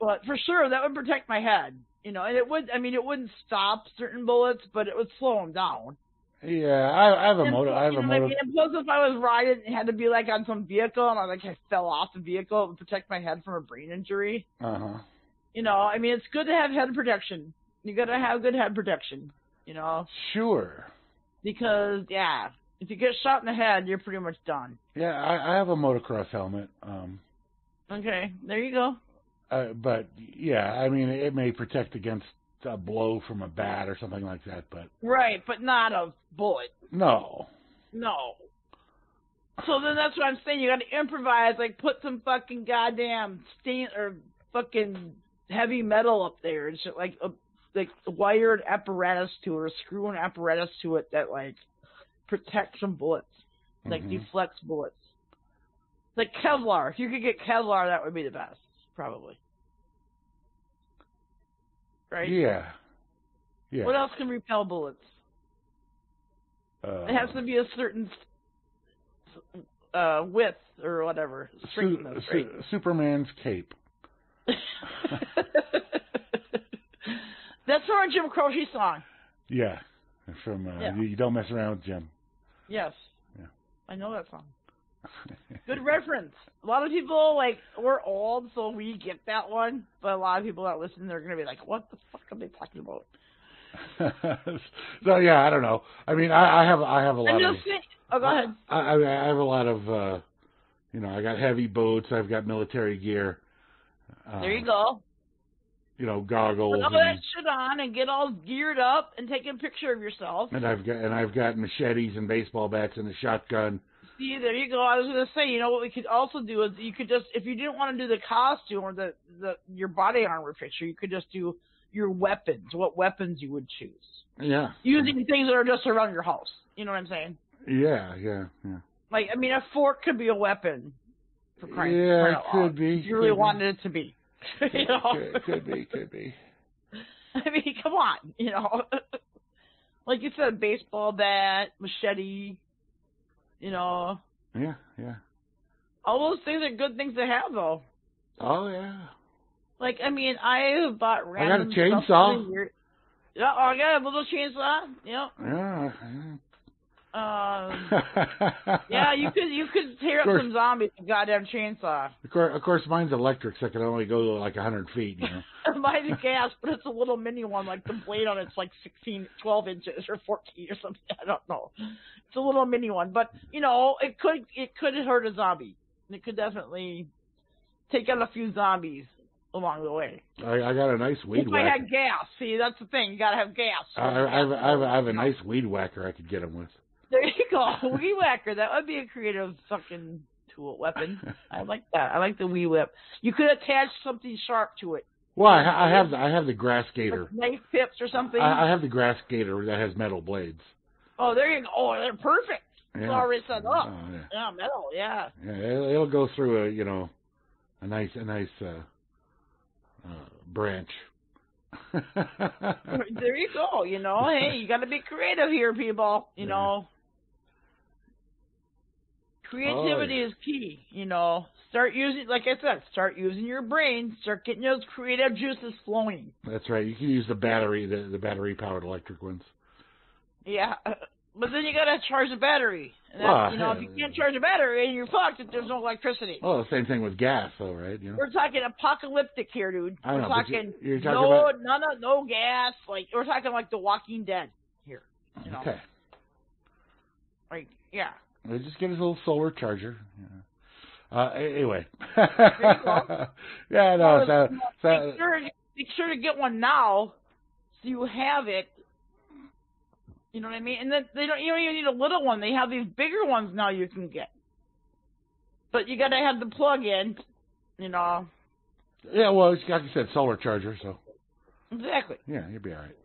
Speaker 3: but for sure that would protect my head you know and it would i mean it wouldn't stop certain bullets but it would slow them down
Speaker 2: Yeah, I, I have a motor. I have a
Speaker 3: know what I
Speaker 2: motor.
Speaker 3: And plus if i was riding it had to be like on some vehicle and i like i fell off the vehicle it would protect my head from a brain injury
Speaker 2: Uh huh.
Speaker 3: you know i mean it's good to have head protection you gotta have good head protection you know
Speaker 2: Sure.
Speaker 3: because yeah if you get shot in the head you're pretty much done
Speaker 2: Yeah, I, I have a motocross helmet. Um,
Speaker 3: okay there you go
Speaker 2: uh, but yeah, I mean, it may protect against a blow from a bat or something like that. But
Speaker 3: right but not a bullet
Speaker 2: no.
Speaker 3: No. So then that's what I'm saying. You got to improvise, like put some fucking goddamn stain or fucking heavy metal up there and shit, like a like wired apparatus to it or screw an apparatus to it that like protects from bullets, like
Speaker 2: Mhm.
Speaker 3: deflects bullets. Like Kevlar. If you could get Kevlar, that would be the best, probably. Right.
Speaker 2: Yeah. Yeah.
Speaker 3: What else can repel bullets?
Speaker 2: Uh,
Speaker 3: It has to be a certain uh, width or whatever.
Speaker 2: Su-? Su- Superman's cape. (laughs)
Speaker 3: That's from a Jim Croce song.
Speaker 2: Yeah. From uh,
Speaker 3: Yeah.
Speaker 2: You, you don't mess around with Jim.
Speaker 3: Yes.
Speaker 2: Yeah.
Speaker 3: I know that song. Good reference. A lot of people like we're old, so we get that one. But a lot of people that listen, they're gonna be like, "What the fuck are they talking about?" (laughs)
Speaker 2: so yeah, I don't know. I mean, I, I have I have a lot of
Speaker 3: saying. Oh, go ahead.
Speaker 2: I, I I have a lot of uh you know I got heavy boots. I've got military gear. Uh,
Speaker 3: There you go.
Speaker 2: You know goggles.
Speaker 3: Put all that
Speaker 2: and,
Speaker 3: shit on and get all geared up and take a picture of yourself.
Speaker 2: and I've got and I've got machetes and baseball bats and a shotgun.
Speaker 3: See, there you go. I was gonna say, you know what we could also do is you could just, if you didn't want to do the costume or the the your body armor picture, you could just do your weapons. What weapons you would choose
Speaker 2: Yeah.
Speaker 3: using things that are just around your house. You know what I'm saying?
Speaker 2: Yeah, yeah, yeah.
Speaker 3: Like, I mean, a fork could be a weapon. For crying,
Speaker 2: Yeah, it could be,
Speaker 3: If you really
Speaker 2: be.
Speaker 3: wanted it to be. (laughs) you know?
Speaker 2: Could, could be, could be. (laughs)
Speaker 3: I mean, come on, you know. (laughs) like you said, baseball bat, machete. You know,
Speaker 2: Yeah, yeah.
Speaker 3: all those things are good things to have, though.
Speaker 2: Oh yeah.
Speaker 3: Like, I mean, I have bought
Speaker 2: got a chainsaw.
Speaker 3: Stuff really weird. Yeah, oh, I got a little chainsaw. Yep.
Speaker 2: Yeah.
Speaker 3: Um, (laughs)
Speaker 2: yeah.
Speaker 3: you could you could tear up
Speaker 2: course.
Speaker 3: some zombies with a goddamn chainsaw.
Speaker 2: Of course, of course, mine's electric, so I can only go like a hundred feet. You know. (laughs)
Speaker 3: Mine's a gas, but it's a little mini one. Like the blade on it's like 16, 12 inches or 14 or something. (laughs) I don't know. It's a little mini one, but you know, it could it could hurt a zombie. It could definitely take out a few zombies along the way.
Speaker 2: I, I got a nice weed
Speaker 3: if I
Speaker 2: whacker.
Speaker 3: had gas, see, that's the thing. You gotta have gas.
Speaker 2: I, I, have, I, have, I have a nice weed whacker I could get them with.
Speaker 3: There you go, (laughs) Wee whacker. That would be a creative fucking tool weapon. I (laughs) like that. I like the wee whip. You could attach something sharp to it,
Speaker 2: Well, I, I have the, I have the grass gator.
Speaker 3: like knife pips or something.
Speaker 2: I, I have the grass gator that has metal blades.
Speaker 3: oh, there you go. Oh, they're perfect. It's already set up.
Speaker 2: Oh, yeah.
Speaker 3: Yeah, metal. Yeah.
Speaker 2: Yeah, it'll, it'll go through a you know a nice a nice uh, uh, branch. (laughs)
Speaker 3: there you go. You know, hey, you got to be creative here, people. You
Speaker 2: Yeah.
Speaker 3: know, creativity
Speaker 2: Oh,
Speaker 3: is key. You know, start using, like I said, start using your brain. Start getting those creative juices flowing.
Speaker 2: That's right. You can use the battery, the, the battery powered electric ones.
Speaker 3: Yeah, (laughs) but then you got to charge the battery. And
Speaker 2: Well,
Speaker 3: you know, if you can't charge a battery, and you're fucked if there's no electricity.
Speaker 2: Well, the same thing with gas, though, right? You know.
Speaker 3: We're talking apocalyptic here, dude.
Speaker 2: I
Speaker 3: we're
Speaker 2: know, but you-
Speaker 3: talking,
Speaker 2: you're talking
Speaker 3: no,
Speaker 2: about-
Speaker 3: none of no gas. Like we're talking like The Walking Dead here. You know,
Speaker 2: Okay.
Speaker 3: like yeah.
Speaker 2: Well, just get his little solar charger. Yeah. Uh, anyway. (laughs) yeah, no.
Speaker 3: Well,
Speaker 2: So,
Speaker 3: make sure make sure to get one now, so you have it. You know what I mean? And then they don't. You don't even need a little one. They have these bigger ones now you can get. But you got to have the plug in. You know
Speaker 2: yeah, well, it's like you said, solar charger. So,
Speaker 3: exactly.
Speaker 2: yeah, you'll be all right.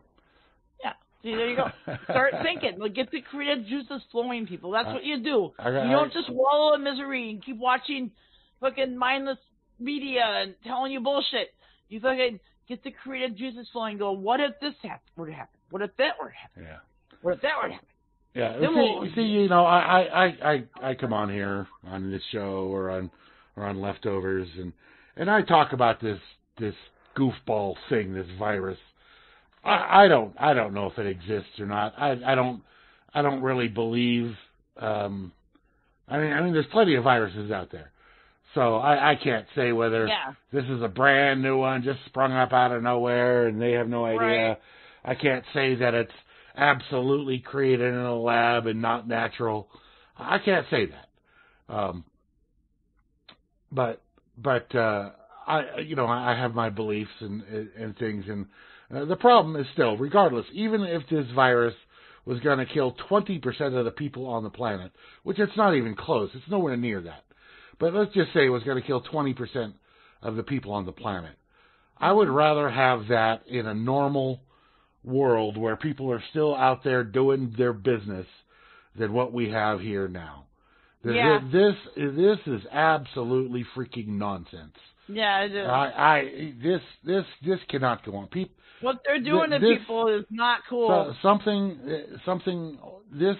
Speaker 3: See, there you go. Start thinking. Like, get the creative juices flowing, people. That's
Speaker 2: I-
Speaker 3: what you do.
Speaker 2: I got-
Speaker 3: You don't
Speaker 2: I-
Speaker 3: just wallow in misery and keep watching fucking mindless media and telling you bullshit. You fucking get the creative juices flowing. and Go, what if this hap- were to happen? What if that were to happen?
Speaker 2: Yeah.
Speaker 3: What if that were to happen?
Speaker 2: Yeah,
Speaker 3: Then
Speaker 2: see,
Speaker 3: we'll-
Speaker 2: see, you know, I, I, I, I, I come on here on this show or on, or on leftovers, and and I talk about this this goofball thing, this virus. I, I don't, I don't know if it exists or not. I, I don't, I don't really believe. Um, I mean, I mean, there's plenty of viruses out there, so I, I can't say whether
Speaker 3: Yeah.
Speaker 2: this is a brand new one just sprung up out of nowhere and they have no idea.
Speaker 3: Right.
Speaker 2: I can't say that it's absolutely created in a lab and not natural. I can't say that. Um, but but uh, I you know I have my beliefs and and things and uh, the problem is still regardless even if this virus was going to kill 20% of the people on the planet, which it's not even close. It's nowhere near that. But let's just say it was going to kill 20% of the people on the planet. I would rather have that in a normal world where people are still out there doing their business than what we have here now.
Speaker 3: Yeah.
Speaker 2: This this is absolutely freaking nonsense.
Speaker 3: Yeah.
Speaker 2: I, I this this this cannot go on. People
Speaker 3: what they're doing to
Speaker 2: this-
Speaker 3: people is not cool.
Speaker 2: so, something uh, something this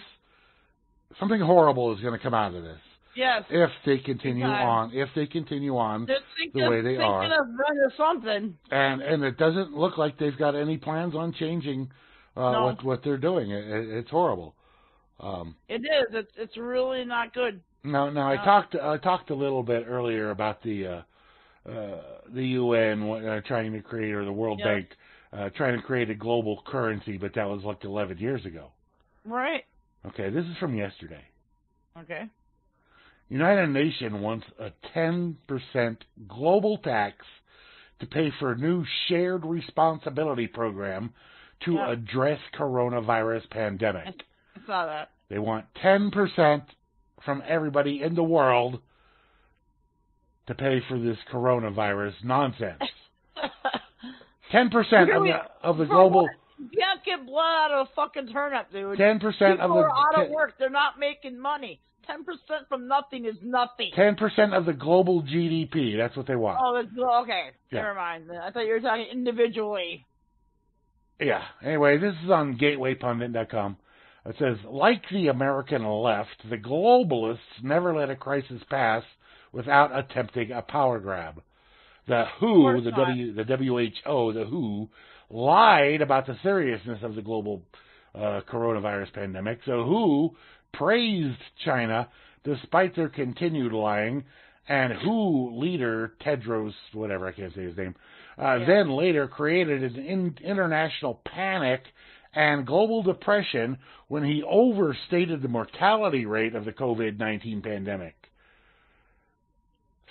Speaker 2: something horrible is going to come out of this
Speaker 3: yes.
Speaker 2: if they continue
Speaker 3: Okay.
Speaker 2: on if they continue on
Speaker 3: thinking,
Speaker 2: the way they
Speaker 3: thinking
Speaker 2: are.
Speaker 3: of running something.
Speaker 2: and and it doesn't look like they've got any plans on changing uh,
Speaker 3: No.
Speaker 2: what what they're doing. It, it, it's horrible. Um,
Speaker 3: It is. It's it's really not good.
Speaker 2: now now I
Speaker 3: No.
Speaker 2: talked I talked a little bit earlier about the uh, uh, the UN uh, trying to create or the World
Speaker 3: Yep.
Speaker 2: Bank uh, trying to create a global currency, but that was like 11 years ago.
Speaker 3: Right.
Speaker 2: Okay, this is from yesterday.
Speaker 3: Okay.
Speaker 2: United Nations wants a 10% global tax to pay for a new shared responsibility program to
Speaker 3: Yeah.
Speaker 2: address coronavirus pandemic.
Speaker 3: I saw that.
Speaker 2: They want 10% from everybody in the world to pay for this coronavirus nonsense. (laughs) 10% of the, of the global
Speaker 3: what? You can't get blood out of a fucking turnip, dude.
Speaker 2: 10% of the
Speaker 3: are out of work. They're not making money. Ten percent from nothing is nothing.
Speaker 2: 10% of the global GDP. That's what they want.
Speaker 3: Oh, that's okay.
Speaker 2: Yeah.
Speaker 3: Never mind. I thought you were talking individually.
Speaker 2: Yeah. Anyway, this is on gatewaypundit.com. It says, like the American left, the globalists never let a crisis pass without attempting a power grab. The WHO, the
Speaker 3: not.
Speaker 2: W, the WHO, the WHO, lied about the seriousness of the global uh, coronavirus pandemic. The WHO praised China despite their continued lying, and WHO leader Tedros, whatever I can't say his name, uh,
Speaker 3: Yeah.
Speaker 2: then later created an in, international panic and global depression when he overstated the mortality rate of the COVID 19 pandemic.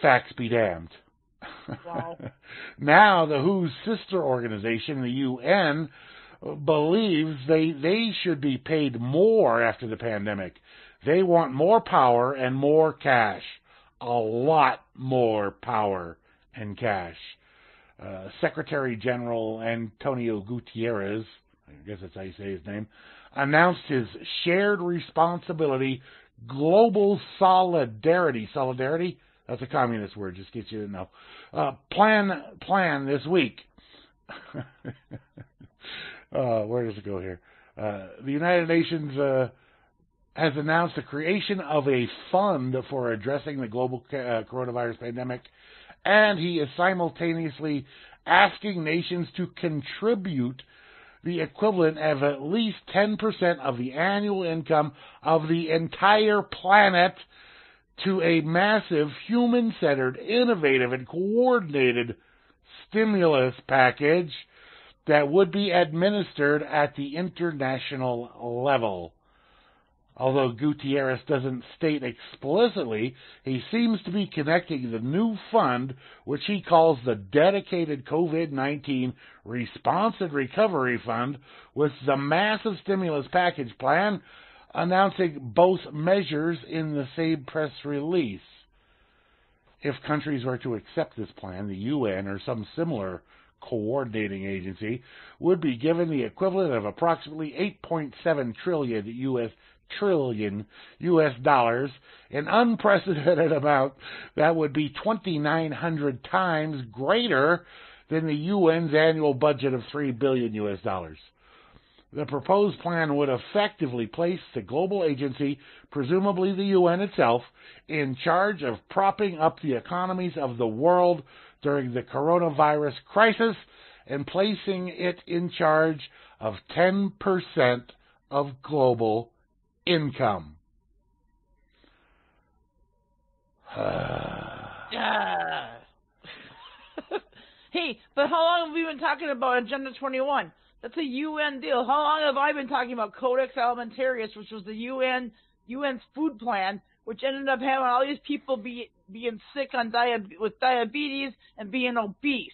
Speaker 2: Facts be damned.
Speaker 3: Wow. (laughs)
Speaker 2: now, the WHO's sister organization, the UN, believes they, they should be paid more after the pandemic. They want more power and more cash. A lot more power and cash. Uh, Secretary General Antonio Gutierrez, I guess that's how you say his name, announced his shared responsibility global solidarity. Solidarity? That's a communist word, just get you to know. Uh, plan, plan this week. (laughs) uh, where does it go here? Uh, the United Nations uh, has announced the creation of a fund for addressing the global uh, coronavirus pandemic, and he is simultaneously asking nations to contribute the equivalent of at least 10% of the annual income of the entire planet to a massive, human centered, innovative, and coordinated stimulus package that would be administered at the international level. Although Gutierrez doesn't state explicitly, he seems to be connecting the new fund, which he calls the Dedicated COVID 19 Response and Recovery Fund, with the massive stimulus package plan, announcing both measures in the same press release. If countries were to accept this plan, the UN or some similar coordinating agency would be given the equivalent of approximately 8.7 trillion US trillion US dollars, an unprecedented (laughs) amount that would be 2,900 times greater than the UN's annual budget of 3 billion US dollars. The proposed plan would effectively place the global agency, presumably the UN itself, in charge of propping up the economies of the world during the coronavirus crisis and placing it in charge of 10% of global income. (sighs)
Speaker 3: Yeah. (laughs) hey, but how long have we been talking about Agenda 21? That's a UN deal. How long have I been talking about Codex Alimentarius, which was the UN UN's food plan, which ended up having all these people be being sick on diabetes with diabetes and being obese,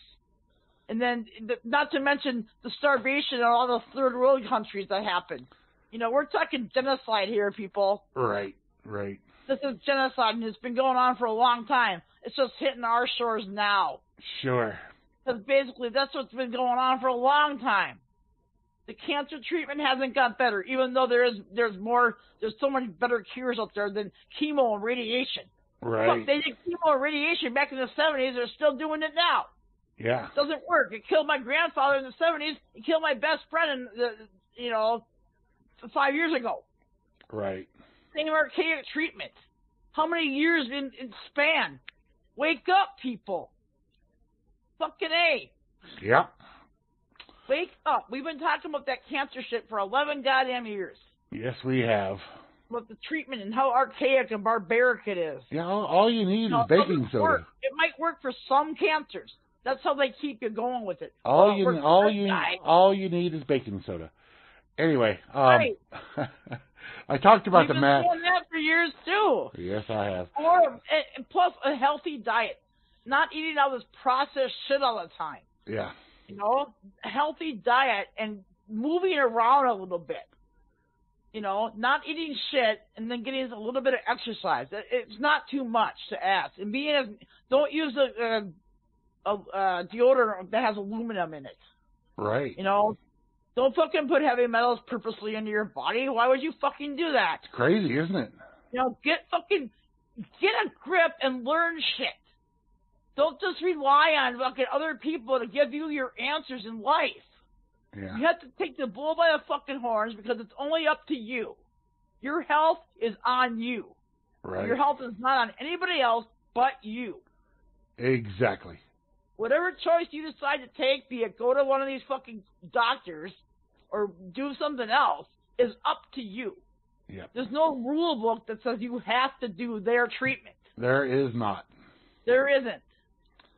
Speaker 3: and then the, not to mention the starvation in all the third world countries that happened. You know, we're talking genocide here, people.
Speaker 2: Right, right.
Speaker 3: This is genocide, and it's been going on for a long time. It's just hitting our shores now.
Speaker 2: Sure.
Speaker 3: Because basically, that's what's been going on for a long time. The cancer treatment hasn't got better, even though there is there's more there's so much better cures out there than chemo and radiation.
Speaker 2: Right.
Speaker 3: Look, they did chemo and radiation back in the seventies, they're still doing it now.
Speaker 2: Yeah.
Speaker 3: It doesn't work. It killed my grandfather in the seventies, it killed my best friend in the you know five years ago.
Speaker 2: Right.
Speaker 3: Same archaic treatment. How many years in, in span? Wake up, people. Fucking A.
Speaker 2: Yep.
Speaker 3: Wake up. We've been talking about that cancer shit for 11 goddamn years.
Speaker 2: Yes, we have.
Speaker 3: About the treatment and how archaic and barbaric it is.
Speaker 2: Yeah, all, all you need
Speaker 3: No,
Speaker 2: is baking soda.
Speaker 3: work. It might work for some cancers. That's how they keep you going with it.
Speaker 2: All
Speaker 3: Well,
Speaker 2: you all you
Speaker 3: guy.
Speaker 2: all you need is baking soda. Anyway, um,
Speaker 3: Right. (laughs)
Speaker 2: I talked about the math.
Speaker 3: We've
Speaker 2: the
Speaker 3: been
Speaker 2: math.
Speaker 3: doing that for years too.
Speaker 2: Yes, I have.
Speaker 3: Or plus a healthy diet, not eating all this processed shit all the time.
Speaker 2: Yeah.
Speaker 3: You know, healthy diet and moving around a little bit. You know, not eating shit and then getting a little bit of exercise. It's not too much to ask. And being as don't use a, a, a, a deodorant that has aluminum in it.
Speaker 2: Right.
Speaker 3: You know, don't fucking put heavy metals purposely into your body. Why would you fucking do that?
Speaker 2: It's crazy, isn't it?
Speaker 3: You know, get fucking get a grip and learn shit. Don't just rely on fucking other people to give you your answers in life.
Speaker 2: Yeah.
Speaker 3: You have to take the bull by the fucking horns because it's only up to you. Your health is on you.
Speaker 2: Right.
Speaker 3: Your health is not on anybody else but you.
Speaker 2: Exactly.
Speaker 3: Whatever choice you decide to take, be it go to one of these fucking doctors or do something else, is up to you.
Speaker 2: Yep.
Speaker 3: There's no rule book that says you have to do their treatment.
Speaker 2: There is not.
Speaker 3: There isn't.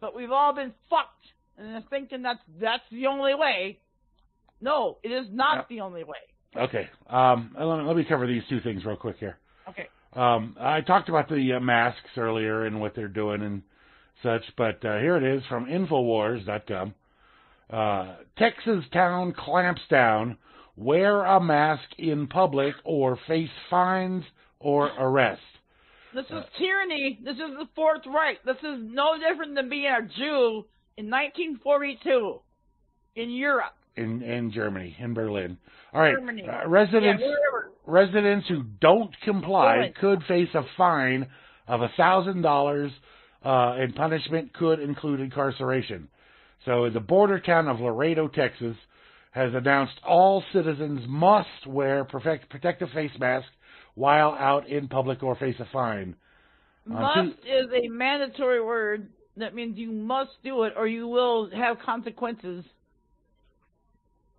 Speaker 3: But we've all been fucked and thinking that's that's the only way. No, it is not the only way.
Speaker 2: Okay. Um, let, me, let me cover these two things real quick here.
Speaker 3: Okay.
Speaker 2: Um, I talked about the uh, masks earlier and what they're doing and such, but uh, here it is from Infowars.com. Uh, Texas town clamps down. Wear a mask in public or face fines or arrest.
Speaker 3: This
Speaker 2: Uh,
Speaker 3: is tyranny. This is the Fourth Reich. This is no different than being a Jew in 1942 in Europe.
Speaker 2: in in Germany, in Berlin. All right,
Speaker 3: Germany.
Speaker 2: uh, residents
Speaker 3: Yeah,
Speaker 2: residents who don't comply
Speaker 3: Right.
Speaker 2: could face a fine of a thousand dollars, uh, and punishment could include incarceration. So the border town of Laredo, Texas, has announced all citizens must wear protect, protective face masks while out in public or face a fine. On
Speaker 3: Must is a mandatory word. That means you must do it, or you will have consequences.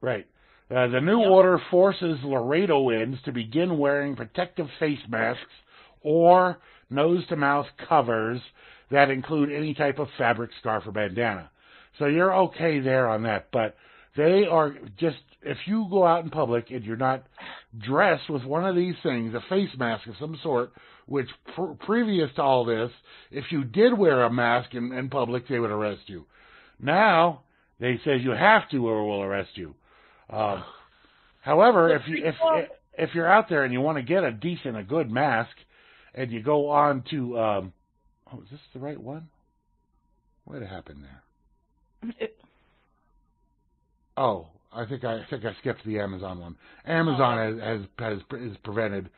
Speaker 2: Right. Uh, the new
Speaker 3: Yep.
Speaker 2: order forces Laredoans to begin wearing protective face masks or nose to mouth covers that include any type of fabric scarf or bandana. So you're okay there on that, but they are just if you go out in public and you're not dressed with one of these things, a face mask of some sort, which pr- previous to all this, if you did wear a mask in, in public, they would arrest you. Now they say you have to or we'll arrest you. Um, however, if you if if you're out there and you want to get a decent, a good mask, and you go on to um, oh, is this the right one? What happened there? Oh, I think I, I think I skipped the Amazon one. Amazon
Speaker 3: Oh.
Speaker 2: has has has is prevented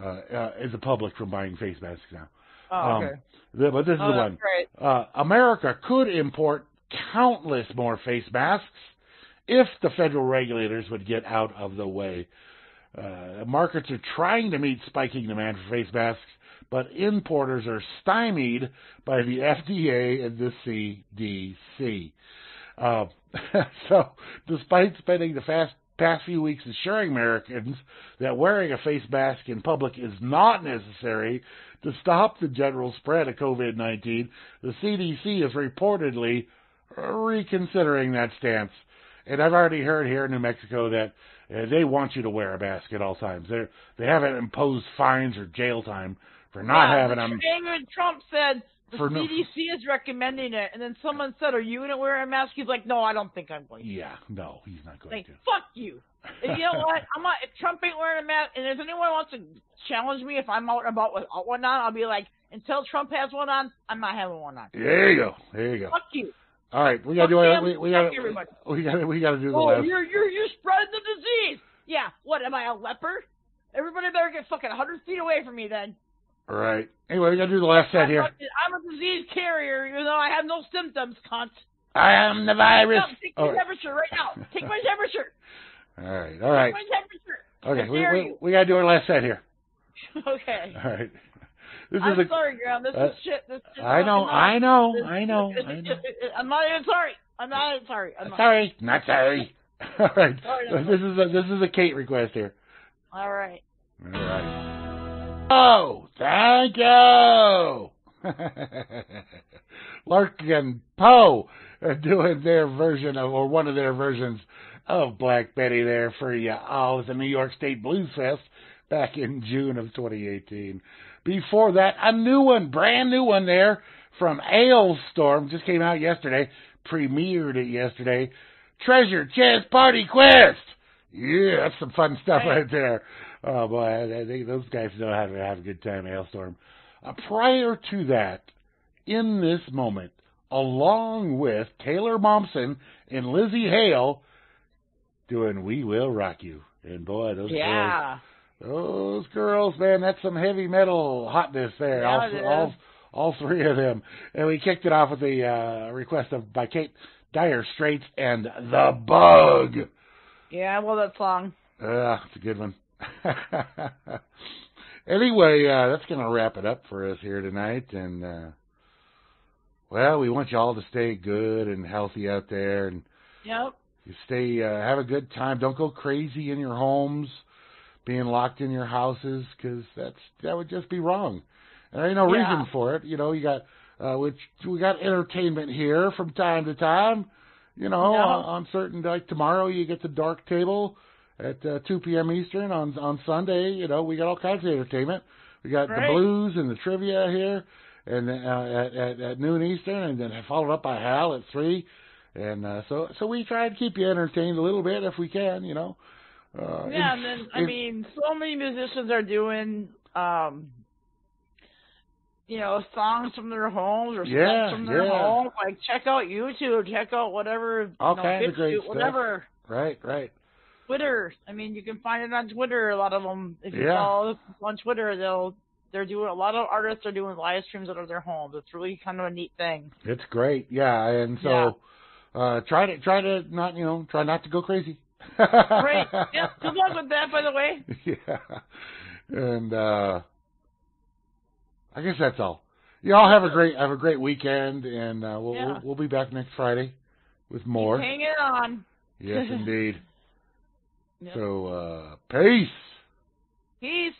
Speaker 2: uh, uh, the public from buying face masks now.
Speaker 3: oh,
Speaker 2: Um,
Speaker 3: okay.
Speaker 2: The- but this is
Speaker 3: oh,
Speaker 2: the one.
Speaker 3: great.
Speaker 2: Uh, America could import countless more face masks if the federal regulators would get out of the way. Uh, markets are trying to meet spiking demand for face masks, but importers are stymied by the FDA and the CDC. Uh, (laughs) so, despite spending the fast, past few weeks assuring Americans that wearing a face mask in public is not necessary to stop the general spread of COVID 19, the CDC is reportedly reconsidering that stance. And I've already heard here in New Mexico that uh, they want you to wear a mask at all times. They they haven't imposed fines or jail time for not
Speaker 3: yeah,
Speaker 2: having
Speaker 3: the
Speaker 2: them.
Speaker 3: Trump said the
Speaker 2: For no-
Speaker 3: CDC is recommending it, and then someone said, "Are you going to wear a mask?" He's like, "No, I don't think I'm going." to.
Speaker 2: Yeah, no, he's not going
Speaker 3: Like,
Speaker 2: to.
Speaker 3: fuck you. And you know (laughs) what? I'm not. If Trump ain't wearing a mask, and if anyone wants to challenge me if I'm out and about without uh, one on, I'll be like, until Trump has one on, I'm not having one on.
Speaker 2: There you go. There you go.
Speaker 3: Fuck you.
Speaker 2: All right, we gotta
Speaker 3: Fuck
Speaker 2: do
Speaker 3: him,
Speaker 2: we, we gotta
Speaker 3: everybody.
Speaker 2: we gotta we gotta do the
Speaker 3: Oh,
Speaker 2: last.
Speaker 3: you're you're you're spreading the disease. Yeah. What am I a leper? Everybody better get fucking 100 feet away from me then.
Speaker 2: All right. Anyway, we gotta do the last set here.
Speaker 3: I'm a disease carrier, even though I have no symptoms, cunt.
Speaker 2: I am the virus.
Speaker 3: No, take my
Speaker 2: right.
Speaker 3: temperature right now. Take my temperature. (laughs)
Speaker 2: All right. All right.
Speaker 3: Take my temperature.
Speaker 2: Okay. We, we, we gotta do our last set here. (laughs)
Speaker 3: Okay.
Speaker 2: All right. (laughs) This
Speaker 3: I'm
Speaker 2: is a.
Speaker 3: sorry, Graham. This
Speaker 2: uh,
Speaker 3: is shit. This is
Speaker 2: I know. I know.
Speaker 3: This-
Speaker 2: I know. I know.
Speaker 3: I'm not even sorry. I'm not even sorry. I'm not.
Speaker 2: Sorry. Not sorry. All right.
Speaker 3: Sorry, no,
Speaker 2: This is a this is a Kate request here.
Speaker 3: All right.
Speaker 2: All right. Oh, thank you. (laughs) Larkin Poe are doing their version of, or one of their versions of Black Betty there for you all at the New York State Blues Fest back in June of 2018. Before that, a new one, brand new one there from Alestorm, just came out yesterday, premiered it yesterday. Treasure Chest Party Quest! Yeah, that's some fun stuff
Speaker 3: Right.
Speaker 2: right there. Oh boy, I, I think those guys know how to have a good time, Alestorm. Uh, prior to that, in this moment, along with Taylor Momsen and Lzzy Hale, doing "We Will Rock You," and boy, those girls,
Speaker 3: Yeah.
Speaker 2: those girls, man, that's some heavy metal hotness there.
Speaker 3: Yeah,
Speaker 2: all, all, all three of them, and we kicked it off with a uh, request of by Kate Dire Straits and the Bug.
Speaker 3: Yeah. Well, that song.
Speaker 2: Uh, it's a good one. (laughs) anyway, uh, that's going to wrap it up for us here tonight. And, uh, well, we want you all to stay good and healthy out there and
Speaker 3: Yep.
Speaker 2: you stay, uh, have a good time. Don't go crazy in your homes, being locked in your houses, because that's, that would just be wrong. And there ain't no
Speaker 3: Yeah.
Speaker 2: reason for it. You know, you got, uh, which we got entertainment here from time to time. You know,
Speaker 3: Yeah.
Speaker 2: on, on certain like tomorrow you get the dark table at uh, 2 p.m. Eastern on on Sunday. You know, we got all kinds of entertainment. We got the blues and the trivia here, and uh, at, at at noon Eastern, and then followed up by Hal at three. And uh, so so we try to keep you entertained a little bit if we can. You know. Uh,
Speaker 3: Yeah, and then I mean, so many musicians are doing, um, you know, songs from their homes or
Speaker 2: Yeah,
Speaker 3: songs from their
Speaker 2: yeah.
Speaker 3: home. Like, check out YouTube, check out whatever,
Speaker 2: All
Speaker 3: you know,
Speaker 2: kinds of great
Speaker 3: BitChute,
Speaker 2: stuff.
Speaker 3: whatever.
Speaker 2: right, right.
Speaker 3: Twitter. I mean, you can find it on Twitter. A lot of them, if you
Speaker 2: Yeah.
Speaker 3: follow on Twitter, they'll they're doing a lot of artists are doing live streams out of their homes. It's really kind of a neat thing.
Speaker 2: It's great, yeah. And so,
Speaker 3: Yeah.
Speaker 2: uh, try to try to not you know try not to go crazy.
Speaker 3: Great. Yeah. (laughs) Good luck with that, by the way.
Speaker 2: yeah. And uh I guess that's all. Y'all have a great have a great weekend and uh we'll
Speaker 3: Yeah.
Speaker 2: we'll, we'll be back next Friday with more.
Speaker 3: Hang it on.
Speaker 2: Yes indeed. (laughs)
Speaker 3: Yeah.
Speaker 2: So uh peace.
Speaker 3: Peace.